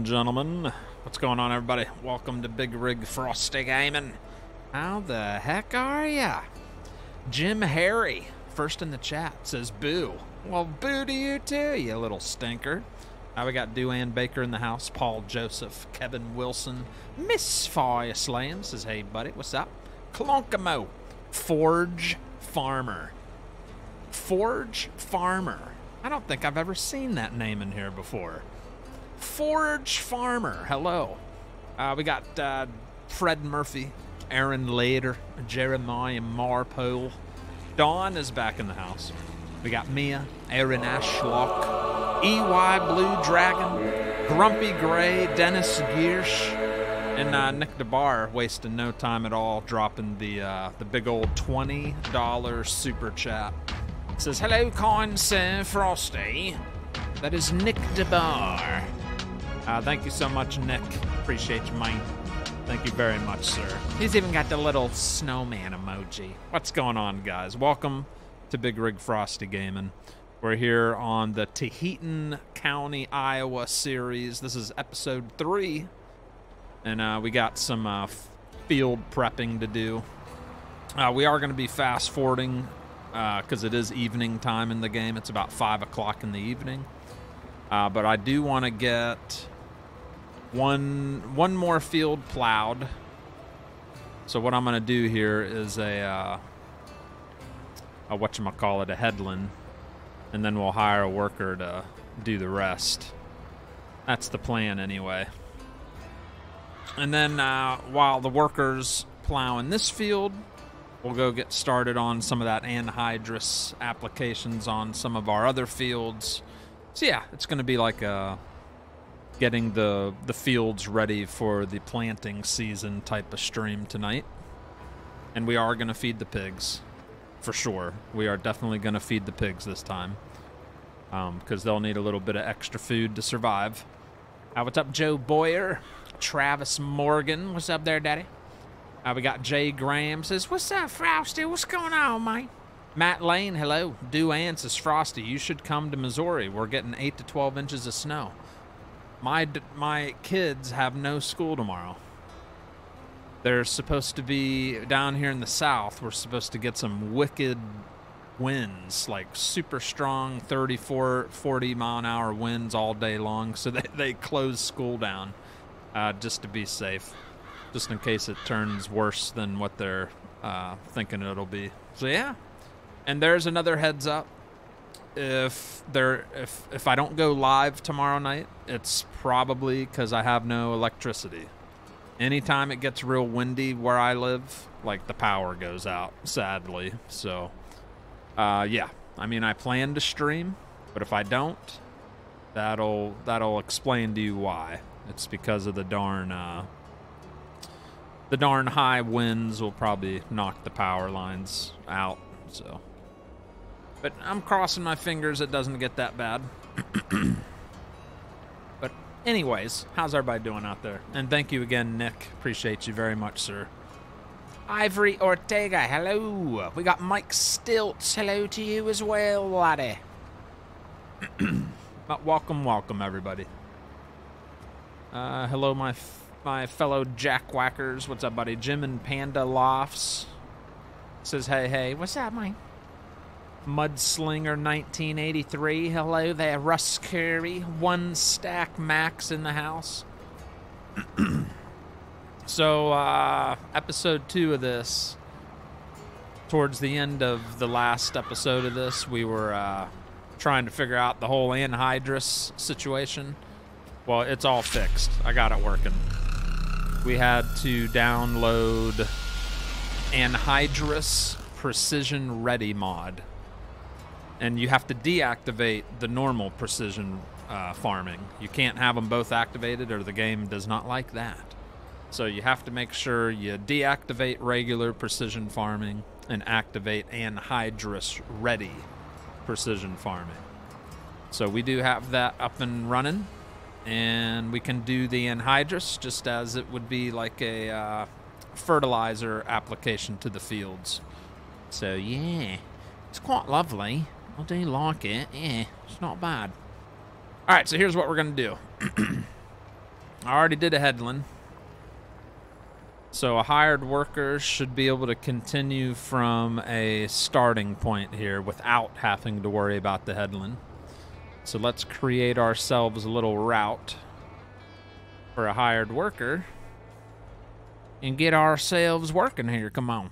and gentlemen. What's going on, everybody? Welcome to Big Rig Frosty Gaming. How the heck are ya? Jim Harry, first in the chat, says boo. Well, boo to you too, you little stinker. Now we got Duane Baker in the house, Paul Joseph, Kevin Wilson, Miss Fire Slam says, hey, buddy, what's up? Clonkamo, Forge Farmer. Forge Farmer. I don't think I've ever seen that name in here before. Forge Farmer. Hello. Uh, we got uh, Fred Murphy, Aaron Lader, Jeremiah Marpole. Dawn is back in the house. We got Mia, Aaron Ashlock, EY Blue Dragon, Grumpy Gray, Dennis Giersch, and uh, Nick DeBar wasting no time at all, dropping the uh, the big old twenty dollar super chat. It says hello, kind Sir Frosty. That is Nick DeBar. Uh, thank you so much, Nick. Appreciate you, mate. Thank you very much, sir. He's even got the little snowman emoji. What's going on, guys? Welcome to Big Rig Frosty Gaming. We're here on the Taheton County, Iowa series. This is episode three, and uh, we got some uh, field prepping to do. Uh, we are going to be fast forwarding because it is evening time in the game. It's about five o'clock in the evening. Uh, but I do want to get one one more field plowed. So what I'm going to do here is a, uh, a it, a headland, and then we'll hire a worker to do the rest. That's the plan, anyway. And then uh, while the workers plowing this field, we'll go get started on some of that anhydrous applications on some of our other fields. So yeah, it's going to be like a getting the the fields ready for the planting season type of stream tonight. And we are going to feed the pigs, for sure. We are definitely going to feed the pigs this time, because um, they'll need a little bit of extra food to survive. Uh, what's up, Joe Boyer? Travis Morgan, what's up there, Daddy? Uh, we got Jay Graham says, "What's up, Frosty? What's going on, man?" Matt Lane, hello. Duane says, "Frosty, you should come to Missouri. We're getting eight to twelve inches of snow. My my kids have no school tomorrow. They're supposed to be down here in the south. We're supposed to get some wicked winds, like super strong 34, 40 mile an hour winds all day long. So they they close school down uh, just to be safe." just in case it turns worse than what they're uh, thinking it'll be. So yeah, and there's another heads up. If there, if if I don't go live tomorrow night, it's probably because I have no electricity. Anytime it gets real windy where I live, like the power goes out, sadly. So, uh, yeah. I mean, I plan to stream, but if I don't, that'll that'll explain to you why. It's because of the darn uh, the darn high winds will probably knock the power lines out. So, but I'm crossing my fingers it doesn't get that bad. but anyways, how's everybody doing out there? And thank you again, Nick. Appreciate you very much, sir. Ivory Ortega, hello. We got Mike Stilts, hello to you as well, laddie. but welcome, welcome, everybody. Uh, hello, my my fellow jackwhackers. What's up, buddy? Jim and Panda Lofts says, hey, hey. What's up, Mike? Mudslinger 1983. Hello there, Russ Curry. One stack max in the house. so, uh, episode two of this, towards the end of the last episode of this, we were uh, trying to figure out the whole anhydrous situation. Well, it's all fixed. I got it working we had to download Anhydrous Precision Ready mod. And you have to deactivate the normal precision uh, farming. You can't have them both activated, or the game does not like that. So you have to make sure you deactivate regular precision farming and activate Anhydrous Ready precision farming. So we do have that up and running and we can do the anhydrous just as it would be like a uh, fertilizer application to the fields. So yeah, it's quite lovely. I do like it. Yeah, it's not bad. All right, so here's what we're going to do. I already did a headland. So a hired worker should be able to continue from a starting point here without having to worry about the headland. So let's create ourselves a little route for a hired worker and get ourselves working here. Come on.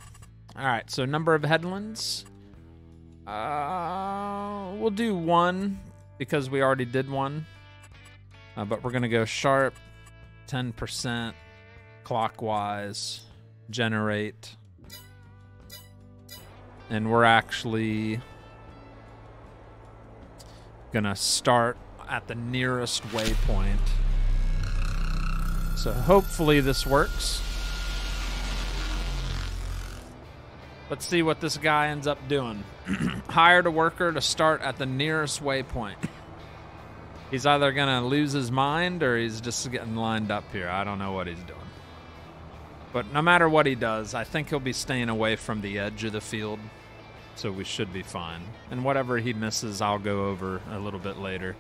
All right, so number of headlands. Uh, we'll do one because we already did one. Uh, but we're going to go sharp 10% clockwise, generate. And we're actually going to start at the nearest waypoint. So hopefully this works. Let's see what this guy ends up doing. Hired a worker to start at the nearest waypoint. He's either going to lose his mind or he's just getting lined up here. I don't know what he's doing. But no matter what he does, I think he'll be staying away from the edge of the field. So we should be fine. And whatever he misses, I'll go over a little bit later.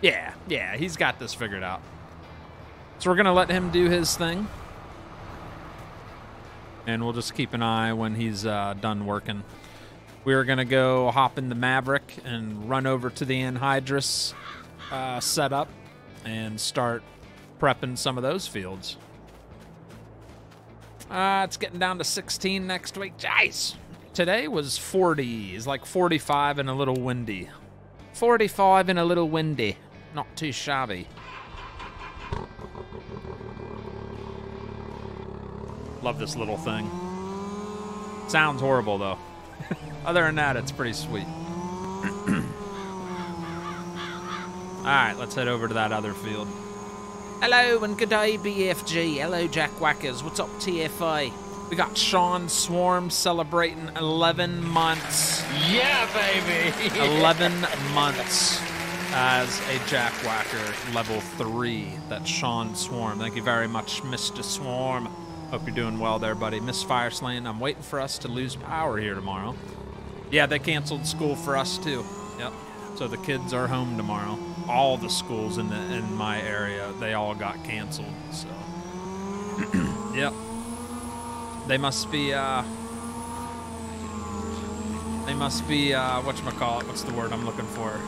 Yeah, yeah, he's got this figured out. So we're going to let him do his thing. And we'll just keep an eye when he's uh, done working. We're going to go hop in the Maverick and run over to the Anhydrous uh, setup and start prepping some of those fields. Uh, it's getting down to 16 next week. Jeez. Today was 40. It's like 45 and a little windy. 45 and a little windy. Not too shabby. Love this little thing. Sounds horrible, though. Other than that, it's pretty sweet. All right, let's head over to that other field. Hello and good day, BFG. Hello, Jack Whackers. What's up, TFA? We got Sean Swarm celebrating 11 months. Yeah, baby. 11 months as a Jack Whacker level 3. That's Sean Swarm. Thank you very much, Mr. Swarm. Hope you're doing well there, buddy. Miss Fireslane, I'm waiting for us to lose power here tomorrow. Yeah, they canceled school for us, too. Yep. So the kids are home tomorrow. All the schools in the in my area, they all got canceled. So, yep. They must be. Uh, they must be. Uh, what call it? What's the word I'm looking for?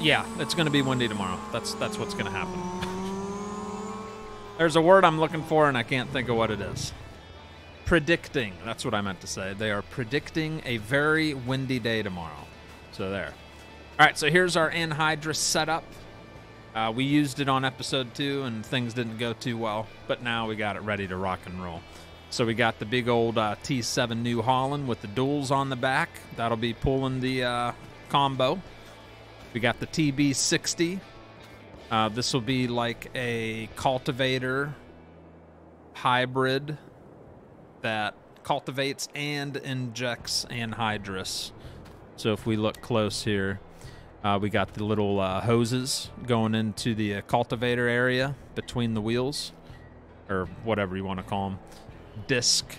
Yeah, it's to be windy tomorrow. That's that's what's to happen. There's a word I'm looking for, and I can't think of what it is. Predicting. That's what I meant to say. They are predicting a very windy day tomorrow. So there. All right, so here's our anhydrous setup. Uh, we used it on episode two, and things didn't go too well, but now we got it ready to rock and roll. So we got the big old uh, T7 New Holland with the duals on the back. That'll be pulling the uh, combo. We got the TB60. Uh, this will be like a cultivator hybrid that cultivates and injects anhydrous. So if we look close here, uh, we got the little uh, hoses going into the uh, cultivator area between the wheels, or whatever you want to call them. Disc.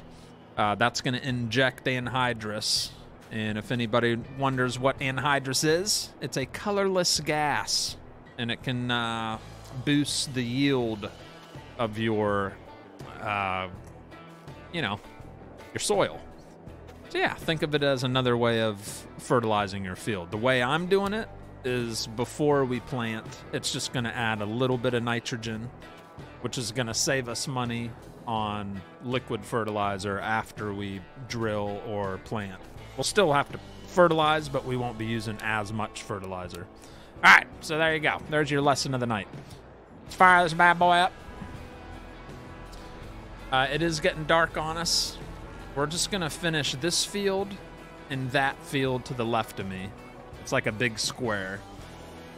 Uh, that's going to inject anhydrous. And if anybody wonders what anhydrous is, it's a colorless gas, and it can uh, boost the yield of your, uh, you know, your soil. So yeah, think of it as another way of fertilizing your field. The way I'm doing it is before we plant, it's just going to add a little bit of nitrogen, which is going to save us money on liquid fertilizer after we drill or plant. We'll still have to fertilize, but we won't be using as much fertilizer. All right, so there you go. There's your lesson of the night. Let's fire this bad boy up. Uh, it is getting dark on us. We're just going to finish this field and that field to the left of me. It's like a big square.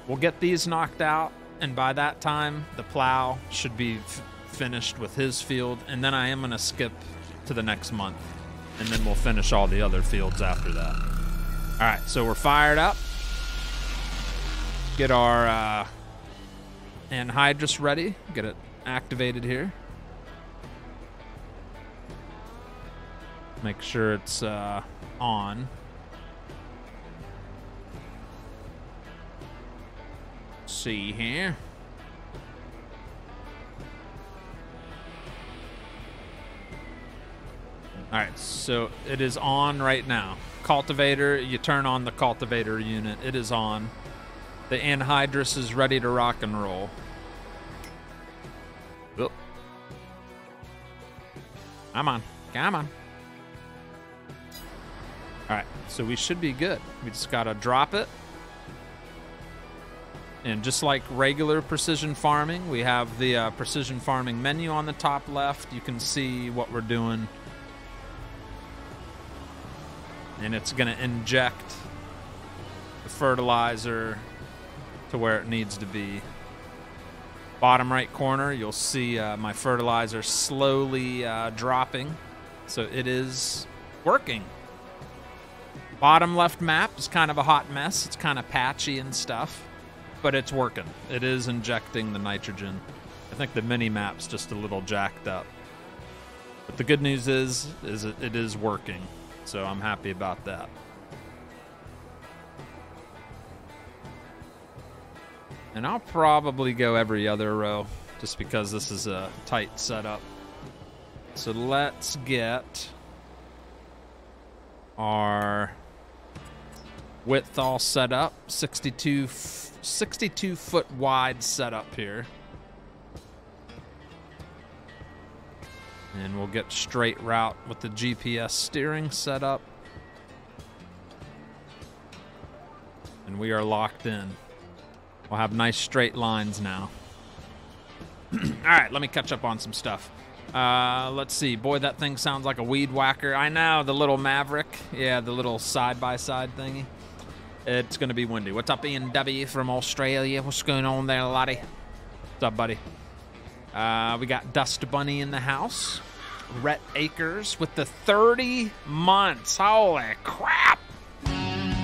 We'll get these knocked out, and by that time, the plow should be finished with his field, and then I am going to skip to the next month, and then we'll finish all the other fields after that. All right, so we're fired up. Get our uh, anhydrous ready. Get it activated here. Make sure it's uh, on. see here. All right, so it is on right now. Cultivator, you turn on the cultivator unit. It is on. The anhydrous is ready to rock and roll. Oop. Come on. Come on. All right, so we should be good. We just got to drop it. And just like regular precision farming, we have the uh, precision farming menu on the top left. You can see what we're doing. And it's to inject the fertilizer to where it needs to be. Bottom right corner, you'll see uh, my fertilizer slowly uh, dropping. So it is working. Bottom left map is kind of a hot mess. It's kind of patchy and stuff, but it's working. It is injecting the nitrogen. I think the mini map's just a little jacked up. But the good news is, is it, it is working. So I'm happy about that. And I'll probably go every other row just because this is a tight setup. So let's get our width all set up. 62, 62 foot wide setup here. And we'll get straight route with the GPS steering set up. And we are locked in. We'll have nice straight lines now. All right, let me catch up on some stuff. Uh, let's see. Boy, that thing sounds like a weed whacker. I know, the little Maverick. Yeah, the little side-by-side thingy. It's going to be windy. What's up, Ian W. from Australia? What's going on there, laddie? What's up, buddy? Uh, we got Dust Bunny in the house. Rhett Akers with the 30 months. Holy crap!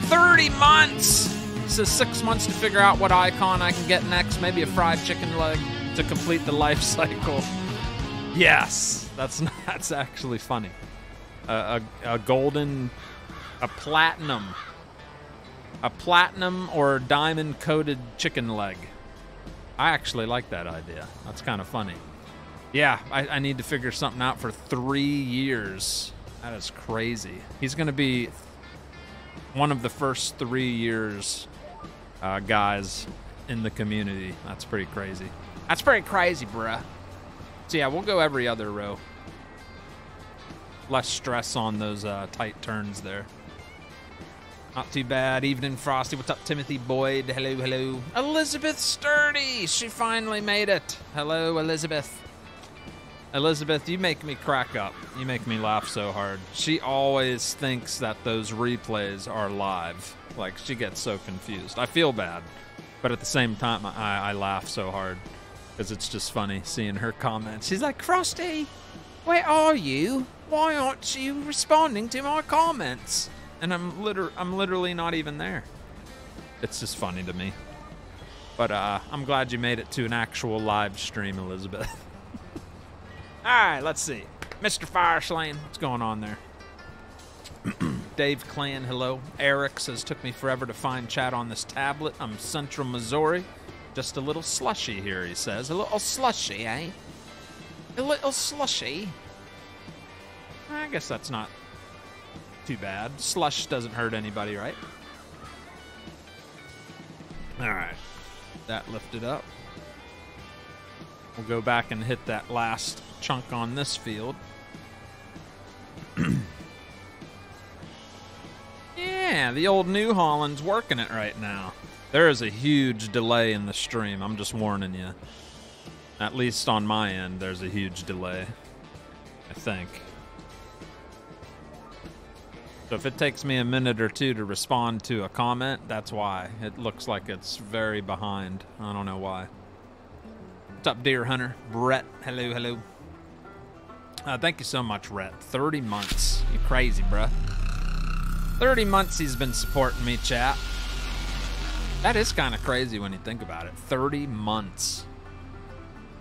30 months! So six months to figure out what icon I can get next. Maybe a fried chicken leg to complete the life cycle. Yes, that's that's actually funny. A, a, a golden, a platinum, a platinum or diamond coated chicken leg. I actually like that idea. That's kind of funny. Yeah, I, I, need to figure something out for three years. That is crazy. He's going to be one of the first three years uh, guys in the community. That's pretty crazy. That's pretty crazy, bruh. So yeah, we'll go every other row. Less stress on those uh, tight turns there. Not too bad. Evening, Frosty. What's up, Timothy Boyd? Hello, hello. Elizabeth Sturdy. She finally made it. Hello, Elizabeth. Elizabeth, you make me crack up. You make me laugh so hard. She always thinks that those replays are live. Like, she gets so confused. I feel bad. But at the same time, I, I laugh so hard. Because it's just funny seeing her comments. She's like, Frosty, where are you? Why aren't you responding to my comments? And I'm, liter- I'm literally not even there. It's just funny to me. But uh, I'm glad you made it to an actual live stream, Elizabeth. All right, let's see. Mr. Fireslane, what's going on there? Dave Clan, hello. Eric says, took me forever to find chat on this tablet. I'm Central Missouri. Just a little slushy here, he says. A little slushy, eh? A little slushy. I guess that's not too bad. Slush doesn't hurt anybody, right? All right. That lifted up. We'll go back and hit that last chunk on this field. yeah, the old New Holland's working it right now. There is a huge delay in the stream. I'm just warning you. At least on my end, there's a huge delay. I think. So if it takes me a minute or two to respond to a comment, that's why. It looks like it's very behind. I don't know why. What's up, Deer Hunter? Brett, hello, hello. Uh, thank you so much, Rhett. 30 months. You crazy, bruh. 30 months he's been supporting me, chat. That is kind of crazy when you think about it. 30 months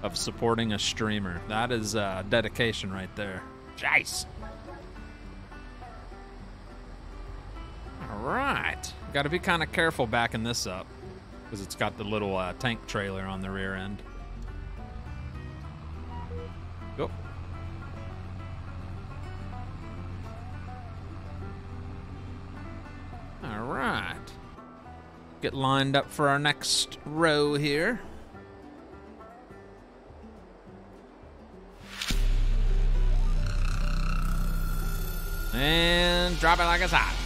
of supporting a streamer. That is uh, dedication right there. Jeez. All right. Got to be kind of careful backing this up. because it's got the little uh, tank trailer on the rear end. Go. All right. Get lined up for our next row here. And drop it like it's hot.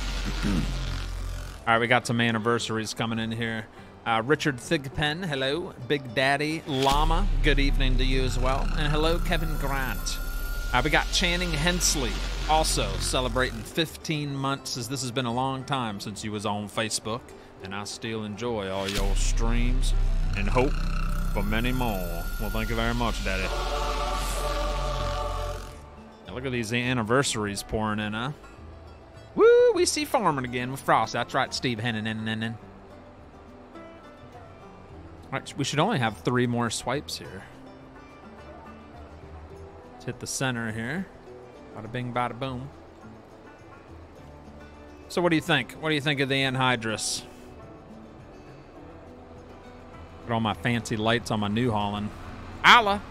All right, we got some anniversaries coming in here. Uh, Richard Thigpen, hello. Big Daddy Llama, good evening to you as well. And hello, Kevin Grant. Uh, we got Channing Hensley, also celebrating 15 months, as this has been a long time since you was on Facebook. And I still enjoy all your streams and hope for many more. Well, thank you very much, Daddy. Now, look at these anniversaries pouring in, huh? We see farming again with Frost. That's right, Steve Hennen. Right, we should only have three more swipes here. Let's hit the center here. Bada bing, bada boom. So, what do you think? What do you think of the anhydrous? Put all my fancy lights on my New Holland. Allah.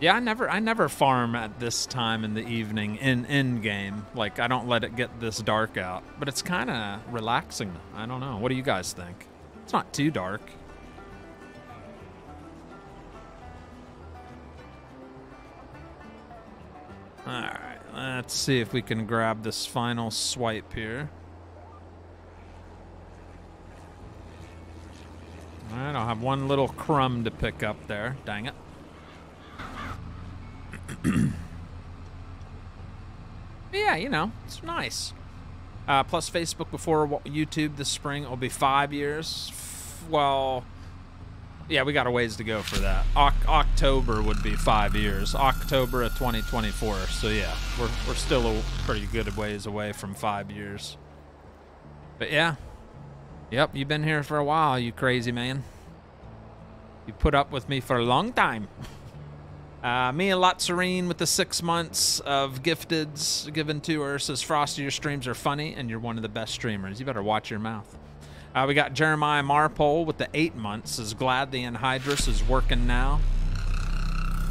Yeah, I never I never farm at this time in the evening in in game. Like I don't let it get this dark out. But it's kind of relaxing. I don't know. What do you guys think? It's not too dark. All right. Let's see if we can grab this final swipe here. All right, I'll have one little crumb to pick up there. Dang it. Yeah, you know, it's nice. Uh, plus, Facebook before YouTube this spring will be five years. Well, yeah, we got a ways to go for that. O- October would be five years. October of 2024. So yeah, we're we're still a pretty good ways away from five years. But yeah, yep, you've been here for a while, you crazy man. You put up with me for a long time. Uh, me and Lot Serene with the six months of gifteds given to her says Frosty, your streams are funny and you're one of the best streamers. You better watch your mouth. Uh, we got Jeremiah Marpole with the eight months. Is glad the anhydrous is working now.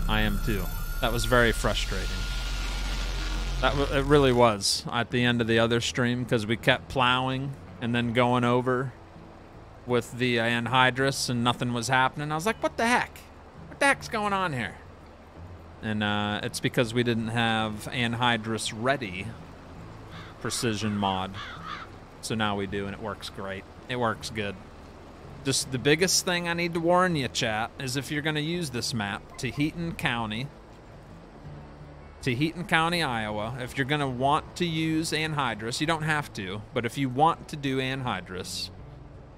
I am too. That was very frustrating. That it really was at the end of the other stream because we kept plowing and then going over with the anhydrous and nothing was happening. I was like, what the heck? What the heck's going on here? And uh, it's because we didn't have anhydrous ready precision mod. So now we do, and it works great. It works good. Just the biggest thing I need to warn you, chat, is if you're going to use this map, Taheton County, Taheton County, Iowa, if you're going to want to use anhydrous, you don't have to, but if you want to do anhydrous,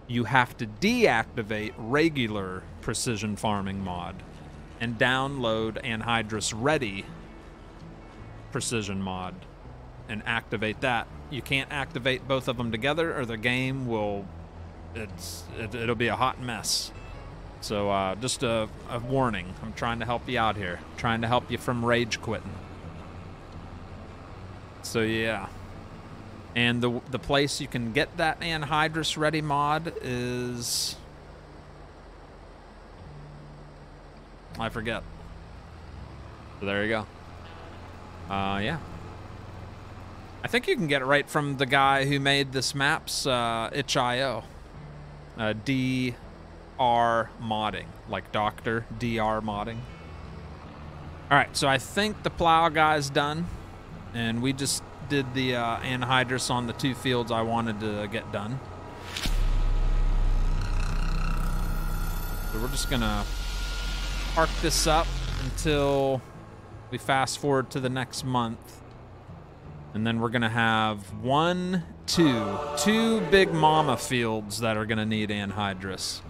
you have to deactivate regular precision farming mod and download Anhydrous Ready Precision Mod and activate that. You can't activate both of them together, or the game will it's it, will be a hot mess. So uh, just a, a warning. I'm trying to help you out here. I'm trying to help you from rage quitting. So yeah. And the the place you can get that anhydrous ready mod is I forget. So there you go. Uh, yeah. I think you can get it right from the guy who made this maps, uh, itch.io. Uh, DR modding, like Doctor DR modding. All right, so I think the plow guy's done, and we just did the uh, anhydrous on the two fields I wanted to get done. So we're just gonna park this up until we fast forward to the next month. And then we're going to have one, two, two big mama fields that are going to need anhydrous.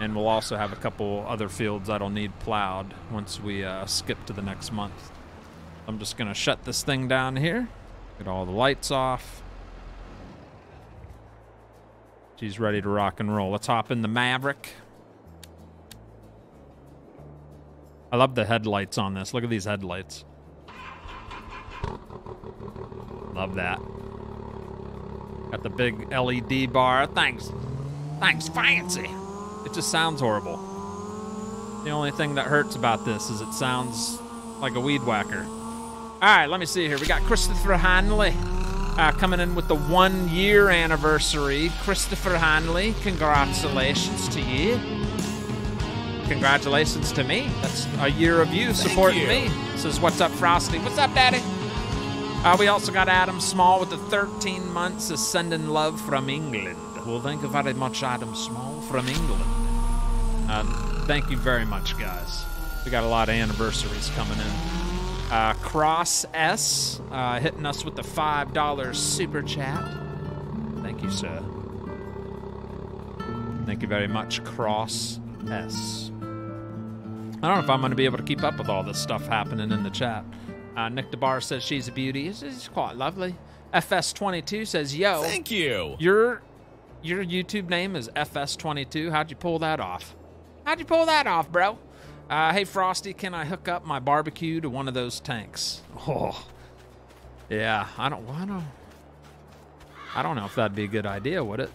And we'll also have a couple other fields that'll need plowed once we uh, skip to the next month. I'm just going to shut this thing down here, get all the lights off. She's ready to rock and roll. Let's hop in the Maverick. I love the headlights on this. Look at these headlights. Love that. Got the big LED bar. Thanks. Thanks, fancy. It just sounds horrible. The only thing that hurts about this is it sounds like a weed whacker. All right, let me see here. We got Christopher Hanley uh, coming in with the one year anniversary. Christopher Hanley, congratulations to you. Congratulations to me. That's a year of you supporting you. me. Says, What's up, Frosty? What's up, Daddy? Uh, we also got Adam Small with the 13 months of sending love from England. Well, thank you very much, Adam Small from England. Uh, thank you very much, guys. We got a lot of anniversaries coming in. Uh, Cross S uh, hitting us with the $5 super chat. Thank you, sir. Thank you very much, Cross S. I don't know if I'm going to be able to keep up with all this stuff happening in the chat. Uh, Nick DeBar says she's a beauty. It's, it's quite lovely. FS22 says, "Yo, Thank you. your your YouTube name is FS22. How'd you pull that off? How'd you pull that off, bro? Uh, hey Frosty, can I hook up my barbecue to one of those tanks? Oh, yeah. I don't. I don't. I don't know if that'd be a good idea, would it?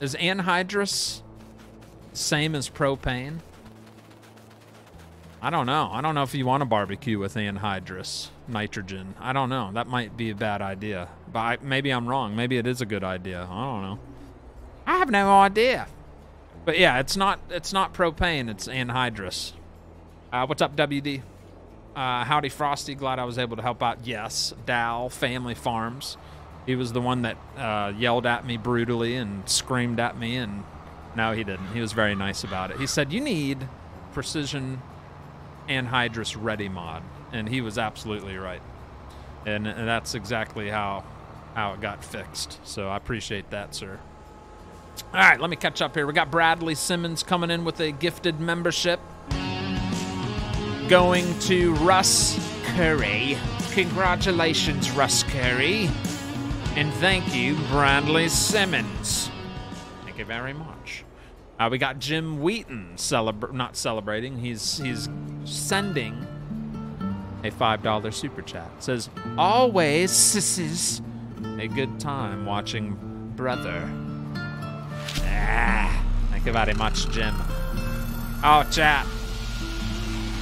Is anhydrous same as propane? I don't know. I don't know if you want to barbecue with anhydrous nitrogen. I don't know. That might be a bad idea. But I, maybe I'm wrong. Maybe it is a good idea. I don't know. I have no idea. But yeah, it's not it's not propane. It's anhydrous. Uh, what's up, WD? Uh, howdy, Frosty. Glad I was able to help out. Yes, Dal Family Farms. He was the one that uh, yelled at me brutally and screamed at me, and no, he didn't. He was very nice about it. He said, "You need precision anhydrous ready mod," and he was absolutely right. And, and that's exactly how how it got fixed. So I appreciate that, sir. All right, let me catch up here. We got Bradley Simmons coming in with a gifted membership. Going to Russ Curry. Congratulations, Russ Curry. And thank you, Bradley Simmons. Thank you very much. Uh, we got Jim Wheaton celebr- not celebrating. He's he's sending a five dollar super chat. says always sisses a good time watching brother. Ah, thank you very much, Jim. Oh, chat.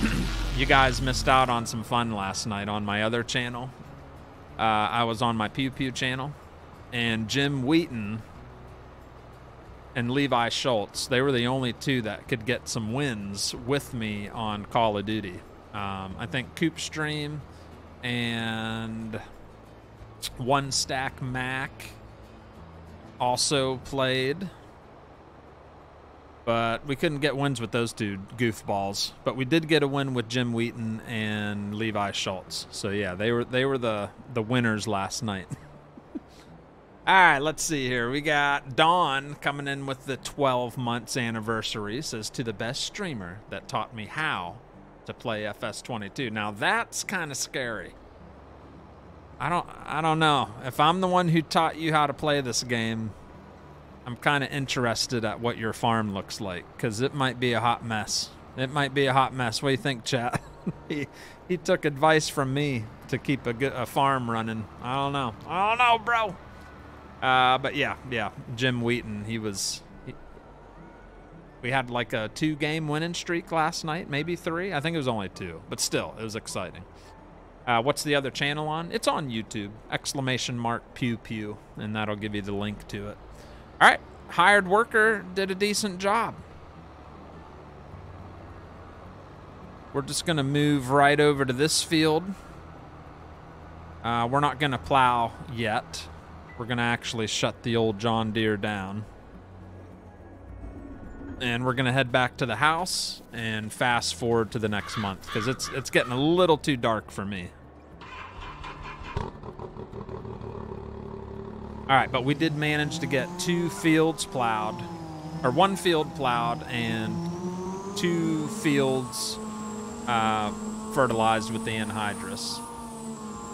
you guys missed out on some fun last night on my other channel. Uh, I was on my Pew Pew channel, and Jim Wheaton and Levi Schultz, they were the only two that could get some wins with me on Call of Duty. Um, I think Coop Stream and One Stack Mac also played. But we couldn't get wins with those two goofballs. But we did get a win with Jim Wheaton and Levi Schultz. So yeah, they were they were the the winners last night. All right, let's see here. We got Dawn coming in with the 12 months anniversary. Says to the best streamer that taught me how to play FS22. Now that's kind of scary. I don't I don't know. If I'm the one who taught you how to play this game, I'm kind of interested at what your farm looks like cuz it might be a hot mess. It might be a hot mess. What do you think, chat? he he took advice from me to keep a good, a farm running. I don't know. I don't know, bro. Uh, but yeah, yeah, Jim Wheaton, he was. We had like a two game winning streak last night, maybe three. I think it was only two, but still, it was exciting. Uh, what's the other channel on? It's on YouTube. Exclamation mark pew pew, and that'll give you the link to it. All right, hired worker did a decent job. We're just gonna move right over to this field. Uh, we're not gonna plow yet. We're gonna actually shut the old John Deere down. And we're gonna head back to the house and fast forward to the next month because it's it's getting a little too dark for me. All right, but we did manage to get two fields plowed, or one field plowed and two fields uh, fertilized with the anhydrous.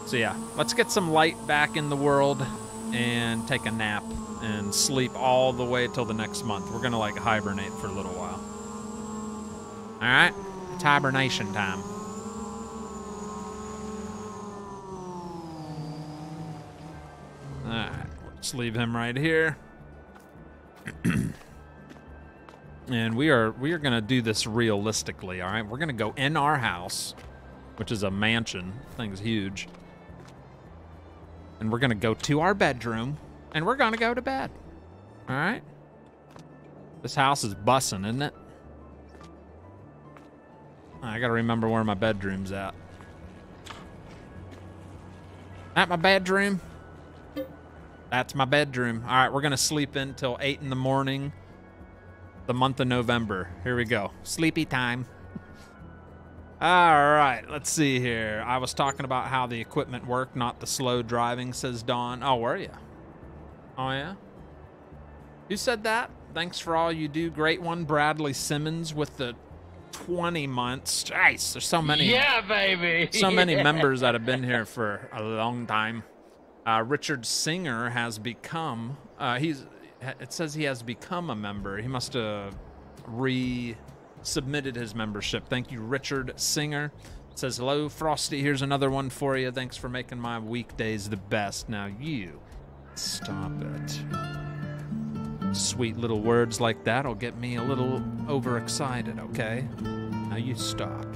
So yeah, let's get some light back in the world and take a nap and sleep all the way till the next month. We're gonna like hibernate for a little while. All right, it's hibernation time. All right, let's leave him right here. and we are we are gonna do this realistically, all right? We're gonna go in our house, which is a mansion. Thing's huge. And we're gonna go to our bedroom, and we're gonna go to bed. All right. This house is bussing, isn't it? I gotta remember where my bedroom's at. At my bedroom. That's my bedroom. All right, we're gonna sleep until eight in the morning. The month of November. Here we go. Sleepy time. All right, let's see here. I was talking about how the equipment worked, not the slow driving, says Don. Oh, were you? Oh, yeah? Who said that? Thanks for all you do. Great one, Bradley Simmons with the 20 months. Jeez, there's so many. Yeah, baby. So many Yeah. members that have been here for a long time. Uh, Richard Singer has become. Uh, he's. It says he has become a member. He must have re-submitted his membership. Thank you, Richard Singer. It says hello, Frosty. Here's another one for you. Thanks for making my weekdays the best. Now you, stop it. Sweet little words like that'll get me a little overexcited. Okay. Now you stop.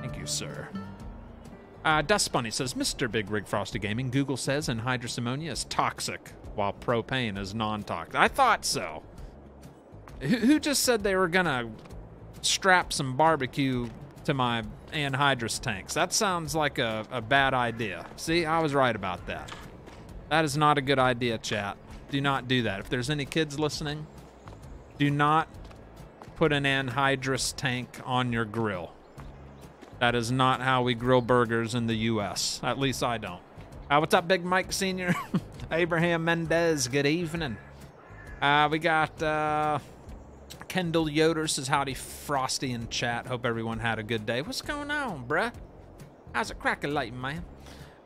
Thank you, sir. Uh, Dust Bunny says, Mr. Big Rig Frosty Gaming, Google says anhydrous ammonia is toxic, while propane is non-toxic. I thought so. Who, just said they were gonna strap some barbecue to my anhydrous tanks? That sounds like a, a bad idea. See, I was right about that. That is not a good idea, chat. Do not do that. If there's any kids listening, do not put an anhydrous tank on your grill. That is not how we grill burgers in the U.S. At least I don't. Uh, what's up, Big Mike Senior? Abraham Mendez. Good evening. Uh, we got uh, Kendall Yoder says howdy, Frosty in chat. Hope everyone had a good day. What's going on, bruh? How's it cracking, lighting, man?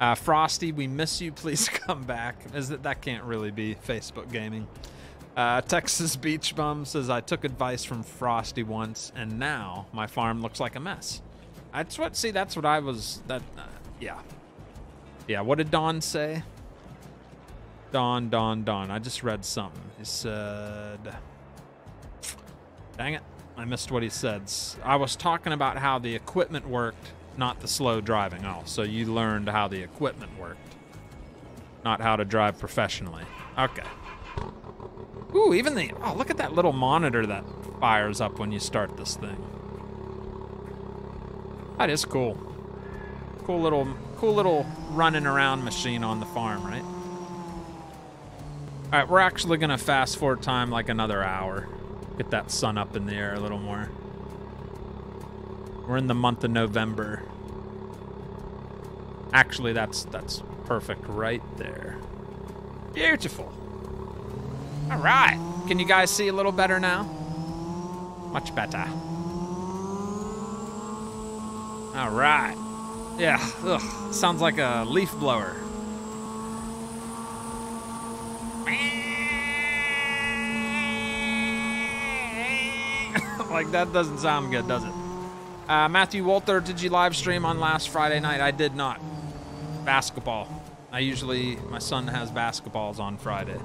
Uh, Frosty, we miss you. Please come back. Is that that can't really be Facebook gaming? Uh, Texas Beach Bum says I took advice from Frosty once, and now my farm looks like a mess. That's what. See, that's what I was. That. Uh, yeah. Yeah. What did Don say? Don, Don, Don. I just read something. He said. Dang it. I missed what he said. I was talking about how the equipment worked, not the slow driving. Oh, so you learned how the equipment worked, not how to drive professionally. Okay. Ooh, even the. Oh, look at that little monitor that fires up when you start this thing. That is cool. Cool little, cool little running around machine on the farm, right? All right, we're actually gonna fast forward time like another hour. Get that sun up in the air a little more. We're in the month of November. Actually, that's that's perfect right there. Beautiful. All right. Can you guys see a little better now? Much better. All right. Yeah. Ugh. Sounds like a leaf blower. Like that doesn't sound good, does it? Uh, Matthew Walter, did you live stream on last Friday night? I did not. Basketball. I usually my son has basketballs on Friday.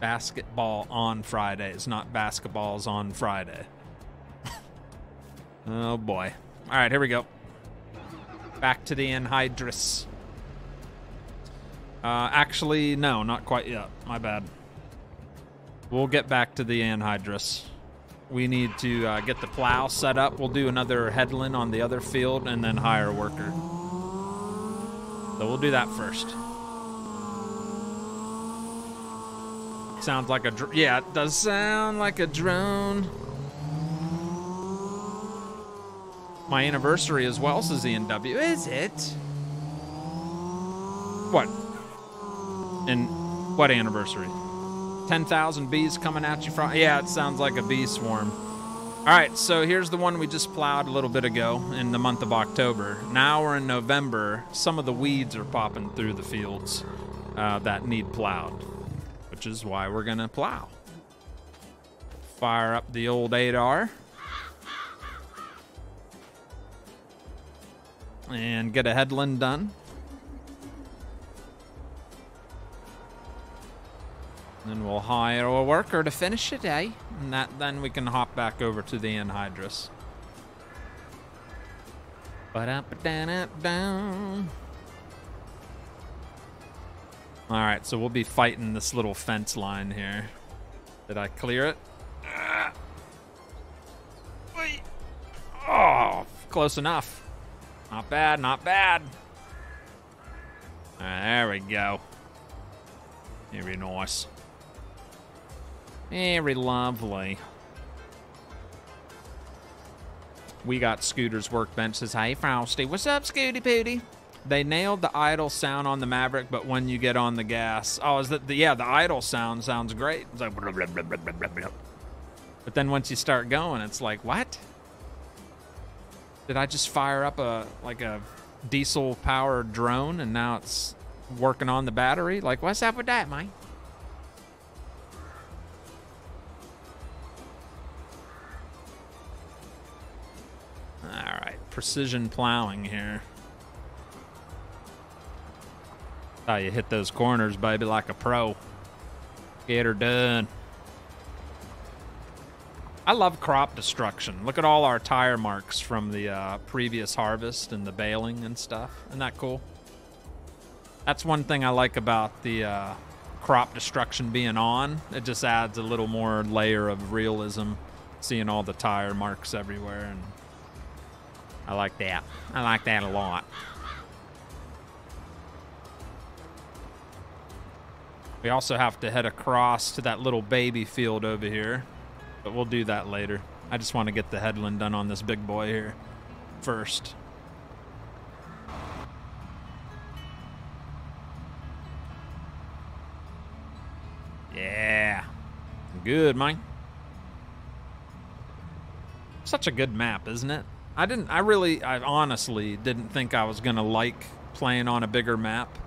Basketball on Friday, Fridays, not basketballs on Friday. oh boy. All right, here we go. Back to the anhydrous. Uh, actually, no, not quite yet. My bad. We'll get back to the anhydrous. We need to uh, get the plow set up. We'll do another headland on the other field and then hire a worker. So we'll do that first. Sounds like a yeah, it does sound like a drone. My anniversary as well, says ENW. Is it? What? And what anniversary? 10,000 bees coming at you from. Yeah, it sounds like a bee swarm. All right, so here's the one we just plowed a little bit ago in the month of October. Now we're in November. Some of the weeds are popping through the fields uh, that need plowed, which is why we're going to plow. Fire up the old 8R. And get a headland done. Then we'll hire a worker to finish eh? And that, then we can hop back over to the anhydrous. Ba-da-ba-da-da-da. All right, so we'll be fighting this little fence line here. Did I clear it? Ah. Oh, close enough. Not bad, not bad. Right, there we go. Very nice. Very lovely. We got Scooter's workbench says, Hey, Frosty. What's up, Scooty Pooty? They nailed the idle sound on the Maverick, but when you get on the gas, oh, is that the yeah? The idle sound sounds great. It's like, blah, blah, blah. but then once you start going, it's like, what? Did I just fire up a like a diesel powered drone and now it's working on the battery? Like, what's up with that, Mike? All right, precision plowing here. How you hit those corners, baby, like a pro. Get her done. I love crop destruction. Look at all our tire marks from the uh, previous harvest and the baling and stuff. Isn't that cool? That's one thing I like about the uh, crop destruction being on. It just adds a little more layer of realism, seeing all the tire marks everywhere, and I like that. I like that a lot. We also have to head across to that little baby field over here, but we'll do that later. I just want to get the headland done on this big boy here first. Yeah. Good, Mike. Such a good map, isn't it? I didn't I really I honestly didn't think I was going to like playing on a bigger map.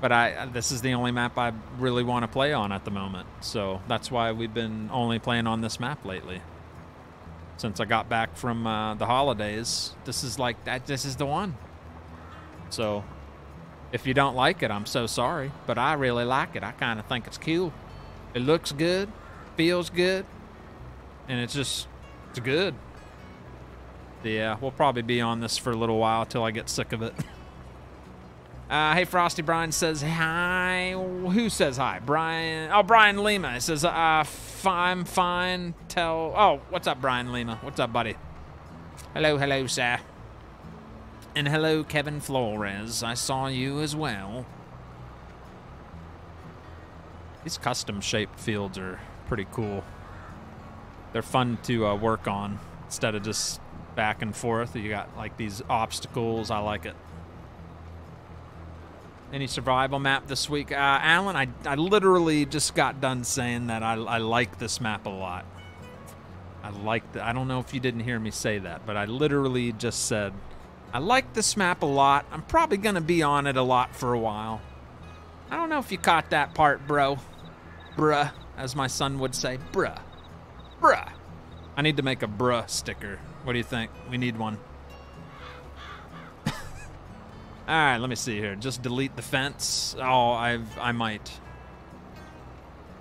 But I this is the only map I really want to play on at the moment. So that's why we've been only playing on this map lately. Since I got back from uh, the holidays, this is like that this is the one. So if you don't like it, I'm so sorry, but I really like it. I kind of think it's cool. It looks good, feels good, and it's just it's good. Yeah, we'll probably be on this for a little while till I get sick of it. Uh, hey, Frosty Brian says hi. Who says hi? Brian. Oh, Brian Lima. He says, uh, I'm fine. Tell. Oh, what's up, Brian Lima? What's up, buddy? Hello, hello, sir. And hello, Kevin Flores. I saw you as well. These custom shaped fields are pretty cool. They're fun to uh, work on instead of just back and forth. You got like these obstacles. I like it. Any survival map this week? Uh, Alan, I, I literally just got done saying that I, I like this map a lot. I like the, I don't know if you didn't hear me say that, but I literally just said, I like this map a lot. I'm probably going to be on it a lot for a while. I don't know if you caught that part, bro. Bruh, as my son would say. Bruh. Bruh. I need to make a bruh sticker. What do you think? We need one. All right, let me see here. Just delete the fence. Oh, I've I might.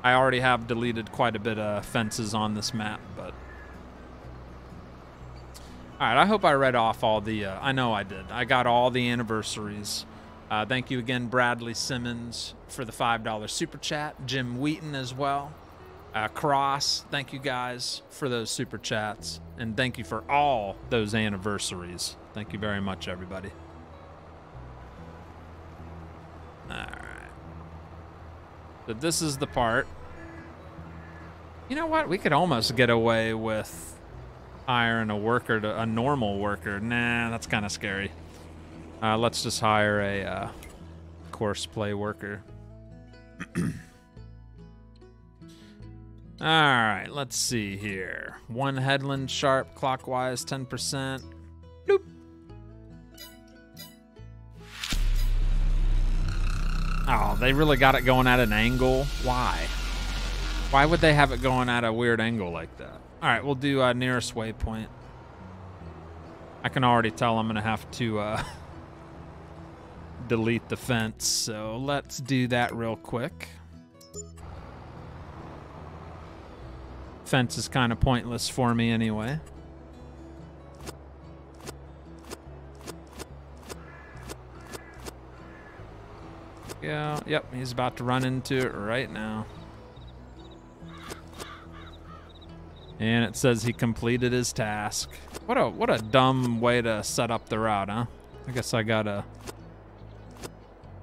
I already have deleted quite a bit of fences on this map, but all right. I hope I read off all the. Uh, I know I did. I got all the anniversaries. Uh, thank you again, Bradley Simmons, for the five dollar super chat. Jim Wheaton as well. Uh, Cross, thank you guys for those super chats, and thank you for all those anniversaries. Thank you very much, everybody. Alright. So this is the part. You know what? We could almost get away with hiring a worker to a normal worker. Nah, that's kind of scary. Uh, let's just hire a uh, course play worker. All right, let's see here. One headland sharp clockwise, 10%. Bloop. Oh, they really got it going at an angle? Why? Why would they have it going at a weird angle like that? All right, we'll do uh, nearest waypoint. I can already tell I'm going to have to uh, delete the fence, so let's do that real quick. Fence is kind of pointless for me anyway. Yeah, yep, he's about to run into it right now. And it says he completed his task. What a what a dumb way to set up the route, huh? I guess I gotta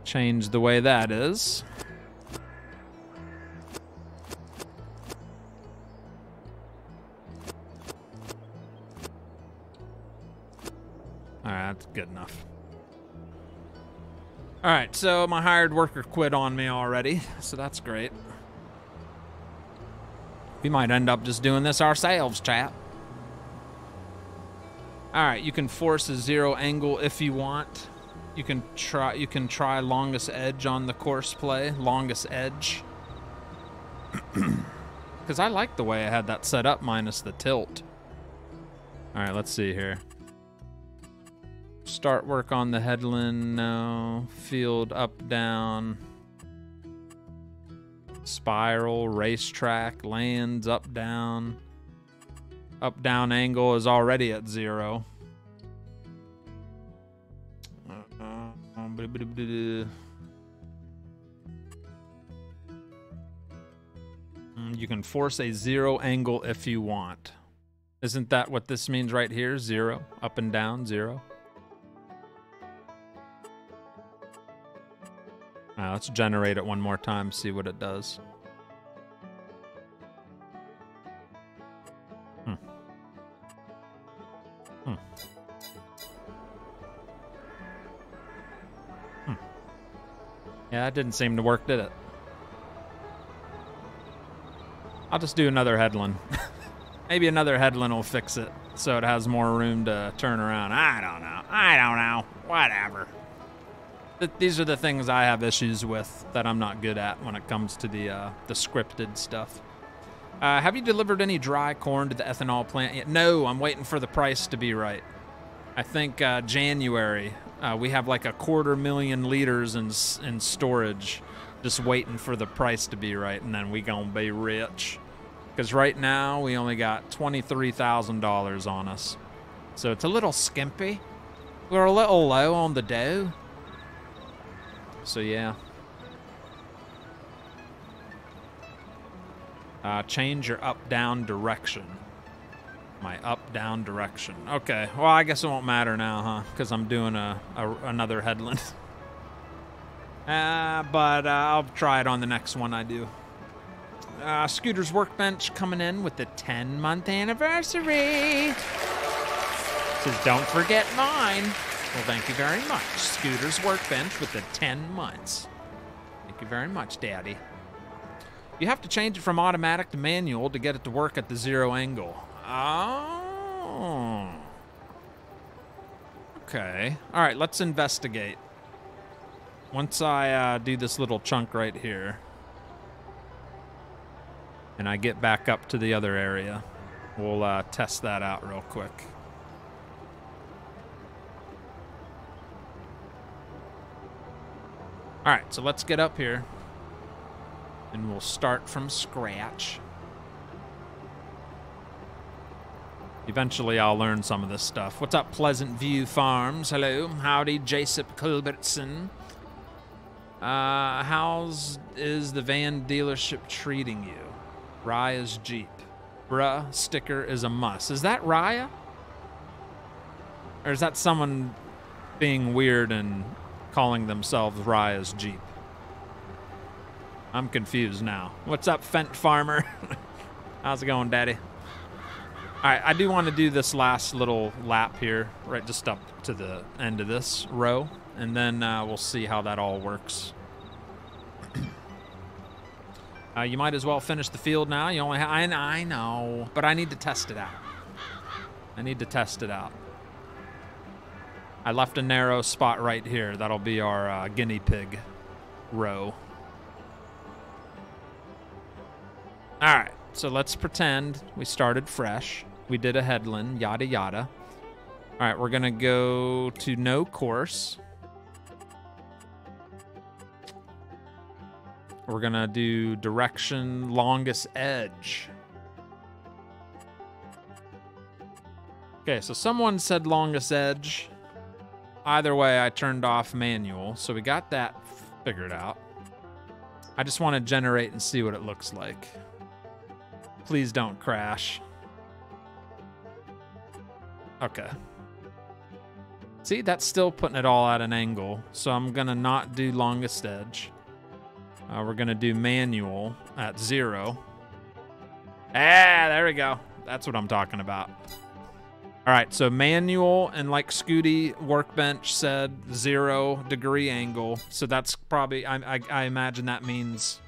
change the way that is. Alright, that's good enough. Alright, so my hired worker quit on me already, so that's great. We might end up just doing this ourselves, chap. Alright, you can force a zero angle if you want. You can try you can try longest edge on the course play, longest edge. Cause I like the way I had that set up minus the tilt. Alright, let's see here. Start work on the headland, no. Field up, down. Spiral, racetrack, lands, up, down. Up, down angle is already at zero. You can force a zero angle if you want. Isn't that what this means right here? Zero, up and down, zero. Uh, let's generate it one more time, see what it does. Hmm. Hmm. Hmm. Yeah, that didn't seem to work, did it? I'll just do another headland. Maybe another headland will fix it so it has more room to turn around. I don't know. I don't know. Whatever these are the things I have issues with that I'm not good at when it comes to the uh, the scripted stuff. Uh, have you delivered any dry corn to the ethanol plant yet? No, I'm waiting for the price to be right. I think uh, January uh, we have like a quarter million liters in in storage, just waiting for the price to be right, and then we gonna be rich. Because right now we only got twenty three thousand dollars on us, so it's a little skimpy. We're a little low on the dough. So yeah. Uh, change your up-down direction. My up-down direction. Okay, well I guess it won't matter now, huh? Because I'm doing a, a another headland. uh, but uh, I'll try it on the next one I do. Uh, Scooter's Workbench coming in with the 10-month anniversary. Says, don't forget mine. Well, thank you very much. Scooter's Workbench with the 10 months. Thank you very much, Daddy. You have to change it from automatic to manual to get it to work at the zero angle. Oh. Okay. All right, let's investigate. Once I uh, do this little chunk right here, and I get back up to the other area, we'll uh, test that out real quick. All right, so let's get up here. And we'll start from scratch. Eventually, I'll learn some of this stuff. What's up, Pleasant View Farms? Hello. Howdy, Jacob Culbertson. Uh, how's is the van dealership treating you? Raya's Jeep. Bruh, sticker is a must. Is that Raya? Or is that someone being weird and calling themselves Raya's Jeep. I'm confused now. What's up, Fent Farmer? How's it going, Daddy? All right, I do want to do this last little lap here, right just up to the end of this row, and then uh, we'll see how that all works. uh, you might as well finish the field now. You only I, I know, but I need to test it out. I need to test it out. I left a narrow spot right here. That'll be our uh, guinea pig row. All right, so let's pretend we started fresh. We did a headland, yada yada. All right, we're gonna go to no course. We're gonna do direction longest edge. Okay, so someone said longest edge. Either way, I turned off manual, so we got that figured out. I just want to generate and see what it looks like. Please don't crash. Okay. See, that's still putting it all at an angle, so I'm gonna not do longest edge. Uh, we're gonna do manual at zero. Ah, there we go. That's what I'm talking about. All right, so manual and like Scooty Workbench said, zero degree angle. So that's probably, I, I, I imagine that means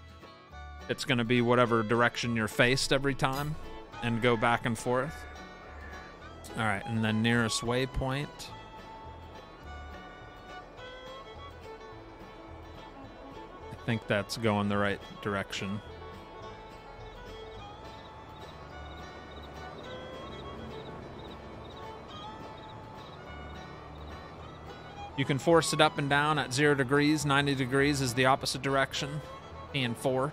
it's going to be whatever direction you're faced every time and go back and forth. All right, and then nearest waypoint. I think that's going the right direction. You can force it up and down at zero degrees. 90 degrees is the opposite direction. And four.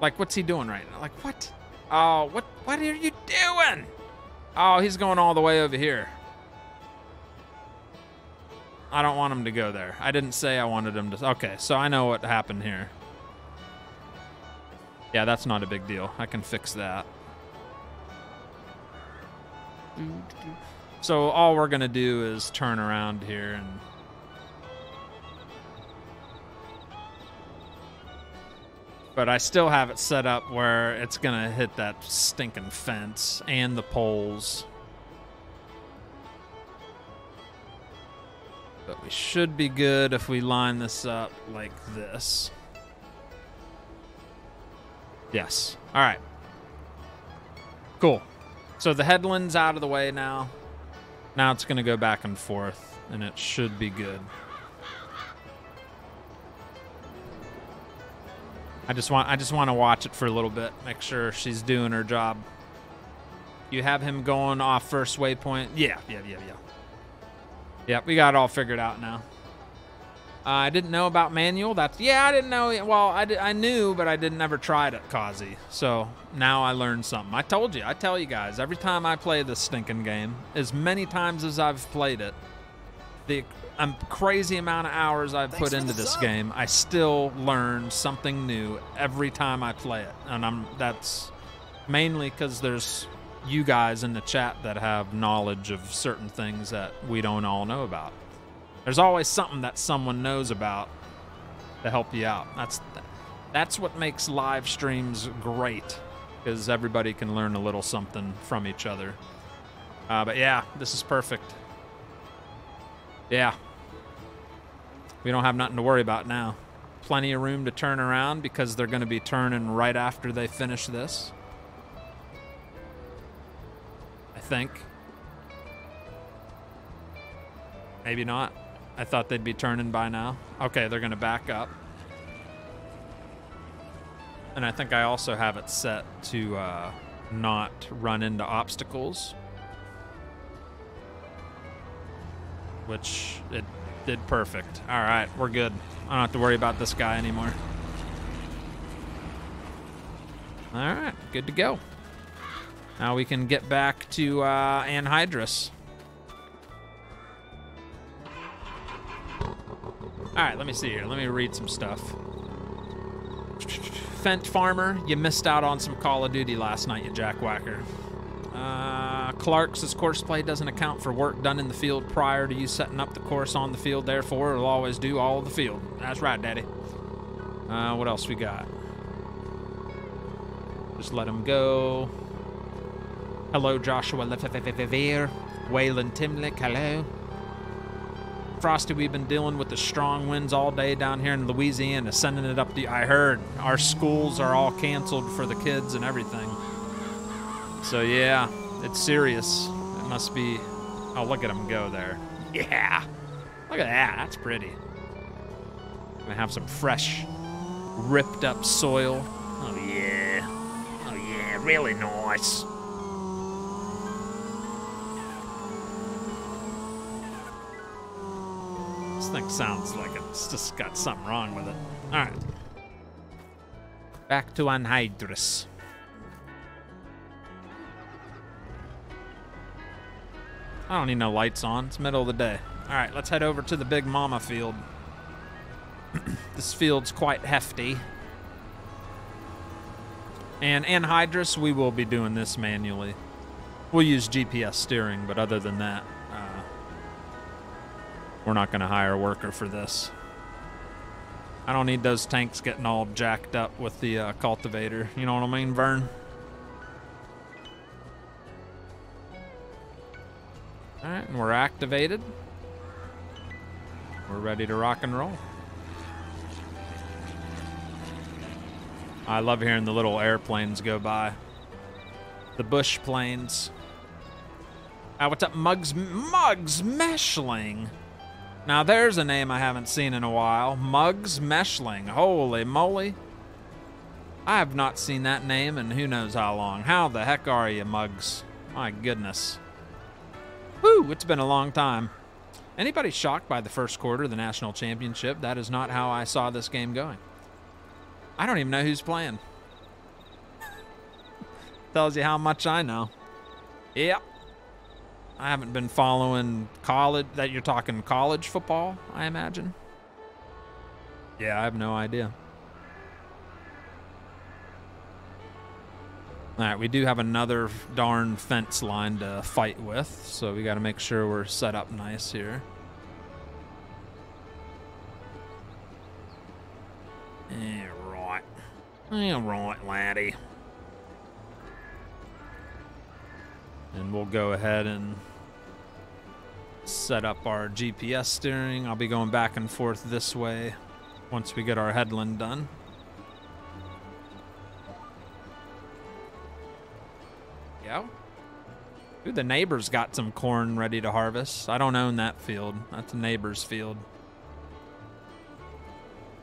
Like, what's he doing right now? Like, what? Oh, what? What are you doing? Oh, he's going all the way over here. I don't want him to go there. I didn't say I wanted him to. Okay, so I know what happened here. Yeah, that's not a big deal. I can fix that. Mm, So all we're gonna do is turn around here and But I still have it set up where it's gonna hit that stinking fence and the poles. But we should be good if we line this up like this. Yes. All right. Cool. So the headland's out of the way now. Now it's going to go back and forth, and it should be good. I just want I just want to watch it for a little bit, make sure she's doing her job. You have him going off first waypoint. Yeah, yeah, yeah, yeah. Yep, we got it all figured out now. Uh, I didn't know about manual. That's yeah, I didn't know. Well, I, I knew, but I didn't ever try it at Kazi. So now I learned something. I told you. I tell you guys every time I play this stinking game, as many times as I've played it, the um, crazy amount of hours I've Thanks put into this sub. game, I still learn something new every time I play it, and I'm that's mainly because there's you guys in the chat that have knowledge of certain things that we don't all know about. There's always something that someone knows about to help you out. That's that's what makes live streams great because everybody can learn a little something from each other. Uh, but yeah, this is perfect. Yeah. We don't have nothing to worry about now. Plenty of room to turn around because they're going to be turning right after they finish this. I think. Maybe not. I thought they'd be turning by now. Okay, they're going to back up. And I think I also have it set to uh, not run into obstacles. Which it did perfect. All right, we're good. I don't have to worry about this guy anymore. All right, good to go. Now we can get back to uh, Anhydrous. All right, let me see here. Let me read some stuff. Fent Farmer, you missed out on some Call of Duty last night, you jackwhacker. Uh, Clark's course play doesn't account for work done in the field prior to you setting up the course on the field. Therefore, it'll always do all of the field. That's right, Daddy. Uh, what else we got? Just let him go. Hello, Joshua Lefevere. Waylon Timlick, hello. Frosty, we've been dealing with the strong winds all day down here in Louisiana, sending it up the. I heard our schools are all canceled for the kids and everything. So, yeah, it's serious. It must be. Oh, look at them go there. Yeah. Look at that. That's pretty. Gonna have some fresh, ripped up soil. Oh, yeah. Oh, yeah. Really nice. This thing sounds like it's just got something wrong with it. Alright. Back to Anhydrous. I don't need no lights on. It's middle of the day. All right, let's head over to the Big Mama field. this field's quite hefty. And anhydrous, we will be doing this manually. We'll use GPS steering, but other than that, we're not going to hire a worker for this. I don't need those tanks getting all jacked up with the uh, cultivator. You know what I mean, Vern? All right, and we're activated. We're ready to rock and roll. I love hearing the little airplanes go by. The bush planes. Ah, what's up, Mugs? Mugs Meshling. Now there's a name I haven't seen in a while. Mugs Meshling. Holy moly. I have not seen that name in who knows how long. How the heck are you, Mugs? My goodness. Whew, it's been a long time. Anybody shocked by the first quarter of the national championship? That is not how I saw this game going. I don't even know who's playing. Tells you how much I know. Yep. I haven't been following college. That you're talking college football, I imagine. Yeah, I have no idea. All right, we do have another darn fence line to fight with, so we got to make sure we're set up nice here. Yeah, right. Yeah, right, laddie. And we'll go ahead and set up our GPS steering. I'll be going back and forth this way once we get our headland done. Yeah. Ooh, the neighbor's got some corn ready to harvest. I don't own that field. That's a neighbor's field.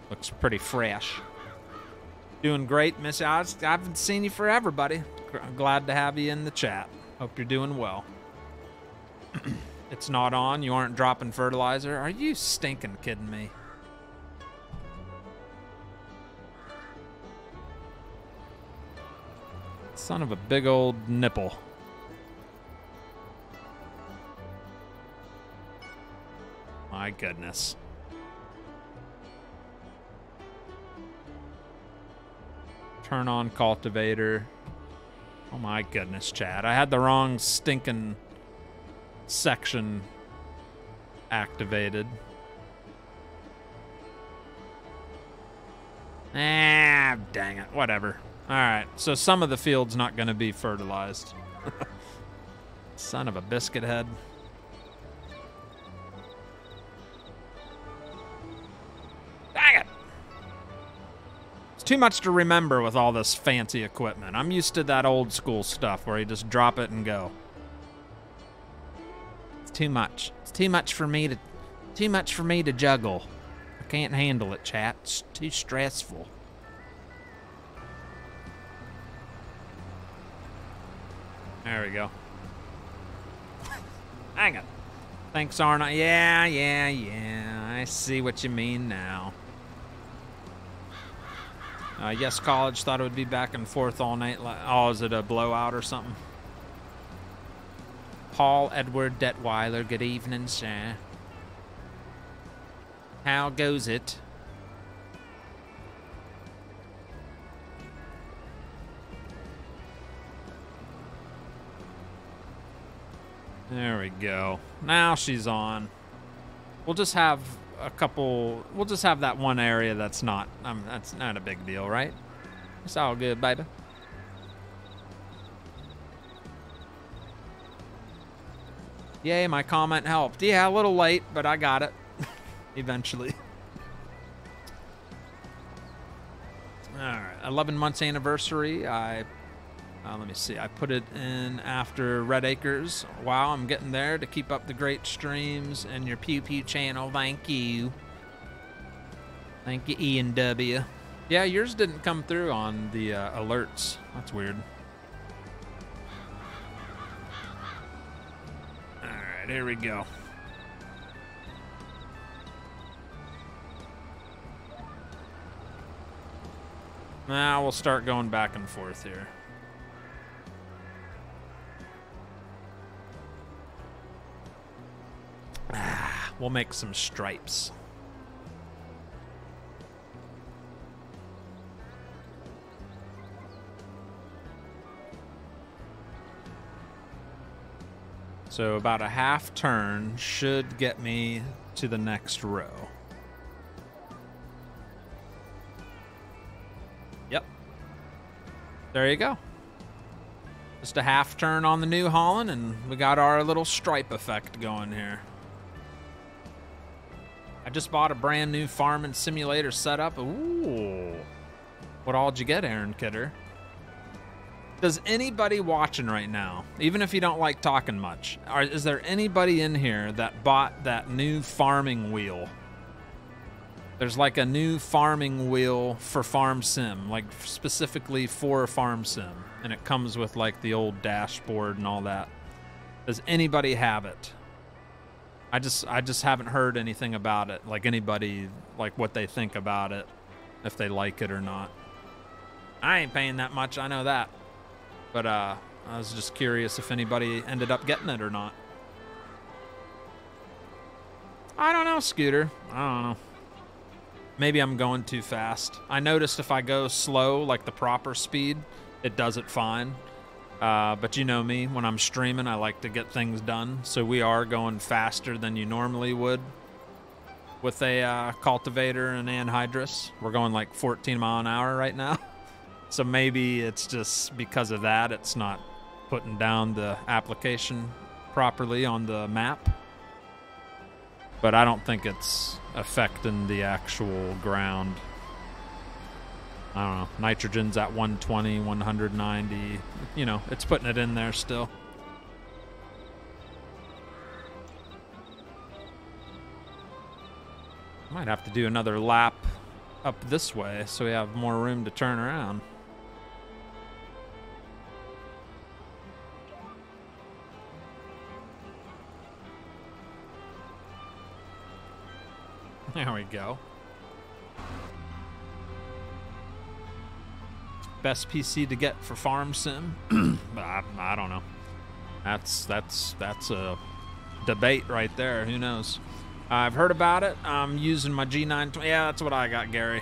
Looks pretty fresh. Doing great, Miss Oz. I haven't seen you forever, buddy. Glad to have you in the chat. Hope you're doing well. it's not on. You aren't dropping fertilizer. Are you stinking kidding me? Son of a big old nipple. My goodness. Turn on cultivator. Oh my goodness, Chad. I had the wrong stinking section activated. Ah, dang it. Whatever. All right. So some of the field's not going to be fertilized. Son of a biscuit head. Dang it. It's too much to remember with all this fancy equipment. I'm used to that old school stuff where you just drop it and go. Too much. It's too much for me to too much for me to juggle. I can't handle it, chat. It's too stressful. There we go. Hang on. Thanks, Arna. Yeah, yeah, yeah. I see what you mean now. Uh, yes, college thought it would be back and forth all night. Oh, is it a blowout or something? Paul Edward Detweiler, good evening, sir. How goes it? There we go. Now she's on. We'll just have a couple. We'll just have that one area that's not. Um, that's not a big deal, right? It's all good, baby. Yay, my comment helped. Yeah, a little late, but I got it. Eventually. Alright, 11 months anniversary. I, uh, let me see, I put it in after Red Acres. Wow, I'm getting there to keep up the great streams and your Pew Pew channel. Thank you. Thank you, Ian W. Yeah, yours didn't come through on the uh, alerts. That's weird. right, here we go. Now nah, we'll start going back and forth here. Ah, we'll make some stripes. So about a half turn should get me to the next row. Yep. There you go. Just a half turn on the New Holland, and we got our little stripe effect going here. I just bought a brand new farming simulator setup. Ooh. What all did you get, Aaron Kidder? Does anybody watching right now, even if you don't like talking much, are, is there anybody in here that bought that new farming wheel? There's like a new farming wheel for Farm Sim, like specifically for Farm Sim, and it comes with like the old dashboard and all that. Does anybody have it? I just I just haven't heard anything about it, like anybody like what they think about it, if they like it or not. I ain't paying that much, I know that. But uh, I was just curious if anybody ended up getting it or not. I don't know, Scooter. I don't know. Maybe I'm going too fast. I noticed if I go slow, like the proper speed, it does it fine. Uh, but you know me, when I'm streaming, I like to get things done. So we are going faster than you normally would with a uh, cultivator and anhydrous. We're going like 14 mile an hour right now. So maybe it's just because of that, it's not putting down the application properly on the map. But I don't think it's affecting the actual ground. I don't know. Nitrogen's at 120, 190. You know, it's putting it in there still. Might have to do another lap up this way so we have more room to turn around. There we go. Best PC to get for Farm Sim? I, I don't know. That's that's that's a debate right there. Who knows? I've heard about it. I'm using my G920. Yeah, that's what I got, Gary.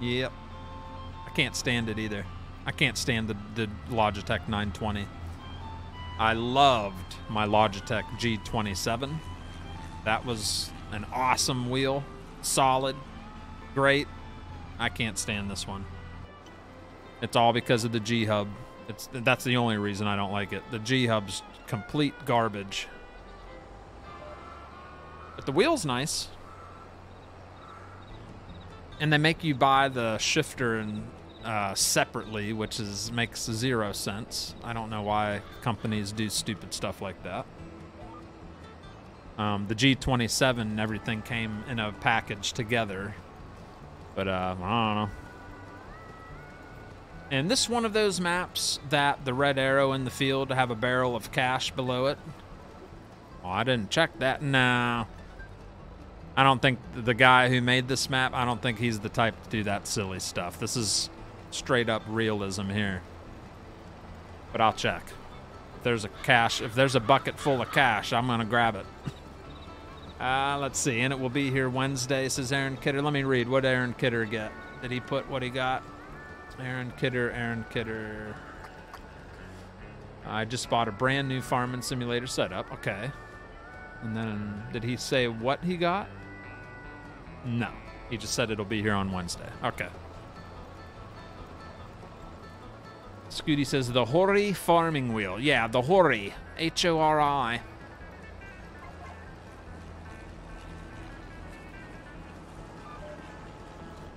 Yep. I can't stand it either. I can't stand the, the Logitech 920. I loved my Logitech G27. That was an awesome wheel, solid, great. I can't stand this one. It's all because of the G Hub. It's that's the only reason I don't like it. The G Hub's complete garbage. But the wheel's nice. And they make you buy the shifter and uh, separately, which is makes zero sense. I don't know why companies do stupid stuff like that. Um, the G27, and everything came in a package together. But uh, I don't know. And this one of those maps that the red arrow in the field have a barrel of cash below it. I didn't check that. No. I don't think the guy who made this map, I don't think he's the type to do that silly stuff. This is straight up realism here. But I'll check. If there's a cash, if there's a bucket full of cash, I'm going to grab it. Uh, let's see. And it will be here Wednesday, says Aaron Kidder. Let me read. What Aaron Kidder get? Did he put what he got? Aaron Kidder, Aaron Kidder. I just bought a brand new farming simulator setup. Okay. And then did he say what he got? No. He just said it'll be here on Wednesday. Okay. Scooty says the Hori farming wheel. Yeah, the Hori. H O R I.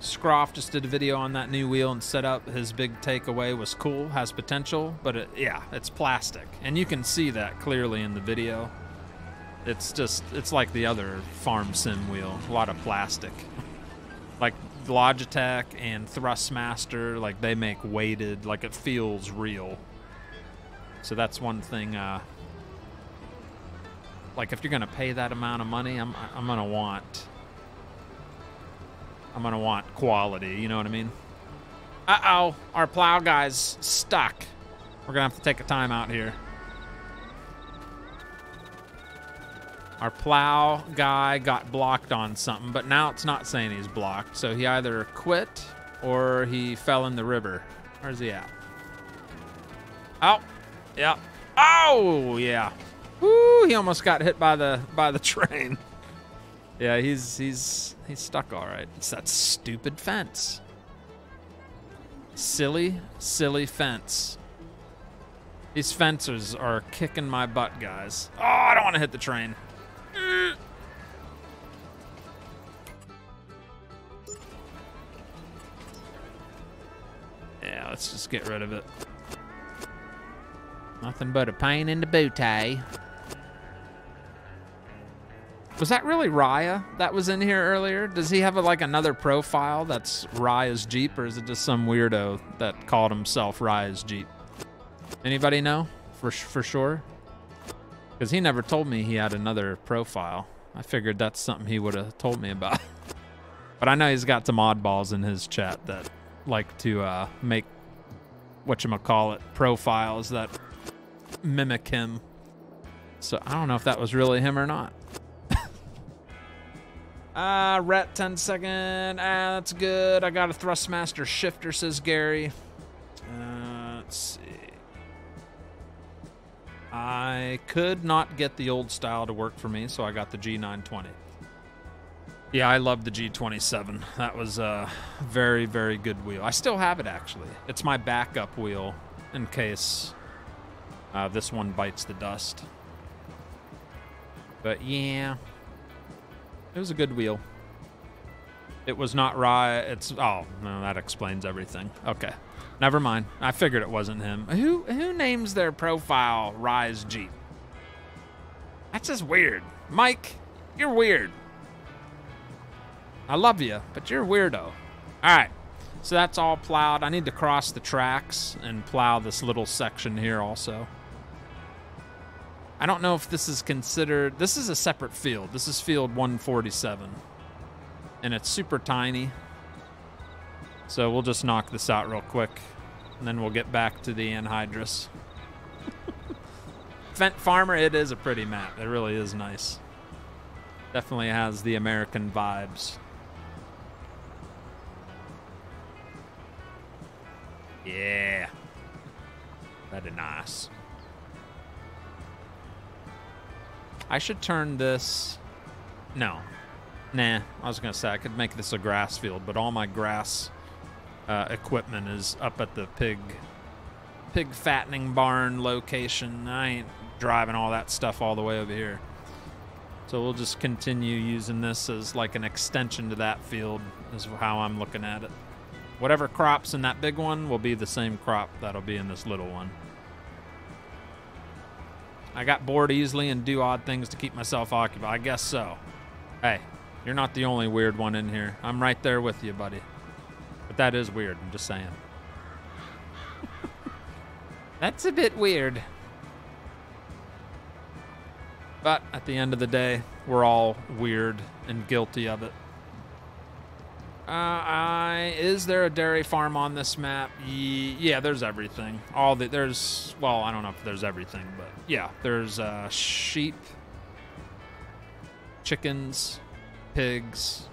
Scroff just did a video on that new wheel and setup. His big takeaway was cool, has potential, but it, yeah, it's plastic. And you can see that clearly in the video. It's just, it's like the other farm sim wheel, a lot of plastic. like Logitech and Thrustmaster, like they make weighted, like it feels real. So that's one thing. Uh, like if you're gonna pay that amount of money, I'm I'm gonna want I'm gonna want quality. You know what I mean? Uh oh, our plow guy's stuck. We're gonna have to take a time out here. Our plow guy got blocked on something, but now it's not saying he's blocked. So he either quit or he fell in the river. Where's he at? Oh, yeah. Oh, yeah. Woo, he almost got hit by the by the train. Yeah, he's he's he's stuck all right. It's that stupid fence. Silly, silly fence. These fencers are kicking my butt, guys. Oh, I don't want to hit the train. Mm. Yeah, let's just get rid of it. Nothing but a pain in the bootay. Was that really Raya that was in here earlier? Does he have a, like another profile that's Raya's Jeep, or is it just some weirdo that called himself Raya's Jeep? Anybody know for for sure? Because he never told me he had another profile. I figured that's something he would have told me about. but I know he's got some oddballs in his chat that like to uh, make what you call it profiles that mimic him. So I don't know if that was really him or not. Ah, uh, ret 10 second. Ah, that's good. I got a Thrustmaster shifter, says Gary. Uh, let's see. I could not get the old style to work for me, so I got the G920. Yeah, I love the G27. That was a very, very good wheel. I still have it, actually. It's my backup wheel in case uh, this one bites the dust. But yeah, it was a good wheel. It was not Rye. It's oh no, that explains everything. Okay, never mind. I figured it wasn't him. Who who names their profile Rye's Jeep? That's just weird. Mike, you're weird. I love you, but you're a weirdo. All right, so that's all plowed. I need to cross the tracks and plow this little section here also. I don't know if this is considered. This is a separate field. This is field 147. And it's super tiny. So we'll just knock this out real quick. And then we'll get back to the anhydrous. Fent Farmer, it is a pretty map. It really is nice. Definitely has the American vibes. Yeah. That is nice. I should turn this... No. Nah, I was going to say I could make this a grass field, but all my grass uh, equipment is up at the pig pig fattening barn location. I ain't driving all that stuff all the way over here. So we'll just continue using this as like an extension to that field is how I'm looking at it. Whatever crops in that big one will be the same crop that'll be in this little one. I got bored easily and do odd things to keep myself occupied. I guess so. Hey, you're not the only weird one in here. I'm right there with you, buddy. But that is weird. I'm just saying. That's a bit weird. But at the end of the day, we're all weird and guilty of it. Uh, I is there a dairy farm on this map? yeah, there's everything. All the there's well, I don't know if there's everything, but yeah, there's uh, sheep, chickens, pigs,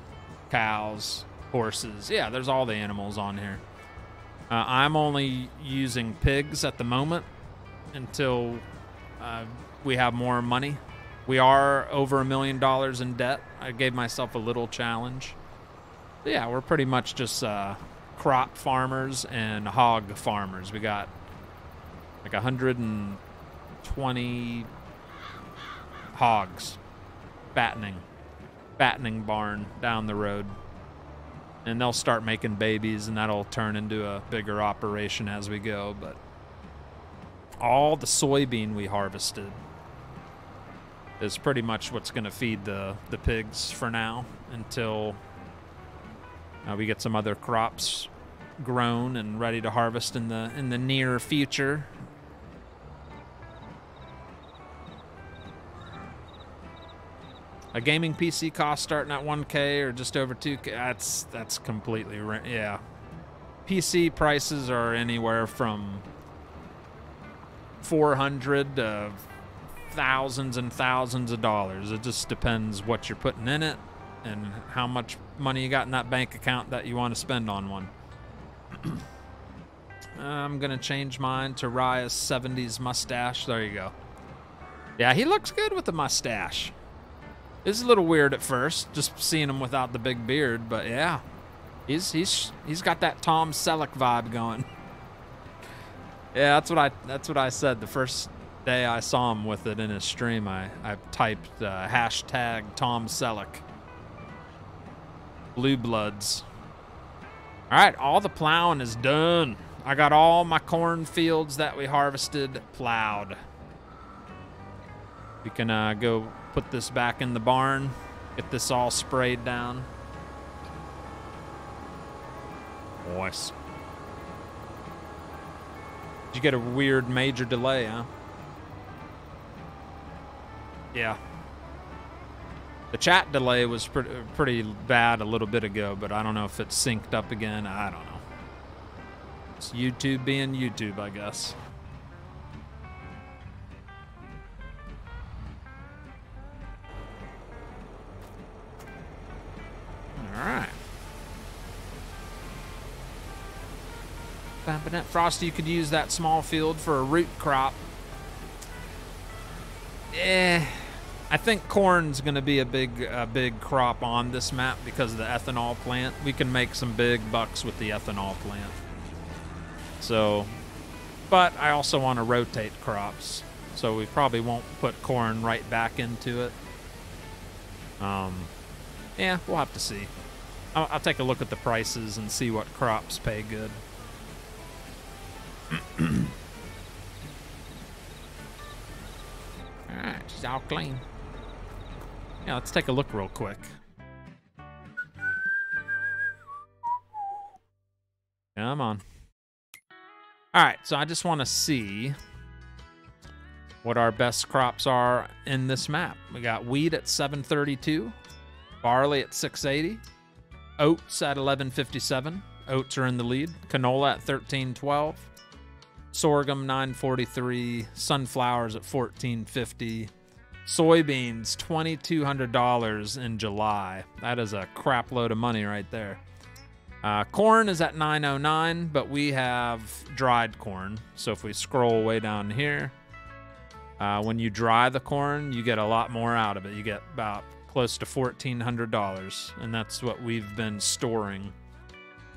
cows, horses. Yeah, there's all the animals on here. Uh, I'm only using pigs at the moment until uh, we have more money. We are over a million dollars in debt. I gave myself a little challenge yeah, we're pretty much just uh, crop farmers and hog farmers. We got like 120 hogs fattening, fattening barn down the road. And they'll start making babies, and that'll turn into a bigger operation as we go. But all the soybean we harvested is pretty much what's going to feed the, the pigs for now until uh, we get some other crops grown and ready to harvest in the in the near future. A gaming PC cost starting at 1K or just over 2K. That's that's completely yeah. PC prices are anywhere from 400 to thousands and thousands of dollars. It just depends what you're putting in it and how much money you got in that bank account that you want to spend on one. I'm going to change mine to Raya's 70s mustache. There you go. Yeah, he looks good with the mustache. It's a little weird at first, just seeing him without the big beard, but yeah. He's he's he's got that Tom Selleck vibe going. Yeah, that's what I that's what I said the first day I saw him with it in his stream. I I typed uh, hashtag Tom Selleck. Blue Bloods. All right, all the plowing is done. I got all my corn fields that we harvested plowed. We can uh, go put this back in the barn, get this all sprayed down. Nice. Did you get a weird major delay, huh? Yeah. The chat delay was pretty, pretty bad a little bit ago, but I don't know if it's synced up again. I don't know. It's YouTube being YouTube, I guess. All right. Frosty, you could use that small field for a root crop. Eh, I think corn's going to be a big, a big crop on this map because of the ethanol plant. We can make some big bucks with the ethanol plant. So, but I also want to rotate crops, so we probably won't put corn right back into it. Um, yeah, we'll have to see. I'll, I'll take a look at the prices and see what crops pay good. Alright, she's all clean. Yeah, let's take a look real quick. Come on. Alright, so I just want to see what our best crops are in this map. We got wheat at 732, barley at 680, oats at 1157. Oats are in the lead. Canola at 1312 sorghum 943 sunflowers at 1450 soybeans $2200 in july that is a crap load of money right there uh, corn is at 909 but we have dried corn so if we scroll way down here uh, when you dry the corn you get a lot more out of it you get about close to $1400 and that's what we've been storing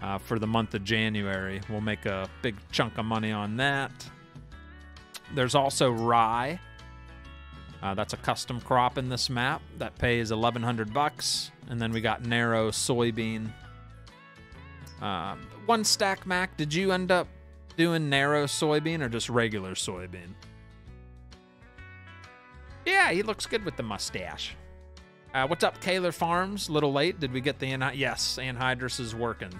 uh, for the month of January. We'll make a big chunk of money on that. There's also rye. Uh, that's a custom crop in this map that pays 1100 bucks. And then we got narrow soybean. Uh, one stack Mac, did you end up doing narrow soybean or just regular soybean? Yeah, he looks good with the mustache. Uh, what's up, Kaler Farms? Little late. Did we get the anhydrous? Yes, anhydrous is working.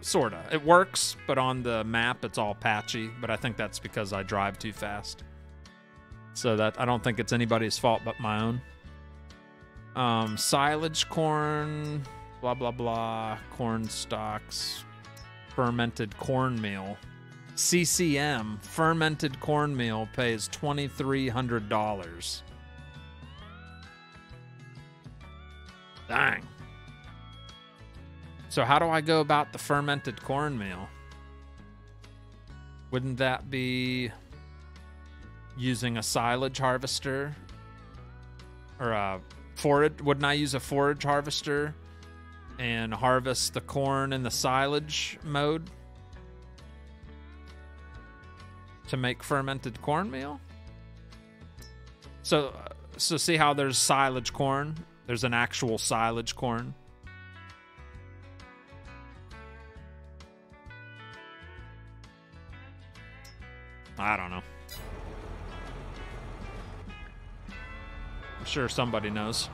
Sorta. It works, but on the map it's all patchy. But I think that's because I drive too fast. So that I don't think it's anybody's fault but my own. Um, silage corn, blah blah blah, corn stalks, fermented cornmeal. CCM fermented cornmeal pays twenty three hundred dollars. Dang. So how do I go about the fermented cornmeal? Wouldn't that be using a silage harvester or a forage? Wouldn't I use a forage harvester and harvest the corn in the silage mode to make fermented cornmeal? So, so see how there's silage corn there's an actual silage corn. I don't know. I'm sure somebody knows.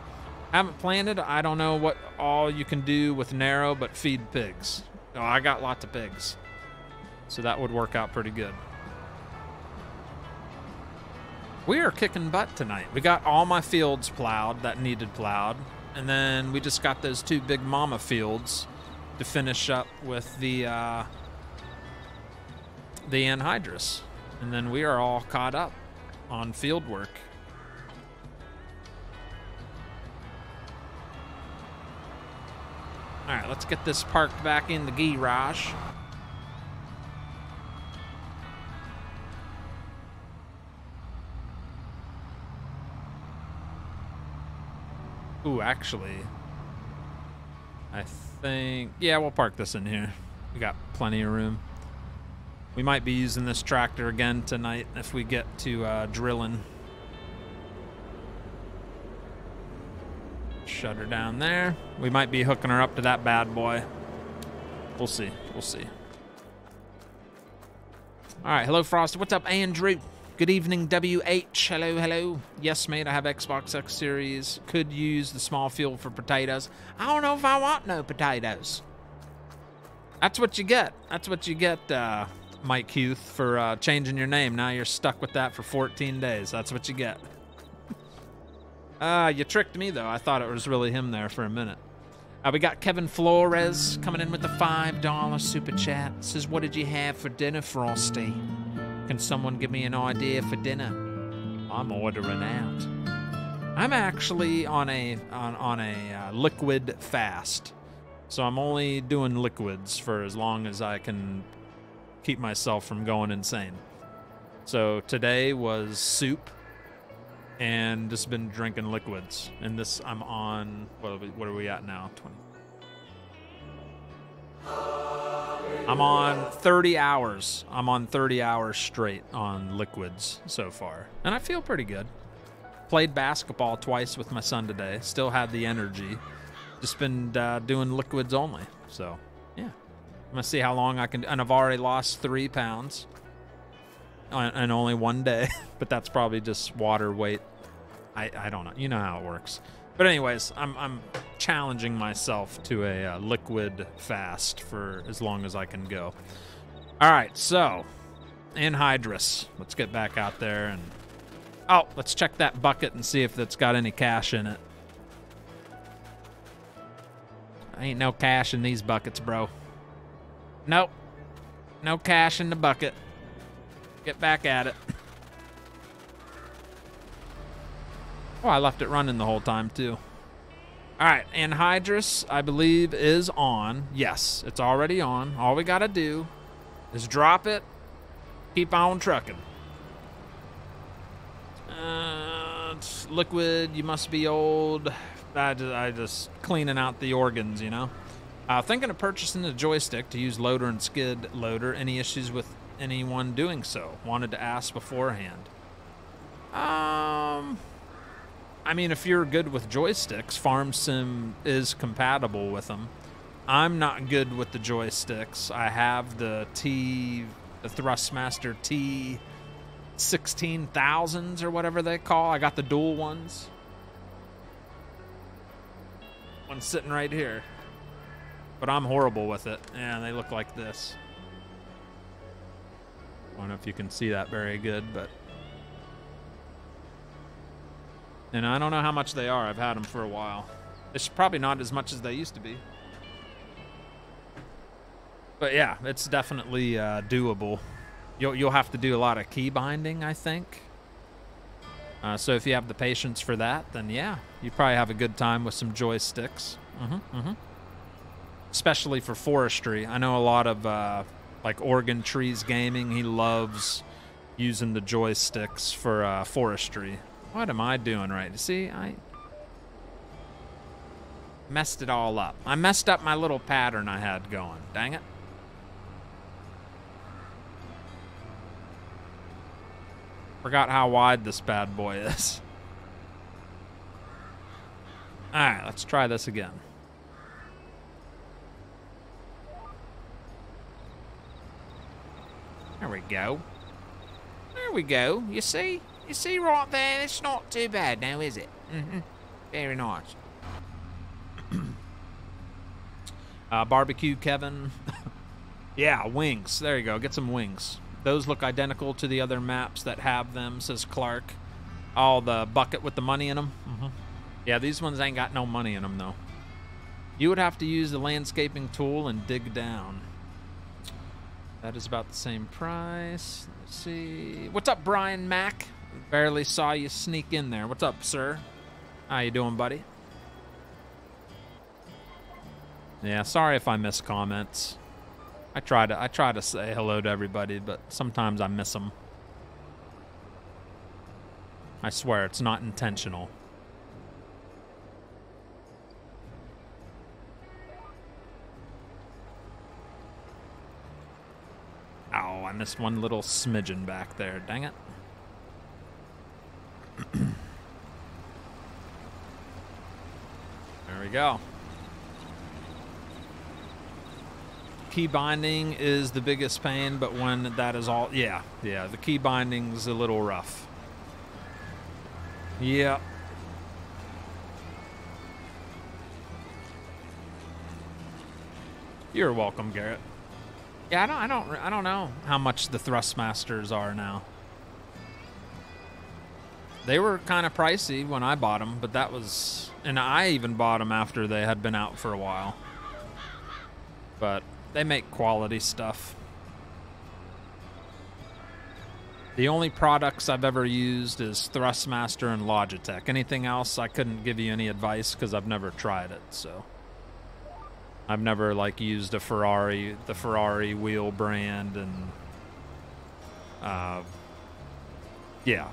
Haven't planted. I don't know what all you can do with narrow, but feed pigs. Oh, I got lots of pigs. So that would work out pretty good. We are kicking butt tonight. We got all my fields plowed that needed plowed, and then we just got those two big mama fields to finish up with the uh, the anhydrous, and then we are all caught up on field work. All right, let's get this parked back in the garage. Ooh, actually, I think, yeah, we'll park this in here. We got plenty of room. We might be using this tractor again tonight if we get to uh, drilling. Shut her down there. We might be hooking her up to that bad boy. We'll see. We'll see. All right. Hello, Frost. What's up, Andrew? Good evening, WH. Hello, hello. Yes, mate, I have Xbox X Series. Could use the small field for potatoes. I don't know if I want no potatoes. That's what you get. That's what you get, uh, Mike Huth, for uh, changing your name. Now you're stuck with that for 14 days. That's what you get. Ah, uh, you tricked me, though. I thought it was really him there for a minute. Uh, we got Kevin Flores coming in with the $5 super chat. Says, what did you have for dinner, Frosty? Can someone give me an idea for dinner? I'm ordering out. I'm actually on a on, on a uh, liquid fast. So I'm only doing liquids for as long as I can keep myself from going insane. So today was soup and just been drinking liquids. And this I'm on what are we, what are we at now? 20 I'm on 30 hours. I'm on 30 hours straight on liquids so far. And I feel pretty good. Played basketball twice with my son today. Still had the energy. Just been uh, doing liquids only. So, yeah. I'm to see how long I can. And I've already lost three pounds in only one day. but that's probably just water weight. I, I don't know. You know how it works. But anyways, I'm I'm challenging myself to a uh, liquid fast for as long as I can go. All right, so anhydrous. Let's get back out there and oh, let's check that bucket and see if it's got any cash in it. Ain't no cash in these buckets, bro. Nope. No cash in the bucket. Get back at it. Oh, I left it running the whole time, too. All right, anhydrous, I believe, is on. Yes, it's already on. All we got to do is drop it, keep on trucking. Uh, liquid, you must be old. I just, I just cleaning out the organs, you know. Uh, thinking of purchasing a joystick to use loader and skid loader. Any issues with anyone doing so? Wanted to ask beforehand. Um, I mean, if you're good with joysticks, Farm Sim is compatible with them. I'm not good with the joysticks. I have the T, the Thrustmaster T, sixteen thousands or whatever they call. I got the dual ones. One sitting right here, but I'm horrible with it. Yeah, they look like this. I don't know if you can see that very good, but And I don't know how much they are. I've had them for a while. It's probably not as much as they used to be. But yeah, it's definitely uh, doable. You'll, you'll have to do a lot of key binding, I think. Uh, so if you have the patience for that, then yeah, you probably have a good time with some joysticks. Mm-hmm, mm-hmm. Especially for forestry. I know a lot of uh, like Oregon Trees Gaming. He loves using the joysticks for uh, forestry. What am I doing right? See, I messed it all up. I messed up my little pattern I had going. Dang it. Forgot how wide this bad boy is. Alright, let's try this again. There we go. There we go. You see? You see right there, it's not too bad now, is it? Mm-hmm. Very nice. uh, barbecue, Kevin. yeah, wings. There you go. Get some wings. Those look identical to the other maps that have them, says Clark. All the bucket with the money in them. Mm-hmm. Yeah, these ones ain't got no money in them, though. You would have to use the landscaping tool and dig down. That is about the same price. Let's see. What's up, Brian Mack? Barely saw you sneak in there. What's up, sir? How you doing, buddy? Yeah, sorry if I miss comments. I try to I try to say hello to everybody, but sometimes I miss them. I swear it's not intentional. Oh, I missed one little smidgen back there. Dang it. there we go. Key binding is the biggest pain, but when that is all, yeah, yeah, the key binding's a little rough. Yeah. You're welcome, Garrett. Yeah, I don't, I don't, I don't know how much the Thrustmasters are now. They were kind of pricey when I bought them, but that was, and I even bought them after they had been out for a while. But they make quality stuff. The only products I've ever used is Thrustmaster and Logitech. Anything else, I couldn't give you any advice because I've never tried it. So I've never like used a Ferrari, the Ferrari wheel brand, and uh, yeah.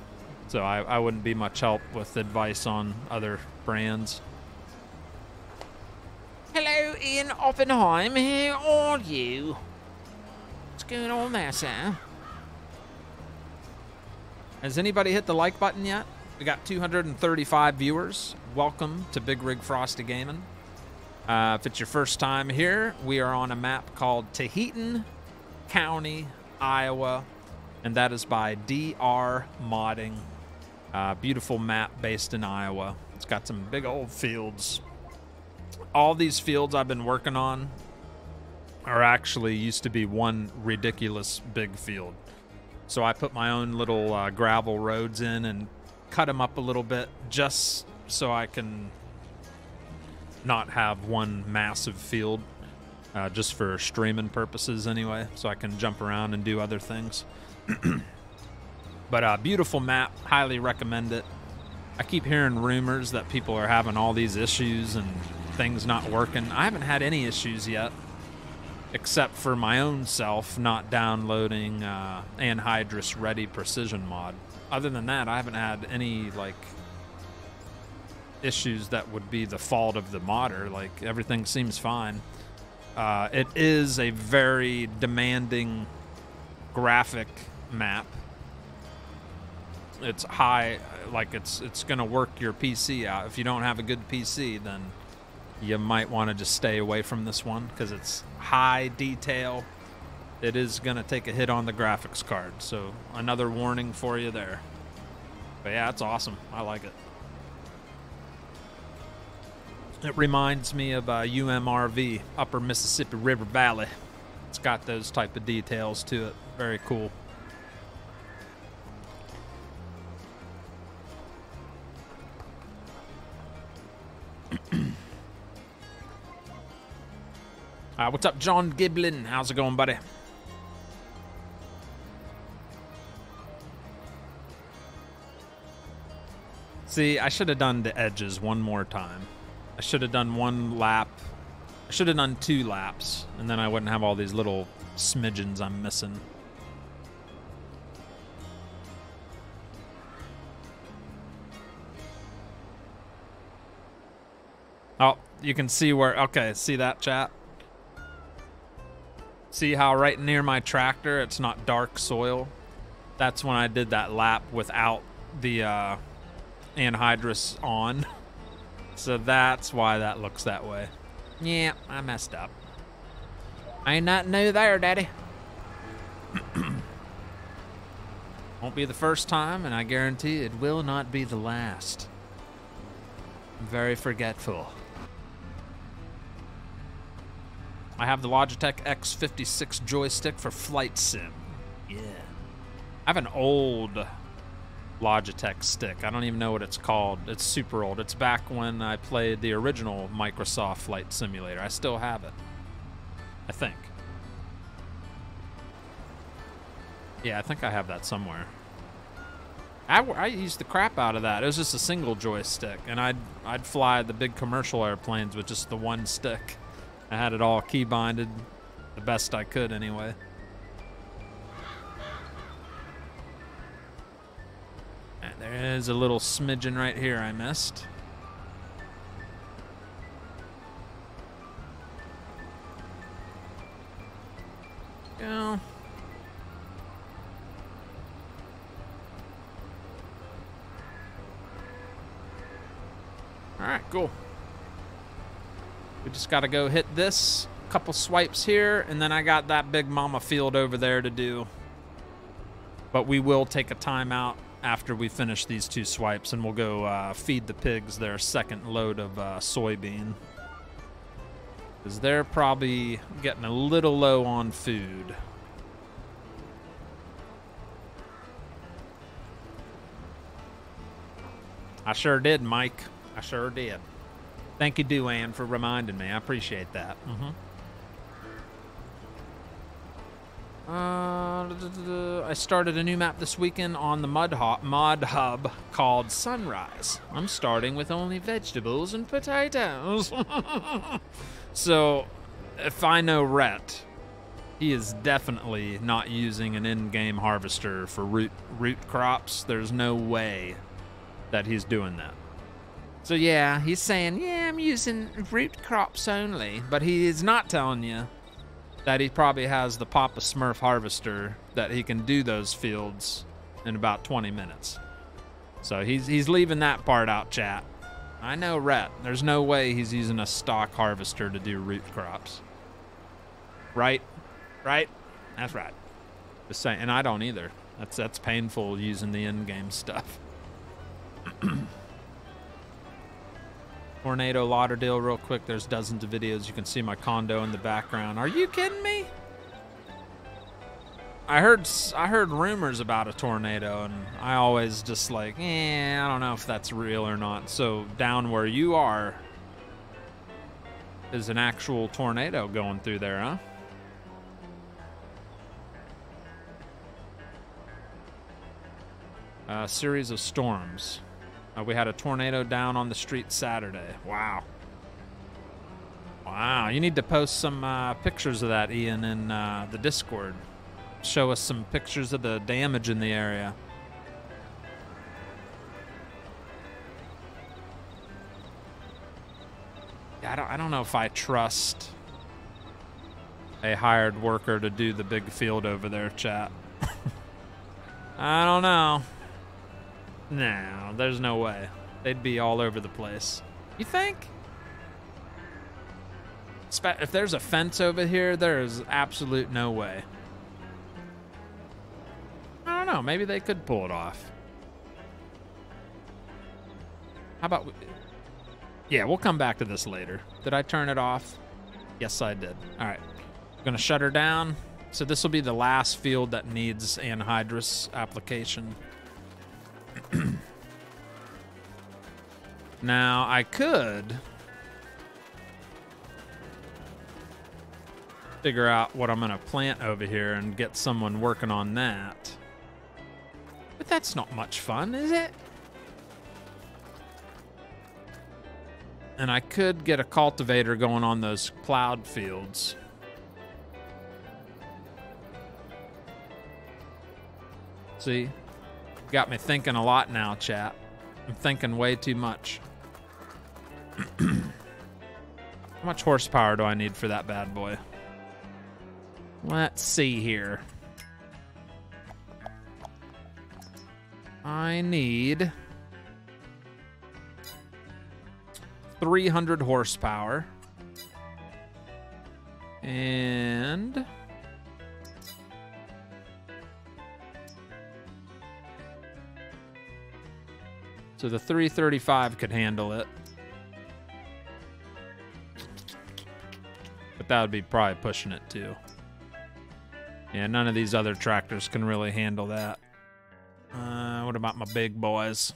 So I, I wouldn't be much help with advice on other brands. Hello, Ian Oppenheim. How are you? What's going on there, sir? Has anybody hit the like button yet? We got 235 viewers. Welcome to Big Rig Frosty Gaming. Uh, if it's your first time here, we are on a map called Taheton County, Iowa, and that is by DR Modding. Uh, beautiful map based in Iowa. It's got some big old fields. All these fields I've been working on are actually used to be one ridiculous big field. So I put my own little uh, gravel roads in and cut them up a little bit just so I can not have one massive field uh, just for streaming purposes anyway so I can jump around and do other things. but uh, beautiful map, highly recommend it. I keep hearing rumors that people are having all these issues and things not working. I haven't had any issues yet except for my own self not downloading uh, Anhydrous Ready Precision mod. Other than that, I haven't had any like issues that would be the fault of the modder. Like everything seems fine. Uh, it is a very demanding graphic map. It's high, like it's it's gonna work your PC out. If you don't have a good PC, then you might want to just stay away from this one because it's high detail. It is to take a hit on the graphics card. So, another warning for you there. But yeah, it's awesome. I like it. It reminds me of uh, UMRV, Upper Mississippi River Valley. It's got those type of details to it. Very cool. Uh, what's up, John Giblin? How's it going, buddy? See, I should have done the edges one more time. I should have done one lap. I should have done two laps, and then I wouldn't have all these little smidgens I'm missing. Oh, you can see where. Okay, see that chat? See how right near my tractor it's not dark soil? That's when I did that lap without the uh, anhydrous on. So that's why that looks that way. Yeah, I messed up. Ain't nothing new there, Daddy. Won't be the first time, and I guarantee it will not be the last. I'm very forgetful. I have the Logitech X56 joystick for Flight Sim. Yeah. I have an old Logitech stick. I don't even know what it's called. It's super old. It's back when I played the original Microsoft Flight Simulator. I still have it. I think. Yeah, I think I have that somewhere. I, I used the crap out of that. It was just a single joystick, and I'd I'd fly the big commercial airplanes with just the one stick I had it all key binded the best I could anyway. There is a little smidgen right here I missed. Go. All right, cool. We just got to go hit this, couple swipes here, and then I got that big mama field over there to do. But we will take a timeout after we finish these two swipes, and we'll go uh, feed the pigs their second load of uh, soybean. Because they're probably getting a little low on food. I sure did, Mike. I sure did. Thank you, Duane, for reminding me. I appreciate that. Mm-hmm. Uh, I started a new map this weekend on the Mud Mod Hub called Sunrise. I'm starting with only vegetables and potatoes. so, if I know Rhett, he is definitely not using an in-game harvester for root root crops. There's no way that he's doing that. So yeah, he's saying, yeah, I'm using root crops only, but he is not telling you that he probably has the Papa Smurf harvester that he can do those fields in about 20 minutes. So he's he's leaving that part out, chat. I know Rhett. There's no way he's using a stock harvester to do root crops. Right? Right? That's right. Just saying, and I don't either. That's that's painful using the in-game stuff. Tornado Lauderdale, real quick. There's dozens of videos. You can see my condo in the background. Are you kidding me? I heard I heard rumors about a tornado, and I always just like, eh, I don't know if that's real or not. So down where you are is an actual tornado going through there, huh? A series of storms. Uh, we had a tornado down on the street Saturday. Wow. Wow. You need to post some uh, pictures of that, Ian, in uh, the Discord. Show us some pictures of the damage in the area. I don't, I don't know if I trust a hired worker to do the big field over there, chat. I don't know. No, there's no way. They'd be all over the place. You think? If there's a fence over here, there is absolute no way. I don't know. Maybe they could pull it off. How about... We... Yeah, we'll come back to this later. Did I turn it off? Yes, I did. All right. I'm going to shut her down. So this will be the last field that needs anhydrous application. now, I could figure out what I'm going to plant over here and get someone working on that. But that's not much fun, is it? And I could get a cultivator going on those cloud fields. See? Got me thinking a lot now, chat. I'm thinking way too much. How much horsepower do I need for that bad boy? Let's see here. I need 300 horsepower. And So the 335 could handle it. But that would be probably pushing it too. Yeah, none of these other tractors can really handle that. Uh, what about my big boys?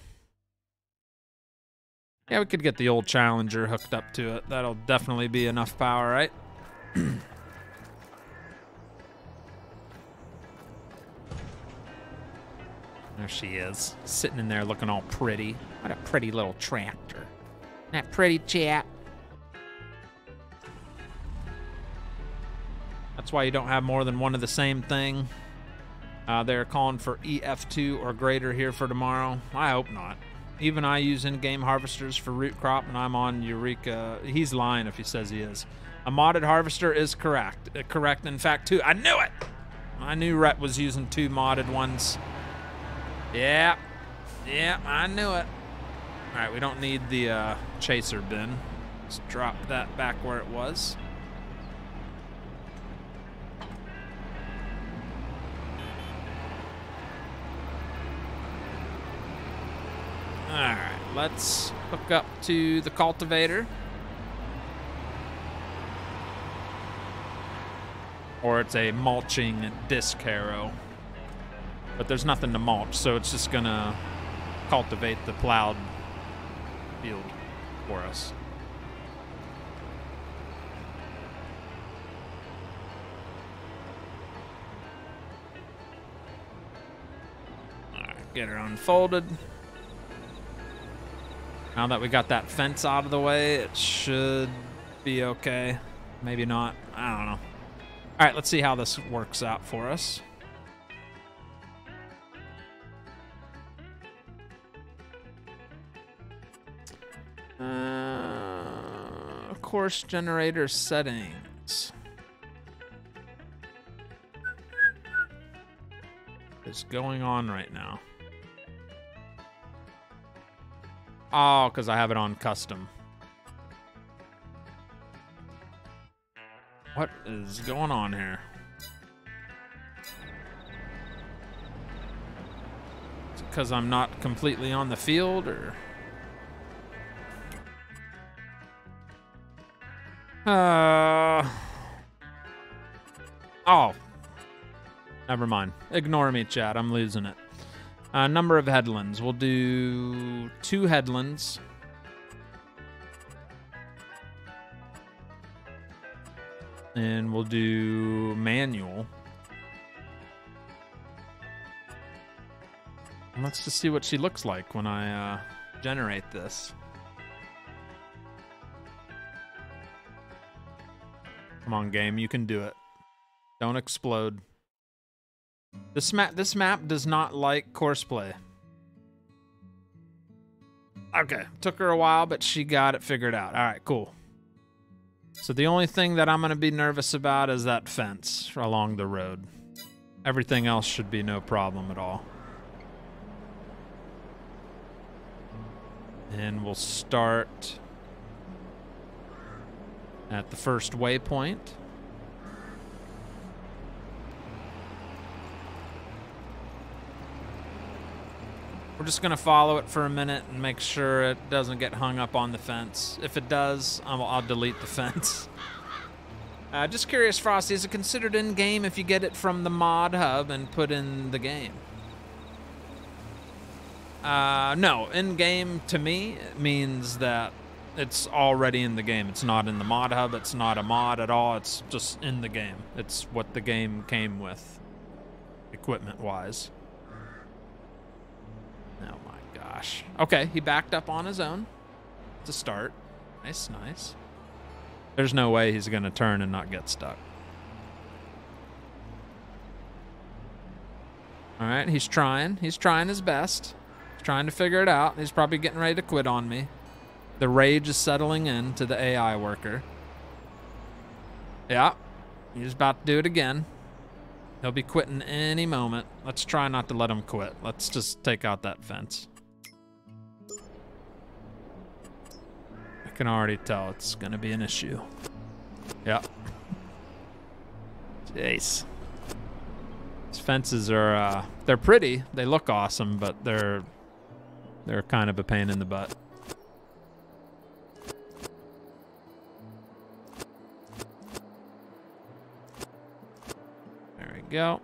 Yeah, we could get the old Challenger hooked up to it. That'll definitely be enough power, right? There she is, sitting in there looking all pretty. What a pretty little tractor. That pretty chat. That's why you don't have more than one of the same thing. Uh, they're calling for EF2 or greater here for tomorrow. I hope not. Even I use in-game harvesters for root crop, and I'm on Eureka. He's lying if he says he is. A modded harvester is correct. Uh, correct, in fact, two. I knew it! I knew Rhett was using two modded ones. Yeah. Yeah, I knew it. All right, we don't need the uh, chaser bin. Let's drop that back where it was. Alright, let's hook up to the cultivator. Or it's a mulching disc harrow. But there's nothing to mulch, so it's just gonna cultivate the plowed field for us. Get her unfolded. Now that we got that fence out of the way, it should be okay. Maybe not. I don't know. All right, let's see how this works out for us. Uh, course generator settings. What's going on right now? Oh, because I have it on custom. What is going on here? Because I'm not completely on the field, or? Uh. Oh. Never mind. Ignore me, chat. I'm losing it. Uh, number of headlands. We'll do two headlands. And we'll do manual. Let's just see what she looks like when I uh, generate this. Come on, game. You can do it. Don't explode. This map, this map does not like courseplay. Okay, took her a while, but she got it figured out. All right, cool. So the only thing that I'm going to be nervous about is that fence along the road. Everything else should be no problem at all. And we'll start at the first waypoint. We're just going to follow it for a minute and make sure it doesn't get hung up on the fence. If it does, I'll, I'll delete the fence. Uh, just curious, Frosty, is it considered in-game if you get it from the mod hub and put in the game? Uh, no, in-game to me means that it's already in the game. It's not in the mod hub. It's not a mod at all. It's just in the game. It's what the game came with, equipment-wise. Oh my gosh. Okay, he backed up on his own to start. Nice, nice. There's no way he's going to turn and not get stuck. All right, he's trying. He's trying his best. He's trying to figure it out. He's probably getting ready to quit on me. The rage is settling in to the AI worker. Yeah, he's about to do it again. He'll be quitting any moment. Let's try not to let him quit. Let's just take out that fence. I can already tell it's going to be an issue. Yep. Jeez. These fences are, uh, they're pretty. They look awesome, but they're, they're kind of a pain in the butt. Go.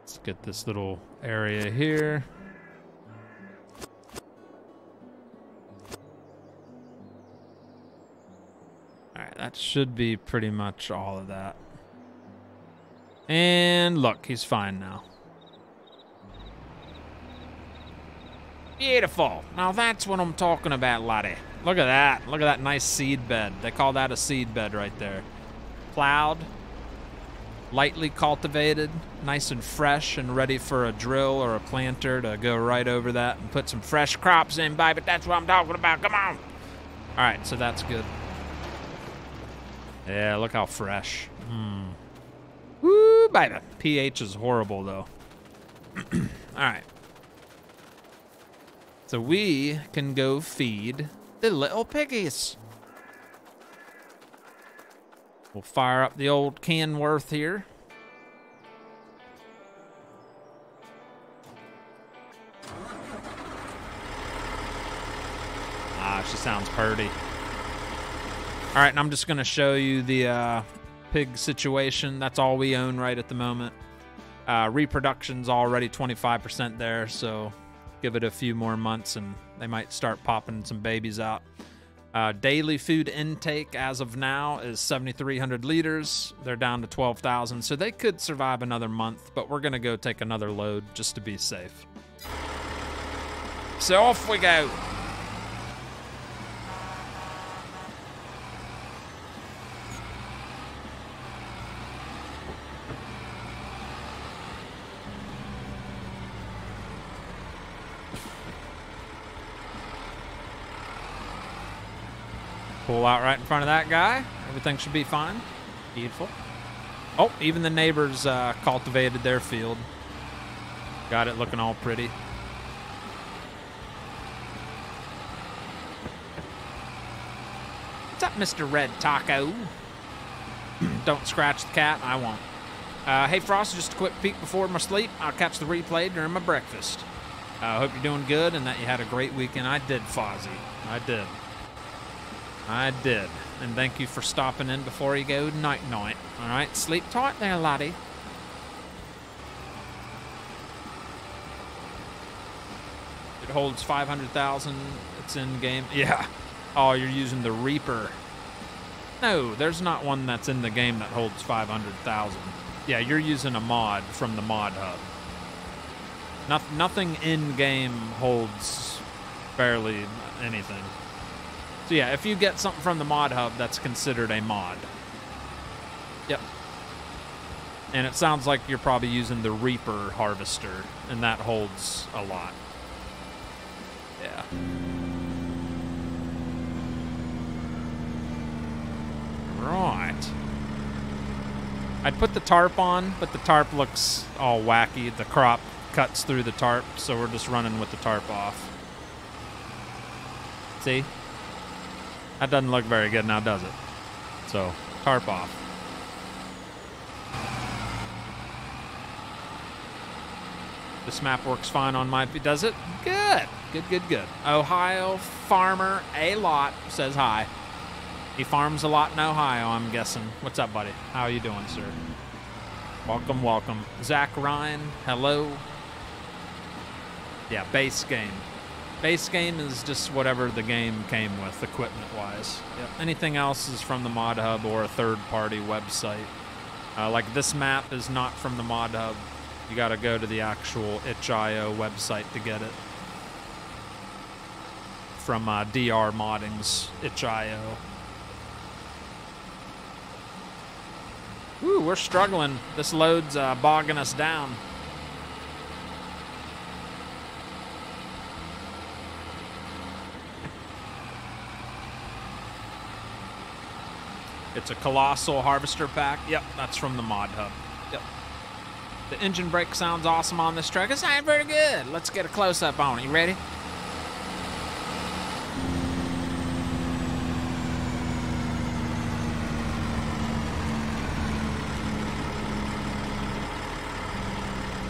Let's get this little area here. Alright, that should be pretty much all of that. And look, he's fine now. Beautiful. Now that's what I'm talking about, laddie. Look at that. Look at that nice seed bed. They call that a seed bed right there. Plowed, lightly cultivated, nice and fresh and ready for a drill or a planter to go right over that and put some fresh crops in, baby. That's what I'm talking about. Come on. All right, so that's good. Yeah, look how fresh. Hmm. Woo, baby. pH is horrible, though. All right. So we can go feed the little piggies. We'll fire up the old Kenworth here. Ah, she sounds purty. All right, and I'm just going to show you the uh, pig situation. That's all we own right at the moment. Uh, reproduction's already 25% there, so give it a few more months and they might start popping some babies out. Uh, daily food intake as of now is 7,300 liters. They're down to 12,000, so they could survive another month, but we're going to go take another load just to be safe. So off we go. Out right in front of that guy. Everything should be fine. Beautiful. Oh, even the neighbors uh, cultivated their field. Got it looking all pretty. What's up, Mr. Red Taco? Don't scratch the cat. I won't. Uh, hey, Frost, just a quick peek before my sleep. I'll catch the replay during my breakfast. I uh, hope you're doing good and that you had a great weekend. I did, Fozzie. I did. I did. And thank you for stopping in before you go night night. All right, sleep tight there, laddie. It holds 500,000. It's in game. Yeah. Oh, you're using the Reaper. No, there's not one that's in the game that holds 500,000. Yeah, you're using a mod from the mod hub. No, nothing in game holds barely anything. So yeah, if you get something from the mod hub, that's considered a mod. Yep. And it sounds like you're probably using the Reaper harvester, and that holds a lot. Yeah. Right. I'd put the tarp on, but the tarp looks all wacky. The crop cuts through the tarp, so we're just running with the tarp off. See? That doesn't look very good now, does it? So, tarp off. This map works fine on my... Does it? Good. Good, good, good. Ohio farmer a lot says hi. He farms a lot in Ohio, I'm guessing. What's up, buddy? How are you doing, sir? Welcome, welcome. Zach Ryan, hello. Yeah, base game. Base game is just whatever the game came with, equipment-wise. Yep. Anything else is from the Mod Hub or a third-party website. Uh, like this map is not from the Mod Hub. You got to go to the actual itch.io website to get it. From uh, DR Modding's itch.io. Ooh, we're struggling. This load's uh, bogging us down. It's a colossal harvester pack. Yep, that's from the mod hub. Yep. The engine brake sounds awesome on this truck. It sounds very good. Let's get a close up on it. You ready?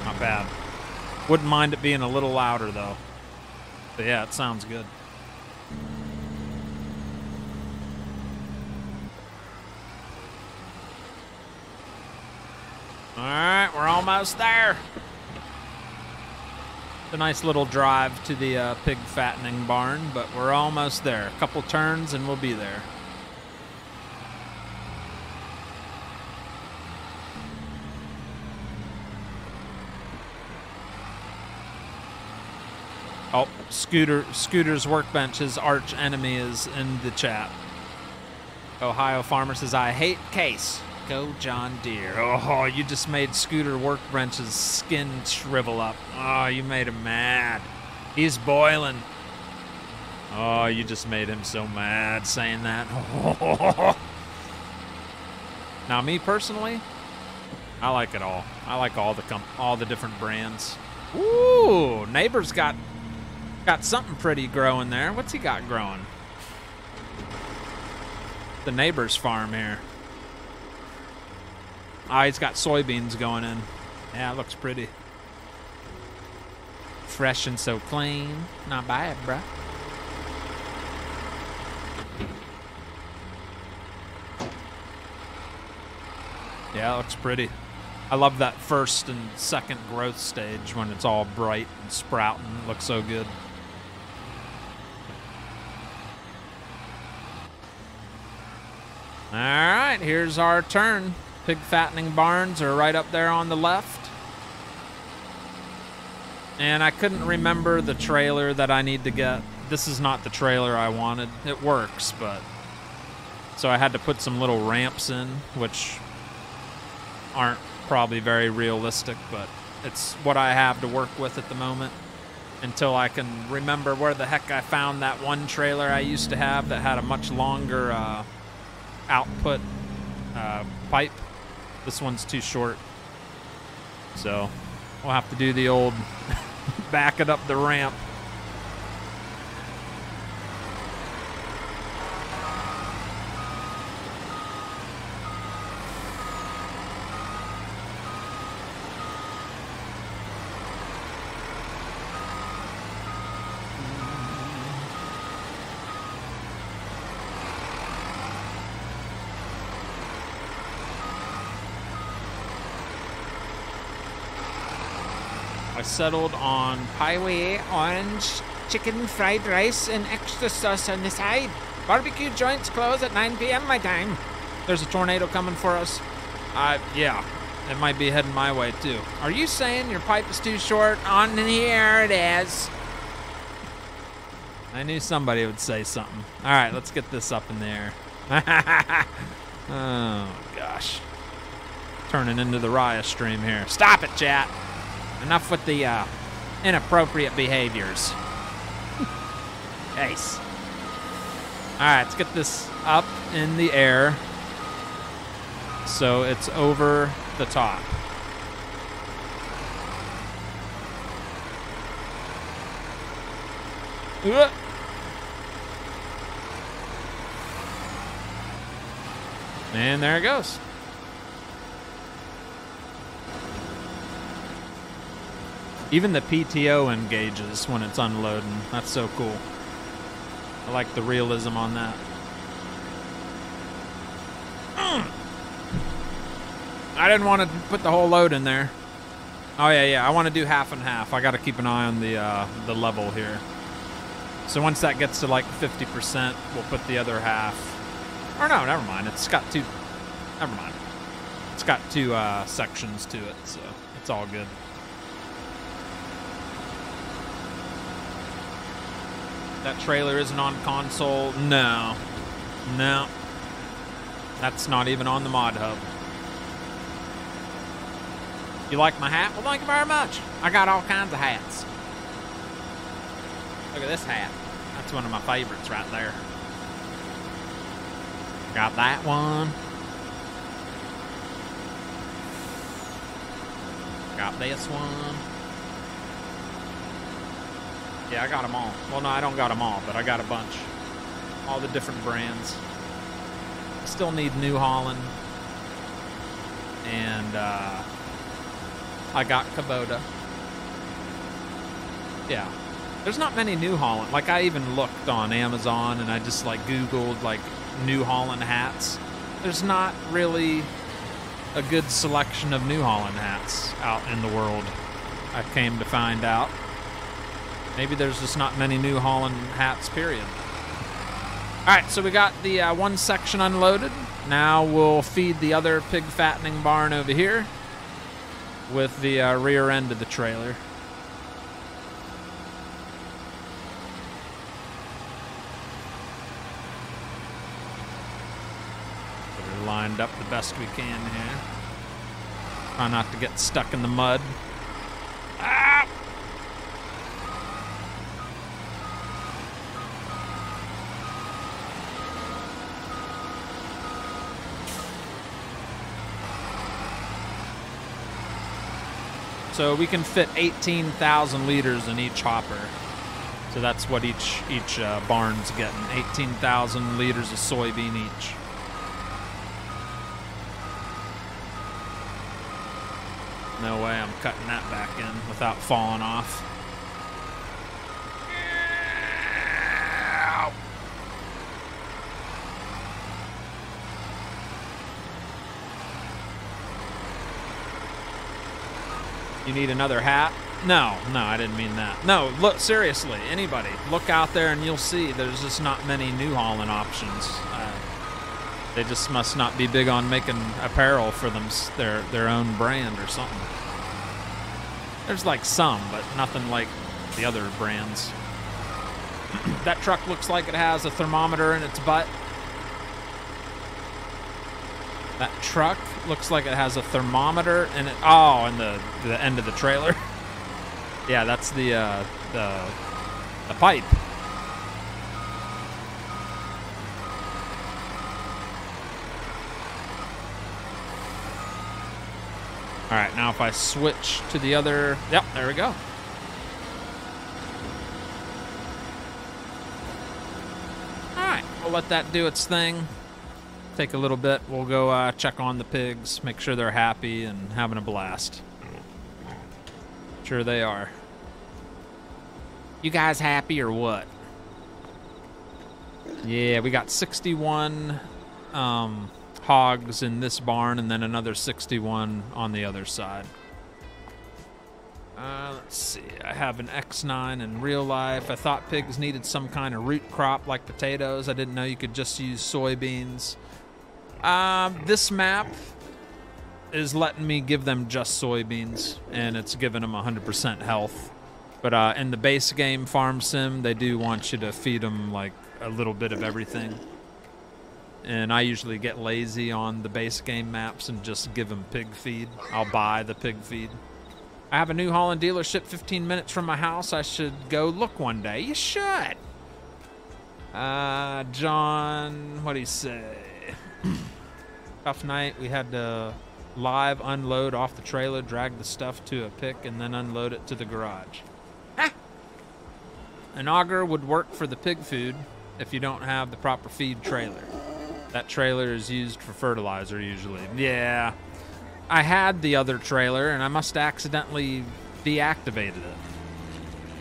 Not bad. Wouldn't mind it being a little louder though. But yeah, it sounds good. All right, we're almost there. It's a nice little drive to the uh, pig fattening barn, but we're almost there. A couple turns and we'll be there. Oh, Scooter Scooter's workbench, his arch enemy, is in the chat. Ohio Farmer says, I hate case. Go John Deere. Oh, you just made Scooter Workbench's skin shrivel up. Oh, you made him mad. He's boiling. Oh, you just made him so mad saying that. now, me personally, I like it all. I like all the all the different brands. Ooh, neighbor's got got something pretty growing there. What's he got growing? The neighbor's farm here. Ah, he's got soybeans going in. Yeah, it looks pretty. Fresh and so clean. Not bad, bruh. Yeah, it looks pretty. I love that first and second growth stage when it's all bright and sprouting. It looks so good. All right, here's our turn. Pig fattening barns are right up there on the left. And I couldn't remember the trailer that I need to get. This is not the trailer I wanted. It works, but. So I had to put some little ramps in, which aren't probably very realistic, but it's what I have to work with at the moment until I can remember where the heck I found that one trailer I used to have that had a much longer uh, output uh, pipe. This one's too short. So we'll have to do the old back it up the ramp. Settled on Highway orange chicken fried rice and extra sauce on the side. Barbecue joints close at 9 p.m. my time. There's a tornado coming for us. Uh, yeah, it might be heading my way too. Are you saying your pipe is too short? On here it is. I knew somebody would say something. All right, let's get this up in the air. oh gosh, turning into the Raya stream here. Stop it, chat. Enough with the uh, inappropriate behaviors. Ace. All right, let's get this up in the air so it's over the top. Uh. And there it goes. Even the PTO engages when it's unloading. That's so cool. I like the realism on that. Mm. I didn't want to put the whole load in there. Oh yeah, yeah. I want to do half and half. I got to keep an eye on the uh, the level here. So once that gets to like 50%, we'll put the other half. Or no, never mind. It's got two. Never mind. It's got two uh, sections to it, so it's all good. That trailer isn't on console. No. No. That's not even on the mod hub. You like my hat? Well, thank you very much. I got all kinds of hats. Look at this hat. That's one of my favorites right there. Got that one. Got this one. Yeah, I got them all. Well, no, I don't got them all, but I got a bunch. All the different brands. I still need New Holland. And uh, I got Kubota. Yeah. There's not many New Holland. Like, I even looked on Amazon and I just, like, Googled, like, New Holland hats. There's not really a good selection of New Holland hats out in the world, I came to find out. Maybe there's just not many New Holland hats, period. All right, so we got the uh, one section unloaded. Now we'll feed the other pig fattening barn over here with the uh, rear end of the trailer. We're lined up the best we can here. Try not to get stuck in the mud. So we can fit 18,000 liters in each hopper. So that's what each each uh, barn's getting 18,000 liters of soybean each. No way I'm cutting that back in without falling off. You need another hat? No, no, I didn't mean that. No, look, seriously, anybody, look out there and you'll see there's just not many New Holland options. Uh, they just must not be big on making apparel for them, their their own brand or something. There's like some, but nothing like the other brands. that truck looks like it has a thermometer in its butt. That truck looks like it has a thermometer and it. Oh, and the the end of the trailer. yeah, that's the uh, the the pipe. All right, now if I switch to the other, yep, there we go. All right, we'll let that do its thing take a little bit. We'll go uh, check on the pigs, make sure they're happy and having a blast. Sure they are. You guys happy or what? Yeah, we got 61 um, hogs in this barn and then another 61 on the other side. Uh, let's see. I have an X9 in real life. I thought pigs needed some kind of root crop like potatoes. I didn't know you could just use soybeans. Um, this map is letting me give them just soybeans, and it's giving them 100% health. But uh, in the base game Farm Sim, they do want you to feed them like a little bit of everything. And I usually get lazy on the base game maps and just give them pig feed. I'll buy the pig feed. I have a New Holland dealership 15 minutes from my house. I should go look one day. You should. Uh, John, what do you say? Tough night. We had to live unload off the trailer, drag the stuff to a pick, and then unload it to the garage. Ah! An auger would work for the pig food if you don't have the proper feed trailer. That trailer is used for fertilizer usually. Yeah. I had the other trailer and I must accidentally deactivated it,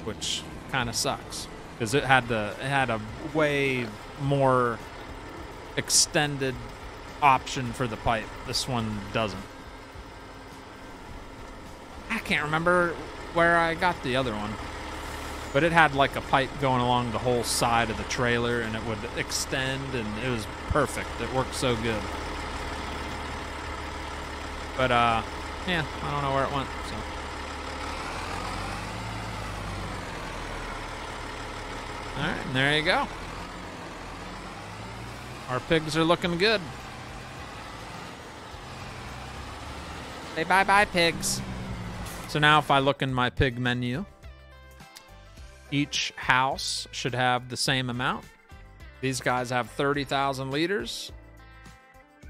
which kind of sucks because it had the it had a way more extended option for the pipe. This one doesn't. I can't remember where I got the other one. But it had like a pipe going along the whole side of the trailer and it would extend and it was perfect. It worked so good. But uh yeah, I don't know where it went, so Alright, there you go. Our pigs are looking good. Say bye bye, pigs. So now, if I look in my pig menu, each house should have the same amount. These guys have 30,000 liters.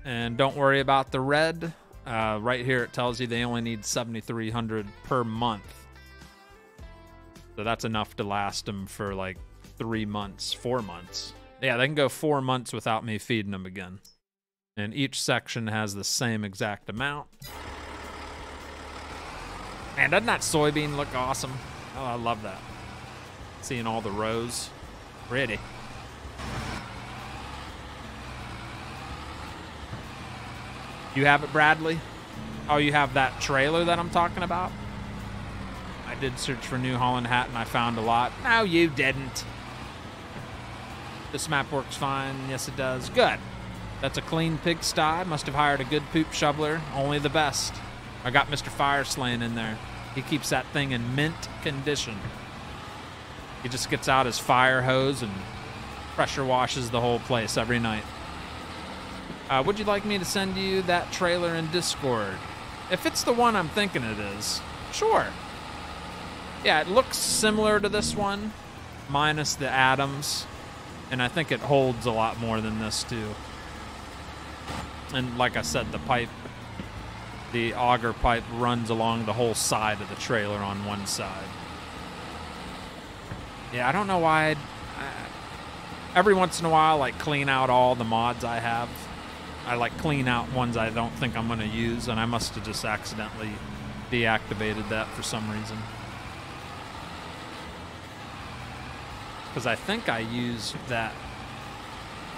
And don't worry about the red. Uh, right here, it tells you they only need 7,300 per month. So that's enough to last them for like three months, four months. Yeah, they can go four months without me feeding them again. And each section has the same exact amount. Man, doesn't that soybean look awesome? Oh, I love that. Seeing all the rows. Pretty. You have it, Bradley? Oh, you have that trailer that I'm talking about? I did search for New Holland hat and I found a lot. No, you didn't. This map works fine. Yes, it does. Good. That's a clean pigsty. Must have hired a good poop shoveler. Only the best. I got Mr. Fire Slaying in there. He keeps that thing in mint condition. He just gets out his fire hose and pressure washes the whole place every night. Uh, would you like me to send you that trailer in Discord? If it's the one I'm thinking it is, sure. Yeah, it looks similar to this one, minus the atoms, and I think it holds a lot more than this too. And like I said, the pipe, the auger pipe runs along the whole side of the trailer on one side. Yeah, I don't know why. I'd, I, every once in a while, like clean out all the mods I have. I like clean out ones I don't think I'm going to use, and I must have just accidentally deactivated that for some reason. Because I think I used that.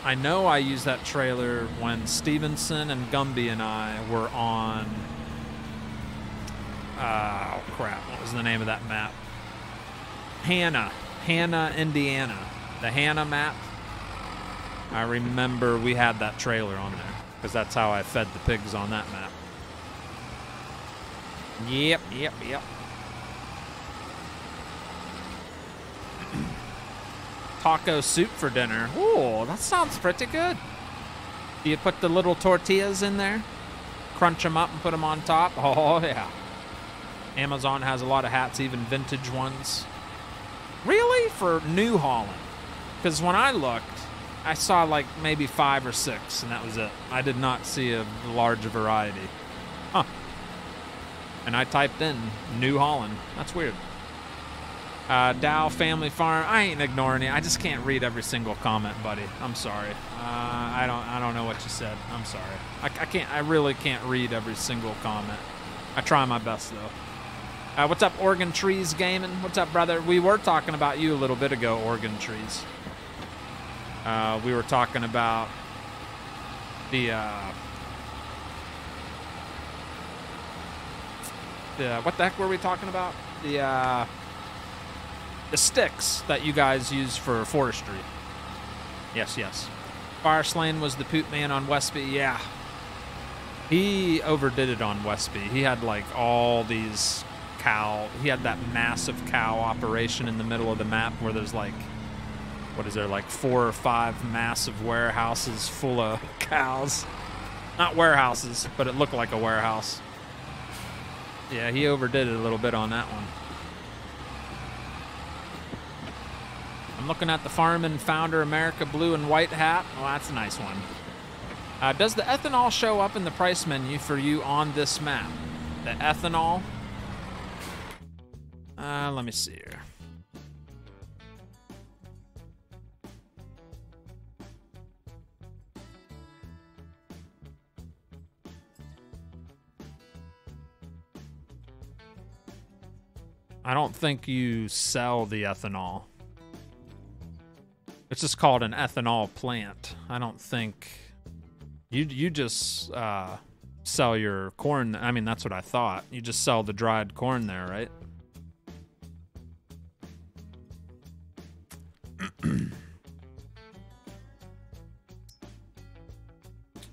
I know I used that trailer when Stevenson and Gumby and I were on. Uh, oh crap! What was the name of that map? Hannah, Hannah, Indiana. The Hannah map. I remember we had that trailer on there because that's how I fed the pigs on that map. Yep, yep, yep. Taco soup for dinner. Ooh, that sounds pretty good. Do you put the little tortillas in there? Crunch them up and put them on top? Oh, yeah. Amazon has a lot of hats, even vintage ones. Really? For New Holland? Because when I looked, I saw like maybe five or six, and that was it. I did not see a large variety. Huh. And I typed in New Holland. That's weird. Uh, Dow Family Farm. I ain't ignoring you. I just can't read every single comment, buddy. I'm sorry. Uh, I don't. I don't know what you said. I'm sorry. I, I, can't. I really can't read every single comment. I try my best though. Uh, what's up, Oregon Trees Gaming? What's up, brother? We were talking about you a little bit ago, Oregon Trees. Uh, we were talking about the uh, the what the heck were we talking about? The uh, the sticks that you guys use for forestry. Yes, yes. Fire Slane was the poop man on Westby. Yeah, he overdid it on Westby. He had like all these cow. He had that massive cow operation in the middle of the map where there's like what is there like four or five massive warehouses full of cows not warehouses but it looked like a warehouse yeah he overdid it a little bit on that one i'm looking at the farming founder america blue and white hat. Oh that's a nice one. Uh, does the ethanol show up in the price menu for you on this map? The ethanol? Uh, let me see here. I don't think you sell the ethanol. It's just called an ethanol plant. I don't think you you just uh, sell your corn. I mean, that's what I thought. You just sell the dried corn there, right?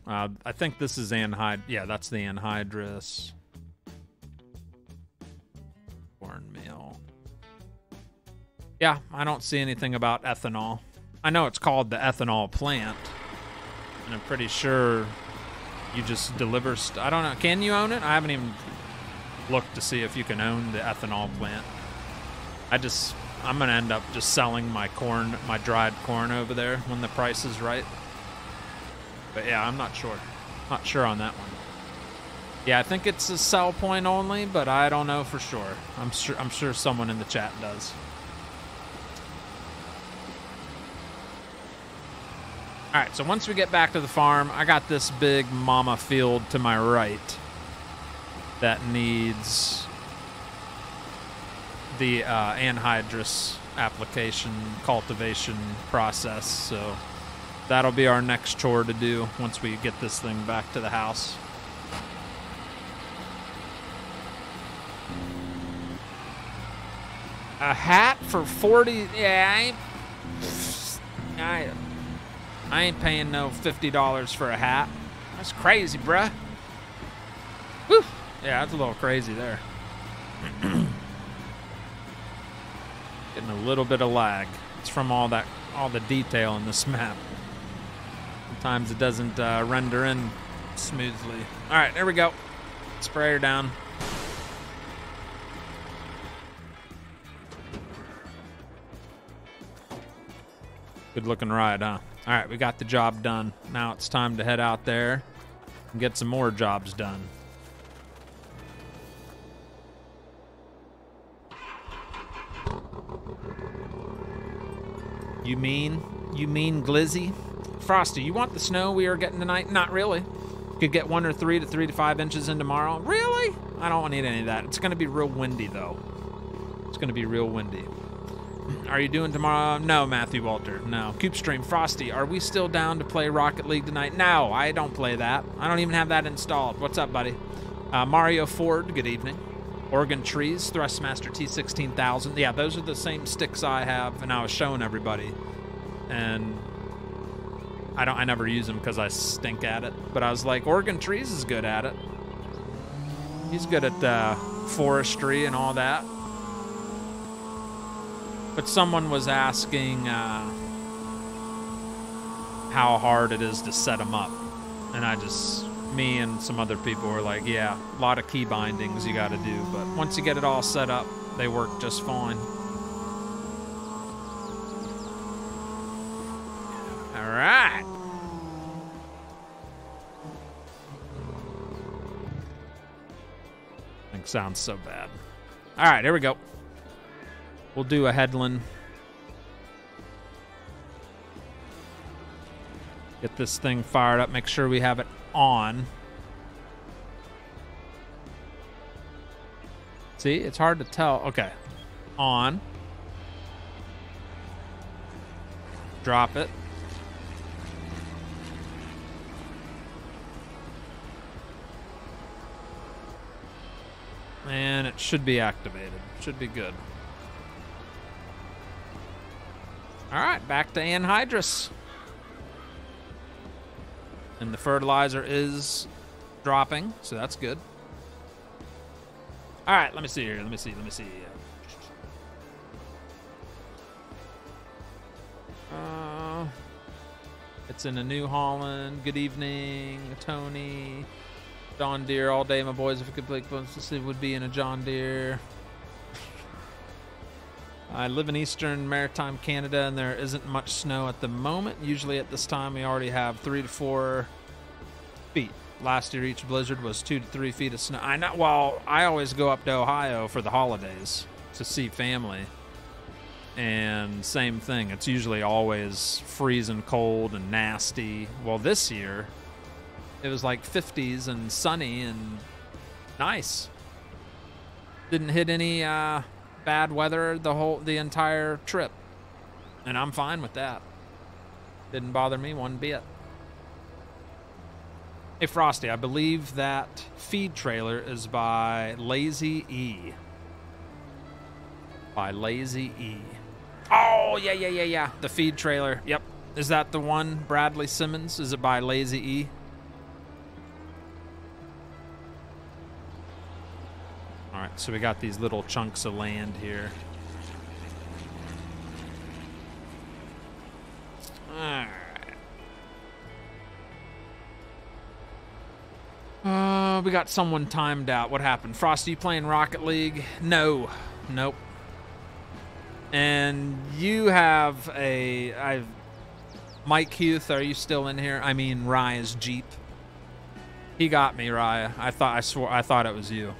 uh, I think this is anhyd. Yeah, that's the anhydrous. cornmeal. Yeah, I don't see anything about ethanol. I know it's called the ethanol plant, and I'm pretty sure you just deliver. St- I don't know. Can you own it? I haven't even looked to see if you can own the ethanol plant. I just I'm gonna end up just selling my corn, my dried corn over there when the price is right. But yeah, I'm not sure. Not sure on that one. Yeah, I think it's a sell point only, but I don't know for sure. I'm sure I'm sure someone in the chat does. All right, so once we get back to the farm, I got this big mama field to my right that needs the uh, anhydrous application cultivation process. So that'll be our next chore to do once we get this thing back to the house. A hat for 40 yeah, I I, I ain't paying no $50 for a hat. That's crazy, bruh. Whew. Yeah, that's a little crazy there. Getting a little bit of lag. It's from all that all the detail in this map. Sometimes it doesn't uh, render in smoothly. All right, there we go. Sprayer down. Good looking ride, huh? All right, we got the job done. Now it's time to head out there and get some more jobs done. You mean? You mean Glizzy? Frosty, you want the snow we are getting tonight? Not really. Could get one or three to three to five inches in tomorrow. Really? I don't need any of that. It's going to be real windy, though. It's going to be real windy. Are you doing tomorrow? No, Matthew Walter. No. Stream Frosty, are we still down to play Rocket League tonight? No, I don't play that. I don't even have that installed. What's up, buddy? Uh, Mario Ford, good evening. Oregon Trees, Thrustmaster T16000. Yeah, those are the same sticks I have, and I was showing everybody. And I don't. I never use them because I stink at it. But I was like, Oregon Trees is good at it. He's good at uh, forestry and all that. But someone was asking uh, how hard it is to set them up, and I just me and some other people were like, yeah, a lot of key bindings you got to do, but once you get it all set up, they work just fine. All right. Sounds so bad. All right, here we go. We'll do a headland. Get this thing fired up, make sure we have it on. See, it's hard to tell. Okay. On. Drop it. And it should be activated. Should be good. All right, back to anhydrous. And the fertilizer is dropping, so that's good. All right, let me see here. Let me see. Let me see. Uh, it's in a New Holland. Good evening, Tony. John Deere all day, my boys. If we could play it would be in a John Deere. I live in eastern maritime Canada and there isn't much snow at the moment. Usually at this time we already have three to four feet. Last year each blizzard was two to three feet of snow. I know. Well, I always go up to Ohio for the holidays to see family, and same thing. It's usually always freezing cold and nasty. Well, this year it was like 50s and sunny and nice. Didn't hit any. Uh, bad weather the whole the entire trip. And I'm fine with that. Didn't bother me one bit. Hey Frosty, I believe that feed trailer is by Lazy E. By Lazy E. Oh, yeah, yeah, yeah, yeah. The feed trailer. Yep. Is that the one, Bradley Simmons? Is it by Lazy E? All right, so we got these little chunks of land here. Uh, we got someone timed out. What happened? Frosty, playing Rocket League? No. Nope. And you have a... I've, Mike Huth, are you still in here? I mean, Raya's Jeep. He got me, Raya. I thought I swore I thought it was you.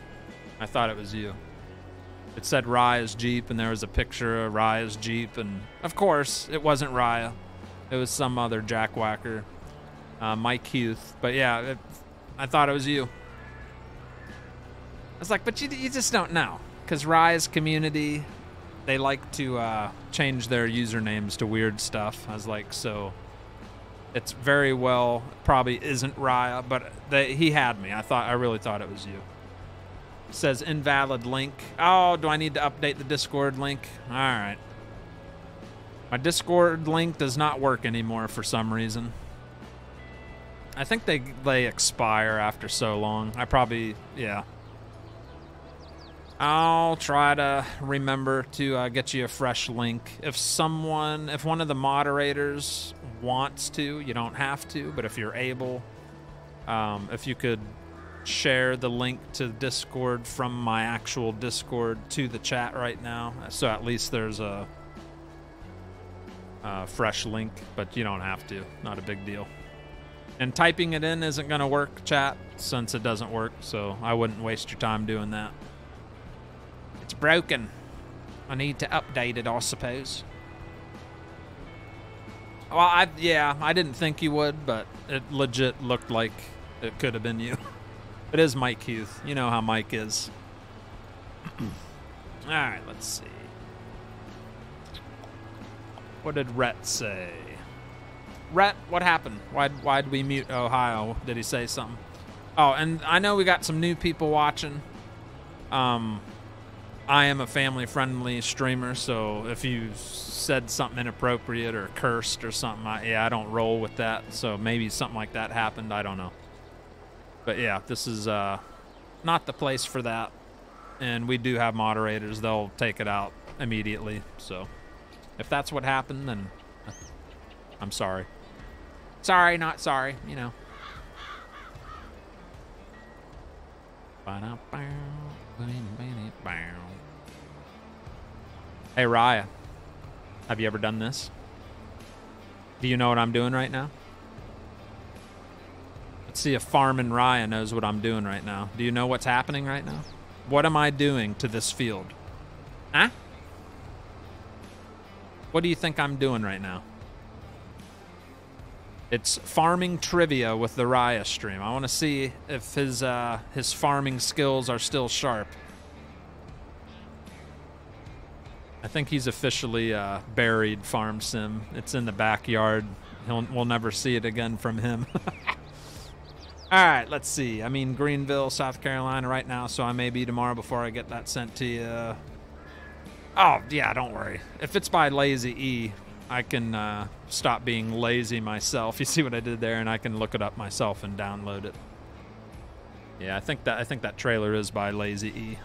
I thought it was you. It said Raya's Jeep, and there was a picture of Raya's Jeep, and of course, it wasn't Raya. It was some other jackwhacker, uh, Mike Huth. But yeah, it, I thought it was you. I was like, but you, you just don't know. Because Raya's community, they like to uh, change their usernames to weird stuff. I was like, so it's very well probably isn't Raya, but they, he had me. I thought I really thought it was you says invalid link. Oh, do I need to update the Discord link? All right. My Discord link does not work anymore for some reason. I think they they expire after so long. I probably yeah. I'll try to remember to uh, get you a fresh link. If someone, if one of the moderators wants to, you don't have to, but if you're able, um, if you could share the link to Discord from my actual Discord to the chat right now, so at least there's a, a fresh link, but you don't have to. Not a big deal. And typing it in isn't going to work, chat, since it doesn't work, so I wouldn't waste your time doing that. It's broken. I need to update it, I suppose. Well, I yeah, I didn't think you would, but it legit looked like it could have been you. It is Mike Huth. You know how Mike is. All right, let's see. What did Rhett say? Rhett, what happened? Why why'd we mute Ohio? Did he say something? Oh, and I know we got some new people watching. Um, I am a family friendly streamer, so if you said something inappropriate or cursed or something, I, yeah, I don't roll with that. So maybe something like that happened. I don't know. But yeah, this is uh, not the place for that. And we do have moderators, they'll take it out immediately. So if that's what happened, then I'm sorry. Sorry, not sorry, you know. Hey, Raya. Have you ever done this? Do you know what I'm doing right now? Let's see if Farmin Raya knows what I'm doing right now. Do you know what's happening right now? What am I doing to this field? Huh? What do you think I'm doing right now? It's farming trivia with the Raya stream. I want to see if his uh, his farming skills are still sharp. I think he's officially uh, buried Farm Sim. It's in the backyard. He'll, we'll never see it again from him. All right, let's see. I mean, Greenville, South Carolina right now, so I may be tomorrow before I get that sent to you. Oh, yeah, don't worry. If it's by Lazy E, I can uh, stop being lazy myself. You see what I did there, and I can look it up myself and download it. Yeah, I think that I think that trailer is by Lazy E.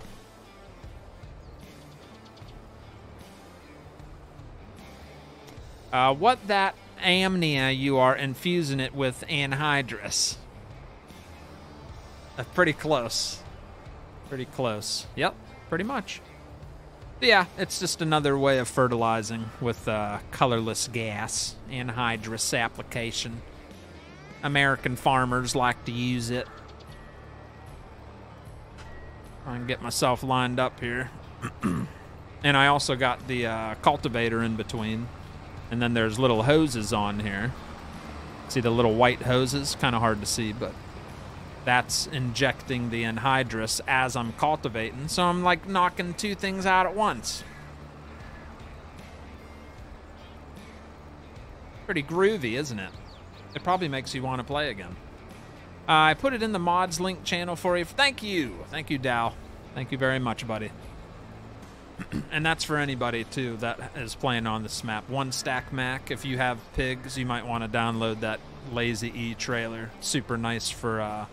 Uh, what that ammonia you are infusing it with anhydrous. Uh, pretty close. Pretty close. Yep, pretty much. Yeah, it's just another way of fertilizing with uh, colorless gas, anhydrous application. American farmers like to use it. I can get myself lined up here. and I also got the uh, cultivator in between. And then there's little hoses on here. See the little white hoses? Kind of hard to see, but that's injecting the anhydrous as I'm cultivating. So I'm like knocking two things out at once. Pretty groovy, isn't it? It probably makes you want to play again. Uh, I put it in the mods link channel for you. Thank you. Thank you, Dow. Thank you very much, buddy. and that's for anybody too that is playing on this map. One Stack Mac. If you have pigs, you might want to download that Lazy E trailer. Super nice for uh,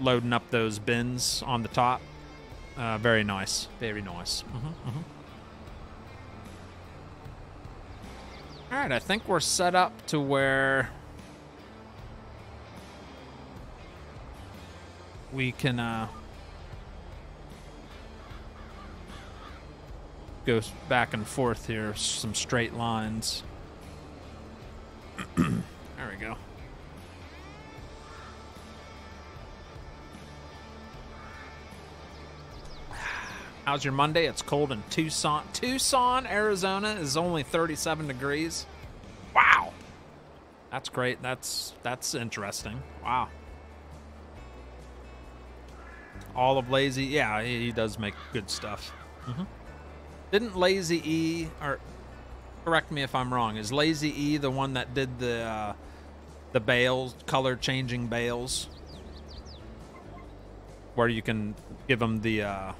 loading up those bins on the top. Uh, very nice. Very nice. Mm-hmm, mm-hmm. All right, I think we're set up to where we can uh, go back and forth here, some straight lines. there we go. How's your Monday? It's cold in Tucson. Tucson, Arizona is only 37 degrees. Wow. That's great. That's that's interesting. Wow. All of Lazy, yeah, he, he does make good stuff. Mm-hmm. Didn't Lazy E, or correct me if I'm wrong, is Lazy E the one that did the uh, the bales, color changing bales, where you can give them the uh,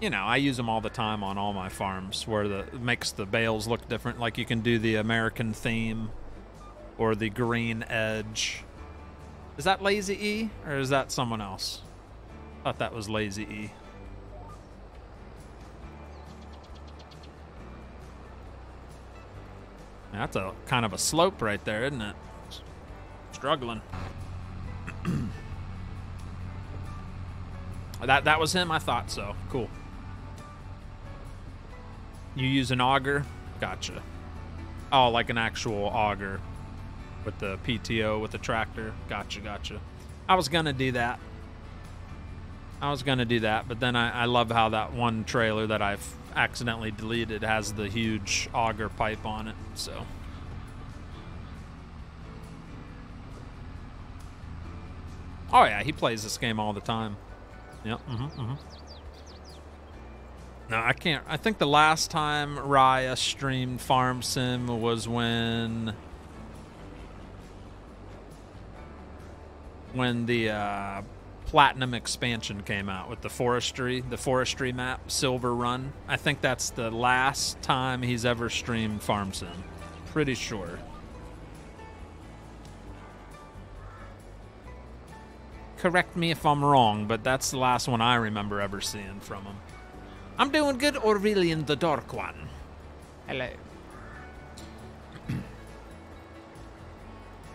you know, I use them all the time on all my farms where the makes the bales look different. Like you can do the American theme or the green edge. Is that Lazy E or is that someone else? Thought that was Lazy E. That's a kind of a slope right there, isn't it? Struggling. that that was him. I thought so. Cool. You use an auger? Gotcha. Oh, like an actual auger with the PTO with the tractor. Gotcha, gotcha. I was gonna do that. I was gonna do that, but then I, I love how that one trailer that I've accidentally deleted has the huge auger pipe on it. So. Oh yeah, he plays this game all the time. Yep. Mm-hmm. Mm-hmm. No, I can't. I think the last time Raya streamed Farm Sim was when when the uh, Platinum expansion came out with the forestry, the forestry map, Silver Run. I think that's the last time he's ever streamed Farm Sim. Pretty sure. Correct me if I'm wrong, but that's the last one I remember ever seeing from him. I'm doing good, Aurelian the Dark One. Hello.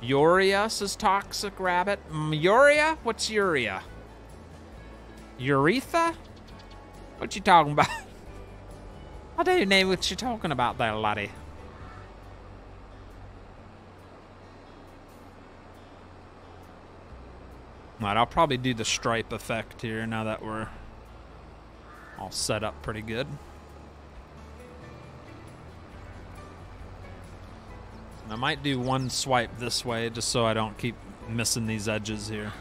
Uria says Toxic Rabbit. Mm, Uria? What's Uria? Uretha? What you talking about? I don't know what you're talking about there, laddie. Right, I'll probably do the stripe effect here now that we're all set up pretty good. I might do one swipe this way just so I don't keep missing these edges here.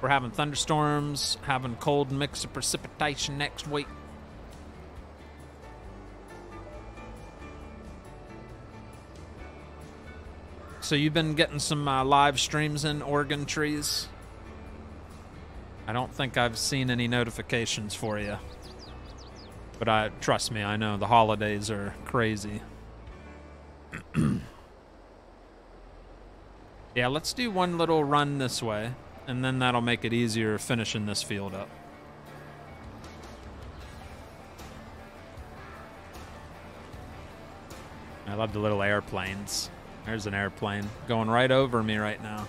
We're having thunderstorms, having cold mix of precipitation next week. So you've been getting some uh, live streams in Oregon trees? I don't think I've seen any notifications for you. But I trust me, I know the holidays are crazy. yeah, let's do one little run this way, and then that'll make it easier finishing this field up. I love the little airplanes. There's an airplane going right over me right now.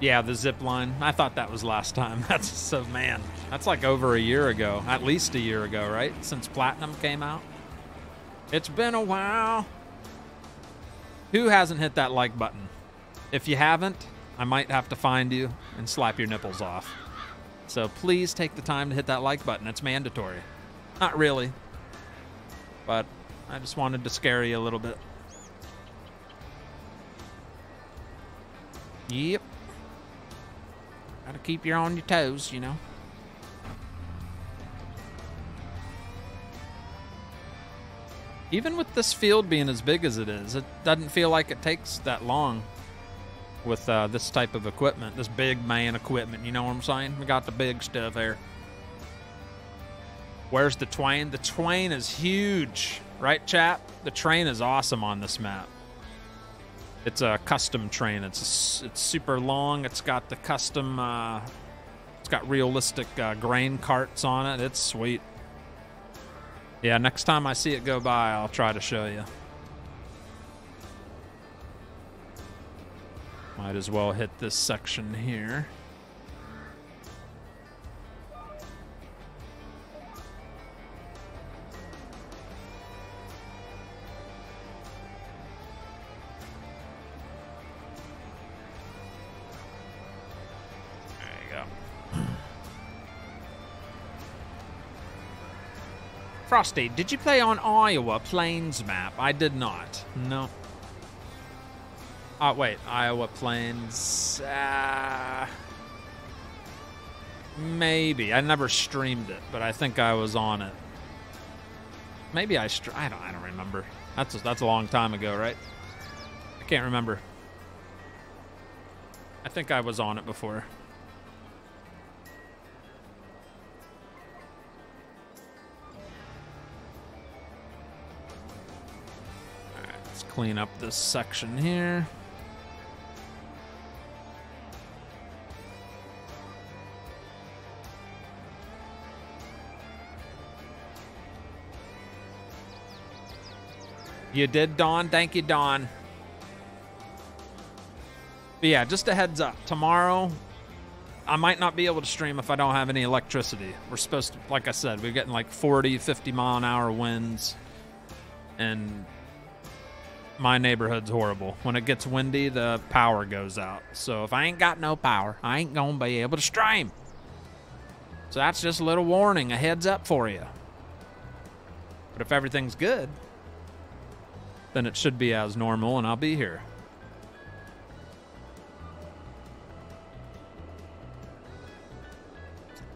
Yeah, the zip line. I thought that was last time. That's so man. That's like over a year ago, at least a year ago, right? Since Platinum came out. It's been a while. Who hasn't hit that like button? If you haven't, I might have to find you and slap your nipples off. So please take the time to hit that like button. It's mandatory. Not really, but I just wanted to scare you a little bit. Yep. Gotta keep you on your toes, you know. Even with this field being as big as it is, it doesn't feel like it takes that long with uh, this type of equipment, this big man equipment. You know what I'm saying? We got the big stuff here. Where's the Twain? The Twain is huge, right, chap? The train is awesome on this map. It's a custom train. It's it's super long. It's got the custom. Uh, it's got realistic uh, grain carts on it. It's sweet. Yeah, next time I see it go by, I'll try to show you. Might as well hit this section here. Frosty, did you play on Iowa Plains map? I did not. No. Oh, wait. Iowa Plains. Uh, maybe. I never streamed it, but I think I was on it. Maybe I I don't I don't remember. That's a, that's a long time ago, right? I can't remember. I think I was on it before. clean up this section here. You did, Don. Thank you, Don. But yeah, just a heads up. Tomorrow, I might not be able to stream if I don't have any electricity. We're supposed to, like I said, we're getting like 40, 50 mile an hour winds. And my neighborhood's horrible. When it gets windy, the power goes out. So if I ain't got no power, I ain't going to be able to stream. So that's just a little warning, a heads up for you. But if everything's good, then it should be as normal and I'll be here.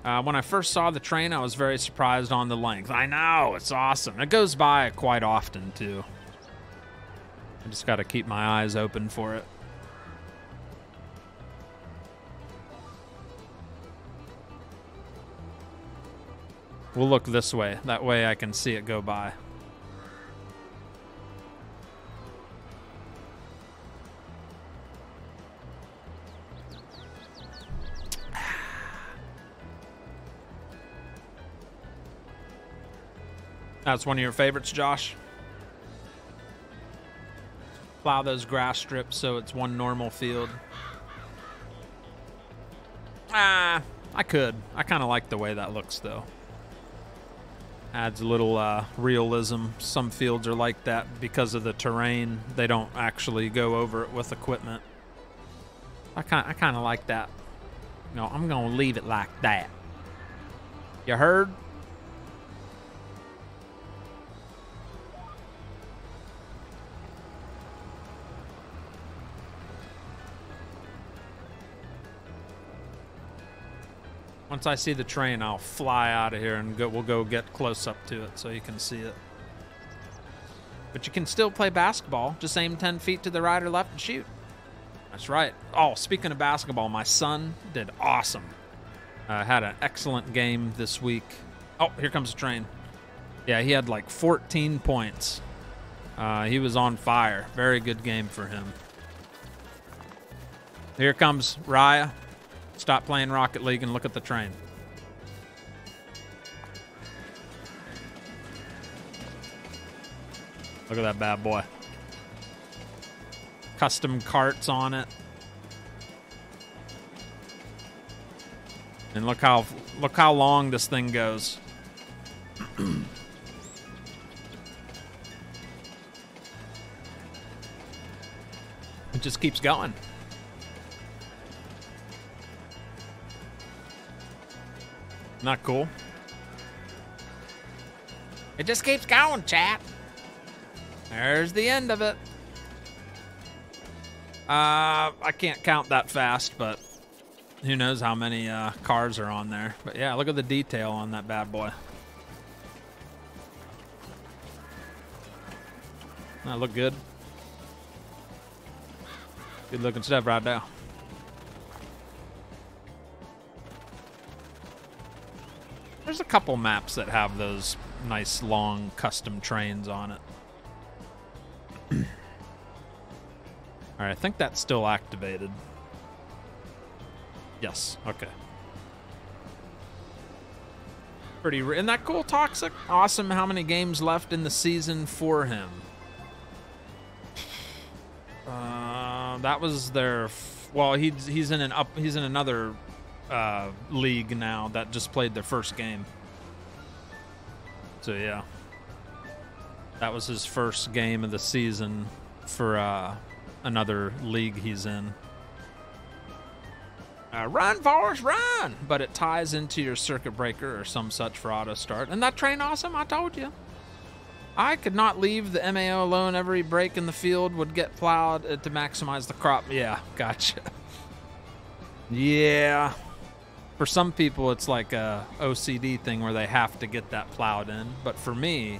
Uh, when I first saw the train, I was very surprised on the length. I know, it's awesome. It goes by quite often, too. I just got to keep my eyes open for it. We'll look this way. That way I can see it go by. That's one of your favorites, Josh? Plow those grass strips so it's one normal field. Ah, I could. I kind of like the way that looks, though. Adds a little uh, realism. Some fields are like that because of the terrain. They don't actually go over it with equipment. I kind I kind of like that. No, I'm gonna leave it like that. You heard? Once I see the train, I'll fly out of here and go, we'll go get close up to it so you can see it. But you can still play basketball. Just aim 10 feet to the right or left and shoot. That's right. Oh, speaking of basketball, my son did awesome. Uh, had an excellent game this week. Oh, here comes the train. Yeah, he had like 14 points. Uh, he was on fire. Very good game for him. Here comes Raya. Stop playing Rocket League and look at the train. Look at that bad boy. Custom carts on it. And look how look how long this thing goes. it just keeps going. Not cool. It just keeps going, chat. There's the end of it. Uh, I can't count that fast, but who knows how many uh, cars are on there. But yeah, look at the detail on that bad boy. That look good. Good looking stuff right now. There's a couple maps that have those nice long custom trains on it. All right, I think that's still activated. Yes, okay. Pretty, isn't that cool, Toxic? Awesome. How many games left in the season for him? Uh, that was their. well, he's he's in an up. He's in another uh, league now that just played their first game. So yeah, that was his first game of the season for uh, another league he's in. Uh, run, Forrest, run! But it ties into your circuit breaker or some such for auto start. And that train awesome, I told you. I could not leave the MAO alone. Every break in the field would get plowed uh, to maximize the crop. Yeah, gotcha. yeah. For some people, it's like a OCD thing where they have to get that plowed in. But for me,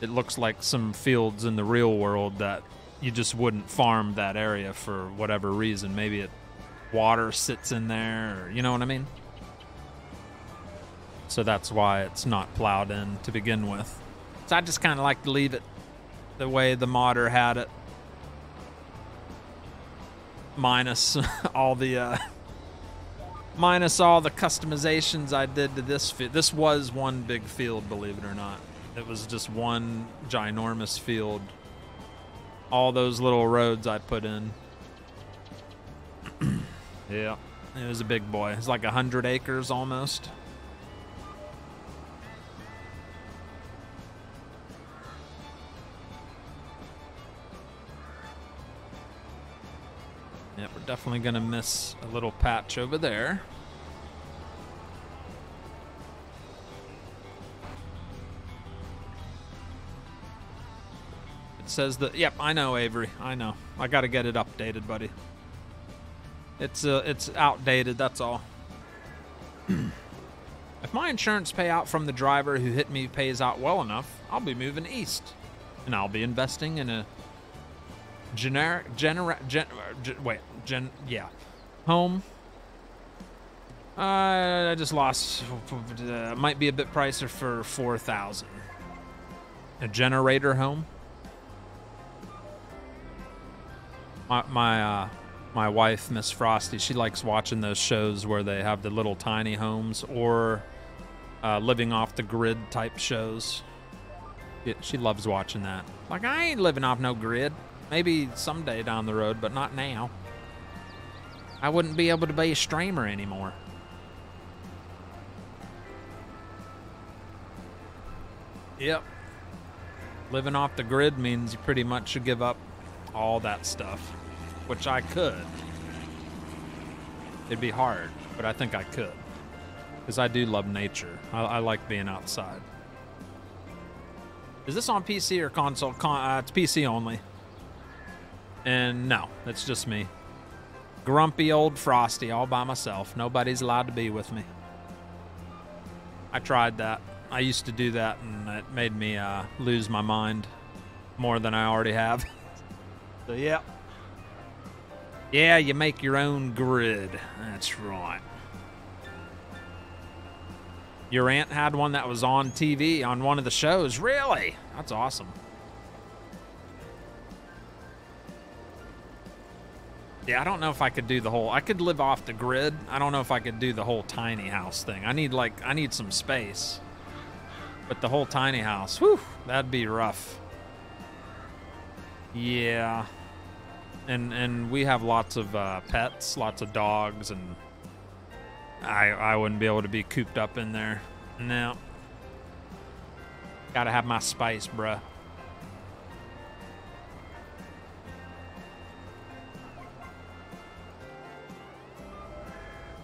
it looks like some fields in the real world that you just wouldn't farm that area for whatever reason. Maybe it water sits in there, or you know what I mean? So that's why it's not plowed in to begin with. So I just kind of like to leave it the way the modder had it, minus all the uh, minus all the customizations I did to this field. This was one big field, believe it or not. It was just one ginormous field. All those little roads I put in. yeah, it was a big boy. It's like a hundred acres almost. Yep, we're definitely gonna miss a little patch over there. It says that. Yep, I know, Avery. I know. I got to get it updated, buddy. It's uh, it's outdated. That's all. if my insurance payout from the driver who hit me pays out well enough, I'll be moving east, and I'll be investing in a generic genera gen, gen wait gen yeah home. Uh, I just lost. Uh, might be a bit pricier for four thousand. A generator home. my my uh, my wife, Miss Frosty, she likes watching those shows where they have the little tiny homes or uh, living off the grid type shows. Yeah, she loves watching that. Like I ain't living off no grid. Maybe someday down the road, but not now. I wouldn't be able to be a streamer anymore. Yep. Living off the grid means you pretty much should give up all that stuff, which I could. It'd be hard, but I think I could. Because I do love nature. I, I, like being outside. Is this on PC or console? Con uh, it's PC only. And no, it's just me. Grumpy old Frosty all by myself. Nobody's allowed to be with me. I tried that. I used to do that, and it made me uh, lose my mind more than I already have. So, yeah. Yeah, you make your own grid. That's right. Your aunt had one that was on TV on one of the shows. Really? That's awesome. Yeah, I don't know if I could do the whole. I could live off the grid. I don't know if I could do the whole tiny house thing. I need like I need some space. But the whole tiny house, whew, that'd be rough. Yeah. And and we have lots of uh, pets, lots of dogs, and I I wouldn't be able to be cooped up in there. No. Gotta have my spice, bruh.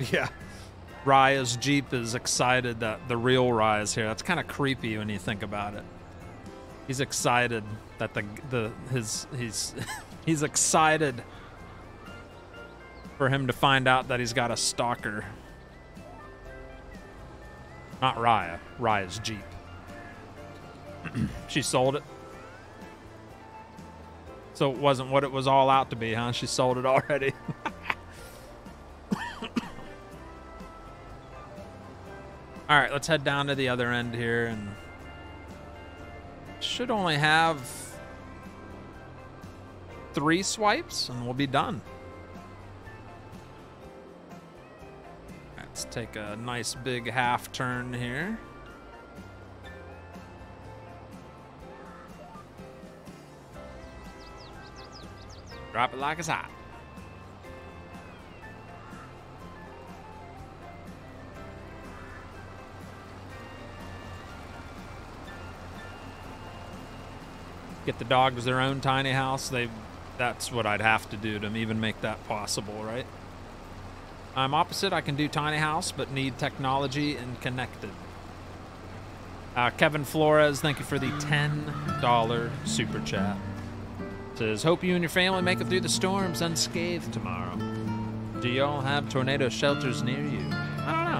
Yeah. Raya's Jeep is excited that the real Raya's here. That's kind of creepy when you think about it. He's excited that the the his he's he's excited for him to find out that he's got a stalker. Not Raya, Raya's Jeep. she sold it. So it wasn't what it was all out to be, huh? She sold it already. all right, let's head down to the other end here and should only have three swipes and we'll be done. Let's take a nice big half turn here. Drop it like it's hot. Get the dogs their own tiny house, they that's what I'd have to do to even make that possible, right? I'm opposite. I can do tiny house, but need technology and connected. Uh, Kevin Flores, thank you for the $10 super chat. Says, hope you and your family make it through the storms unscathed tomorrow. Do y'all have tornado shelters near you? I don't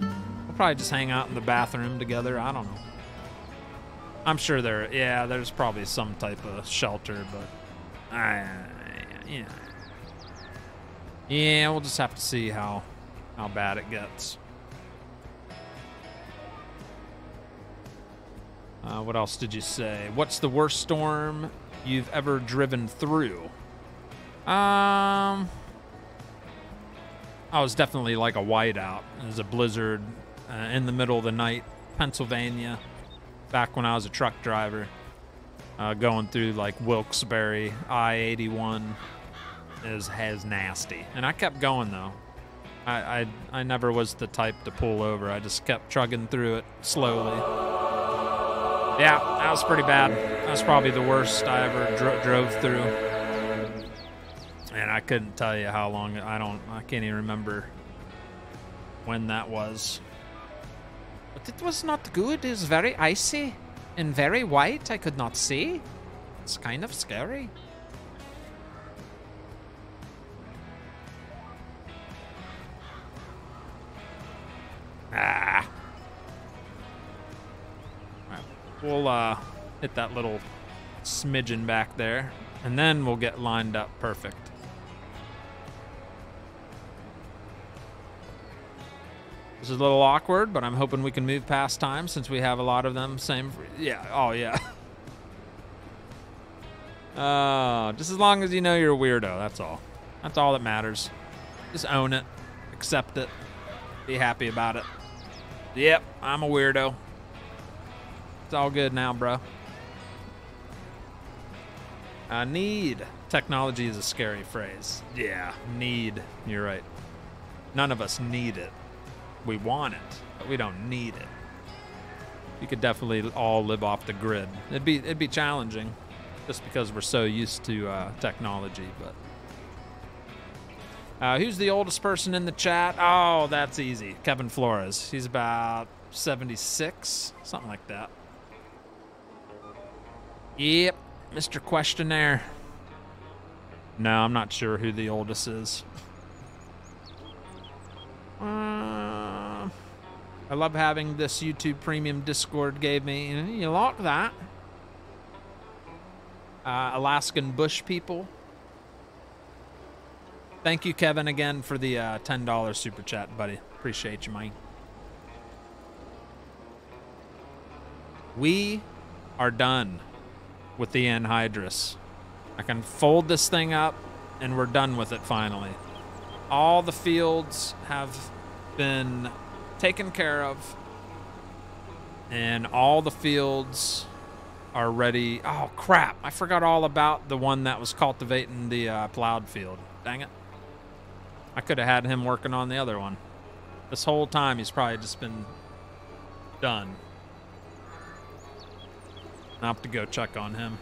know. We'll probably just hang out in the bathroom together. I don't know. I'm sure there, yeah, there's probably some type of shelter, but I, yeah, yeah, we'll just have to see how how bad it gets. Uh, what else did you say? What's the worst storm you've ever driven through? Um, I was definitely like a whiteout. It was a blizzard uh, in the middle of the night, Pennsylvania back when I was a truck driver, uh, going through like Wilkes-Barre I-81 is has nasty, and I kept going though. I, I I never was the type to pull over. I just kept chugging through it slowly. Yeah, that was pretty bad. That was probably the worst I ever dro- drove through. And I couldn't tell you how long. I don't. I can't even remember when that was. But it was not good. It was very icy and very white. I could not see. It's kind of scary. Ah. Alright, We'll uh, hit that little smidgen back there, and then we'll get lined up perfect. This is a little awkward, but I'm hoping we can move past time since we have a lot of them. Same, yeah. Oh yeah. Uh, just as long as you know you're a weirdo, that's all. That's all that matters. Just own it, accept it, be happy about it. Yep, I'm a weirdo. It's all good now, bro. I need. Technology is a scary phrase. Yeah, need. You're right. None of us need it. We want it, but we don't need it. You could definitely all live off the grid. It'd be it'd be challenging, just because we're so used to uh, technology. But uh, who's the oldest person in the chat? Oh, that's easy. Kevin Flores. He's about 76, something like that. Yep, Mr. Questionnaire. No, I'm not sure who the oldest is. Uh, I love having this YouTube Premium Discord gave me. You, you lock that. Uh, Alaskan Bush people. Thank you, Kevin, again for the uh, $10 super chat, buddy. Appreciate you, Mike. We are done with the anhydrous. I can fold this thing up and we're done with it finally. All the fields have been taken care of and all the fields are ready. Oh crap, I forgot all about the one that was cultivating the uh, plowed field. Dang it. I could have had him working on the other one. This whole time he's probably just been done. I'll have to go check on him.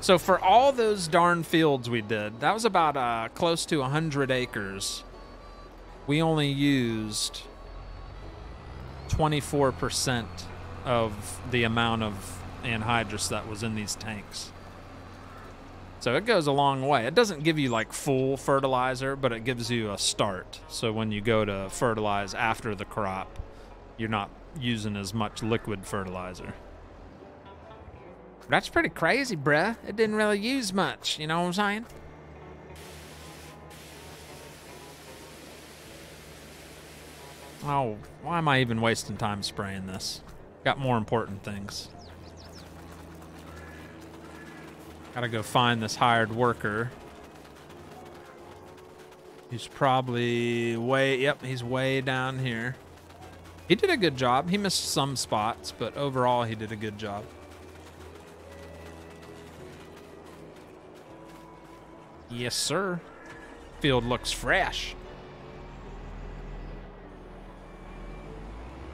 So for all those darn fields we did, that was about uh, close to 100 acres. We only used 24% of the amount of anhydrous that was in these tanks. So it goes a long way. It doesn't give you like full fertilizer, but it gives you a start. So when you go to fertilize after the crop, you're not using as much liquid fertilizer. That's pretty crazy, bruh. It didn't really use much, you know what I'm saying? Oh, why am I even wasting time spraying this? Got more important things. Gotta go find this hired worker. He's probably way, yep, he's way down here. He did a good job. He missed some spots, but overall, he did a good job. Yes, sir. Field looks fresh.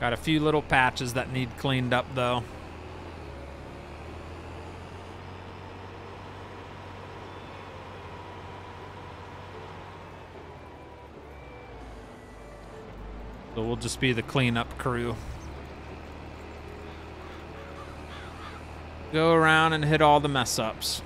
Got a few little patches that need cleaned up, though. So we'll just be the cleanup crew. Go around and hit all the mess ups.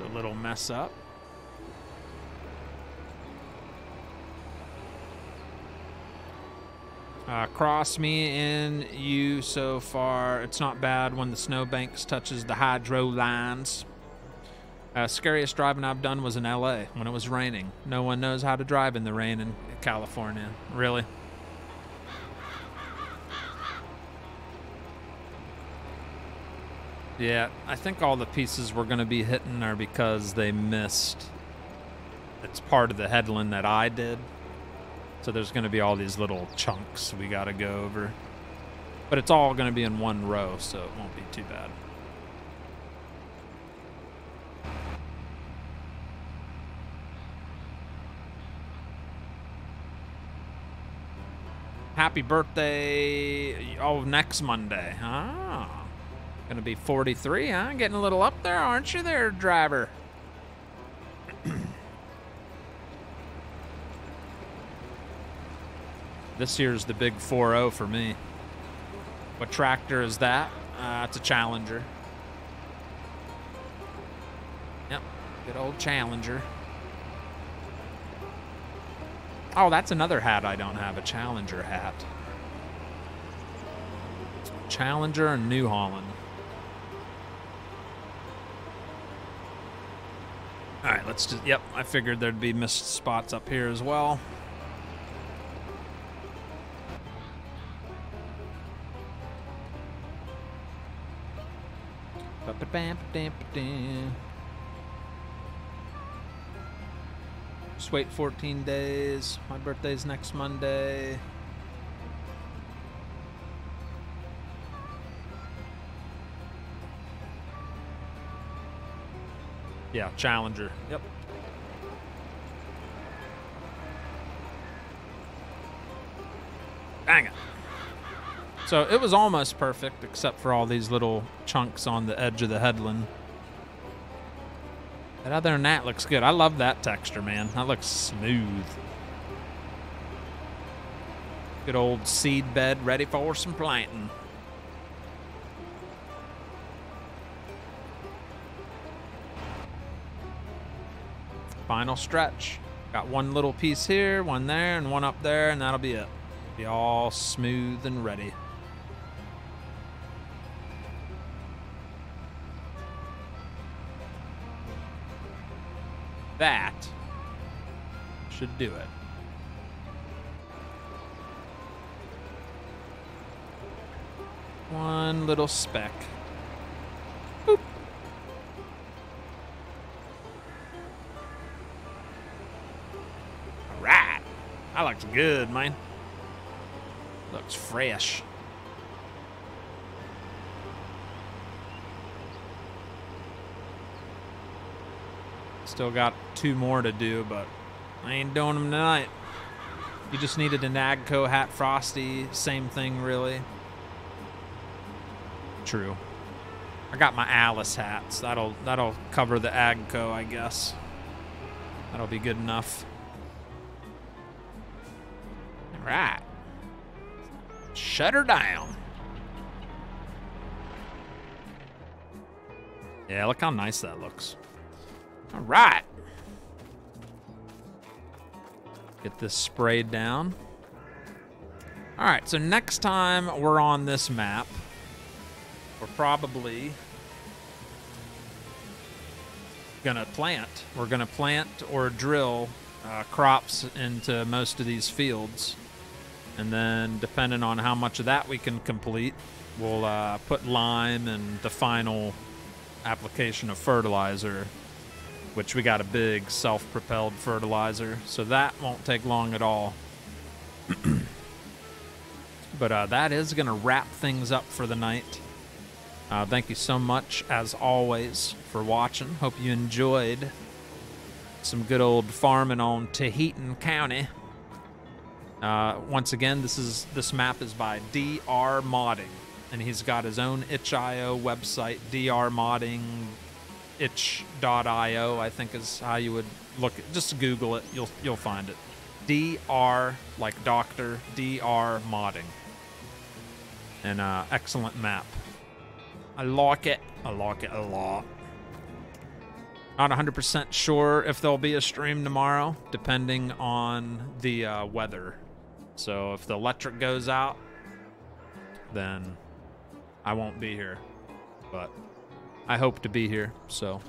A little mess up. Uh, cross me and you so far. It's not bad when the snowbanks touches the hydro lines. Uh, scariest driving I've done was in LA when it was raining. No one knows how to drive in the rain in California. Really? Yeah, I think all the pieces we're going to be hitting are because they missed. It's part of the headland that I did. So there's going to be all these little chunks we got to go over. But it's all going to be in one row, so it won't be too bad. Happy birthday. Oh, next Monday. Ah. Gonna be 43, huh? Getting a little up there, aren't you there, driver? this year's the big 4-0 for me. What tractor is that? Uh, it's a Challenger. Yep, good old Challenger. Oh, that's another hat I don't have, a Challenger hat. Challenger and New Holland. Let's just, yep, I figured there'd be missed spots up here as well. Just wait 14 days. My birthday's next Monday. Yeah, Challenger. Yep. Dang it. So it was almost perfect, except for all these little chunks on the edge of the headland. But other than that, looks good. I love that texture, man. That looks smooth. Good old seed bed ready for some planting. Final stretch. Got one little piece here, one there, and one up there, and that'll be it. Be all smooth and ready. That should do it. One little speck. Looks good, man. Looks fresh. Still got two more to do, but I ain't doing them tonight. You just needed an Agco hat frosty. Same thing, really. True. I got my Allis hats. That'll that'll cover the Agco, I guess. That'll be good enough. Right. Shut her down. Yeah, look how nice that looks. All right. Get this sprayed down. All right, so next time we're on this map, we're probably gonna plant. We're gonna plant or drill uh, crops into most of these fields. And then depending on how much of that we can complete, we'll uh, put lime and the final application of fertilizer which we got a big self-propelled fertilizer, so that won't take long at all. but uh, that is going to wrap things up for the night. Uh, thank you so much, as always, for watching. Hope you enjoyed some good old farming on Taheton County. Uh, once again, this is this map is by DR Modding, and he's got his own itch.io website, DR Modding itch.io, I think is how you would look at just Google it, you'll you'll find it. DR like doctor, DR modding. An uh, excellent map. I like it. I like it a lot. Not 100% sure if there'll be a stream tomorrow, depending on the uh, weather. So if the electric goes out, then I won't be here. But I hope to be here, so.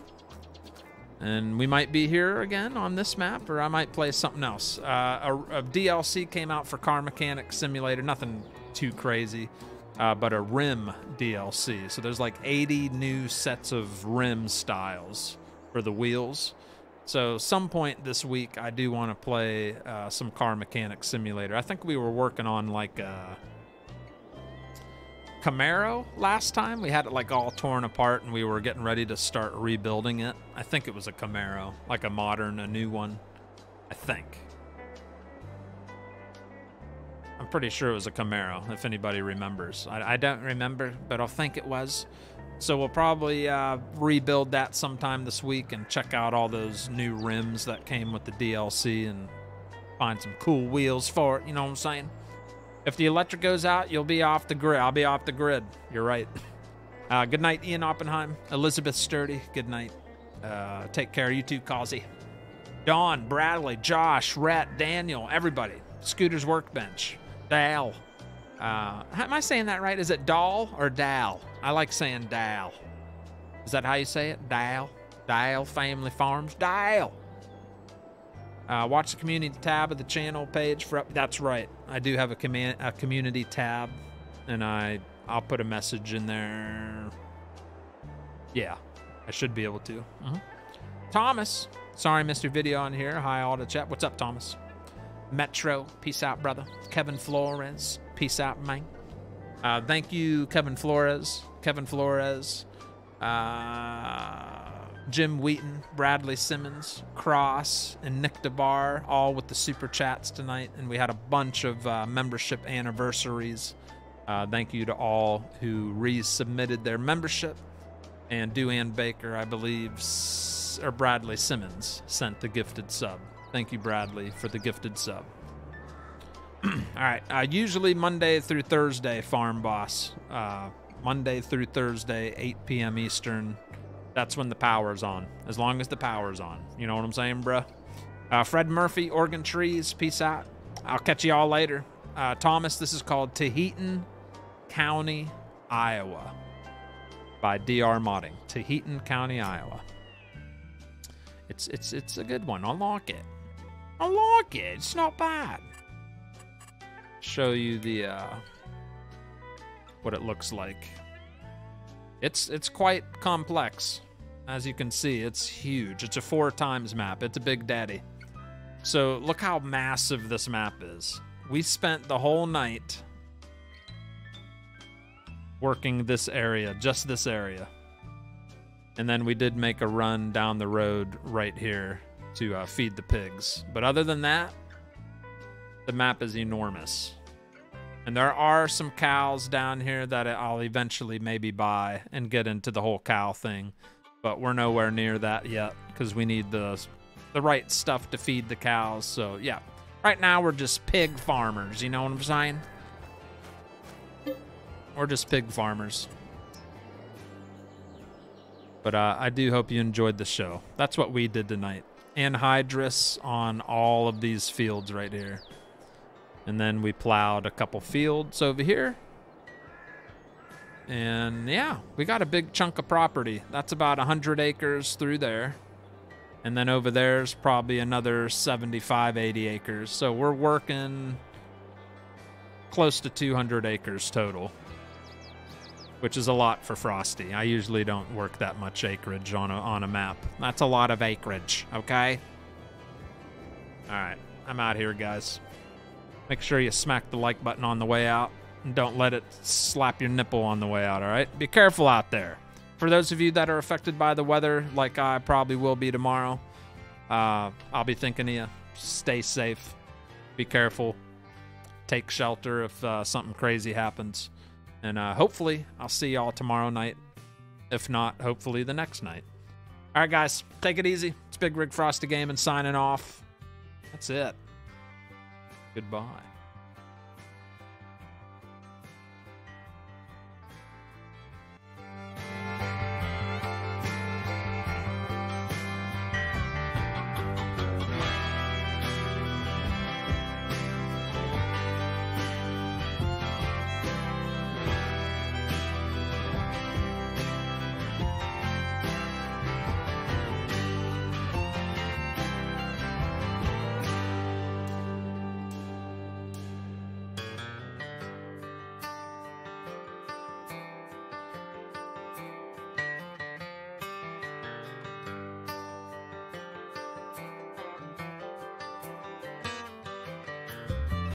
And we might be here again on this map, or I might play something else. Uh, a, a, DLC came out for Car Mechanic Simulator, nothing too crazy. uh, but a rim DLC. So there's like 80 new sets of rim styles for the wheels. So some point this week, I do want to play uh, some car mechanic simulator. I think we were working on like a Camaro last time. We had it like all torn apart, and we were getting ready to start rebuilding it. I think it was a Camaro, like a modern, a new one. I think. I'm pretty sure it was a Camaro, if anybody remembers. I, I don't remember, but I think it was. So we'll probably uh, rebuild that sometime this week and check out all those new rims that came with the DLC and find some cool wheels for it. You know what I'm saying? If the electric goes out, you'll be off the grid. I'll be off the grid. You're right. Uh, good night, Ian Oppenheim. Elizabeth Sturdy. Good night. Uh, take care. Of you too, Causey. Dawn, Bradley, Josh, Rhett, Daniel, everybody. Scooter's Workbench. Dal. Uh, am I saying that right? Is it Dahl or Dal? I like saying Dal. Is that how you say it? Dal? Dal Family Farms? Dal. Uh, watch the community tab of the channel page for up. That's right. I do have a, command, a community tab, and I I'll put a message in there. Yeah, I should be able to. Uh-huh. Thomas, sorry, missed your video on here. Hi, all the chat. What's up, Thomas? Metro, peace out, brother. Kevin Flores, peace out, man. Uh, thank you, Kevin Flores. Kevin Flores. Uh, Jim Wheaton, Bradley Simmons, Cross, and Nick DeBar, all with the super chats tonight. And we had a bunch of uh, membership anniversaries. Uh, thank you to all who resubmitted their membership. And Duane Baker, I believe, or Bradley Simmons sent the gifted sub. Thank you, Bradley, for the gifted sub. all right. Uh, usually Monday through Thursday, Farm Boss. Uh, Monday through Thursday, 8 p.m. Eastern. That's when the power's on. As long as the power's on. You know what I'm saying, bruh? Uh, Fred Murphy, Oregon Trees. Peace out. I'll catch you all later. Uh, Thomas, this is called Taheton County, Iowa by DR Modding. Taheton County, Iowa. It's it's it's a good one. I like it. I like it. It's not bad. Show you the uh, what it looks like. It's it's quite complex. As you can see, it's huge. It's a four times map. It's a big daddy. So look how massive this map is. We spent the whole night working this area, just this area. And then we did make a run down the road right here to uh, feed the pigs. But other than that, the map is enormous. And there are some cows down here that I'll eventually maybe buy and get into the whole cow thing. But we're nowhere near that yet because we need the the right stuff to feed the cows. So yeah, right now we're just pig farmers. You know what I'm saying? We're just pig farmers. But uh, I do hope you enjoyed the show. That's what we did tonight. Anhydrous on all of these fields right here. And then we plowed a couple fields over here. And yeah, we got a big chunk of property. That's about 100 acres through there. And then over there's probably another 75, 80 acres. So we're working close to 200 acres total which is a lot for Frosty. I usually don't work that much acreage on a, on a map. That's a lot of acreage, okay? All right, I'm out here, guys. Make sure you smack the like button on the way out and don't let it slap your nipple on the way out, all right? Be careful out there. For those of you that are affected by the weather, like I probably will be tomorrow, uh, I'll be thinking of you. Stay safe. Be careful. Take shelter if uh, something crazy happens. And uh, hopefully, I'll see y'all tomorrow night. If not, hopefully the next night. All right, guys, take it easy. It's Big Rig Frosty Gaming signing off. That's it. Goodbye.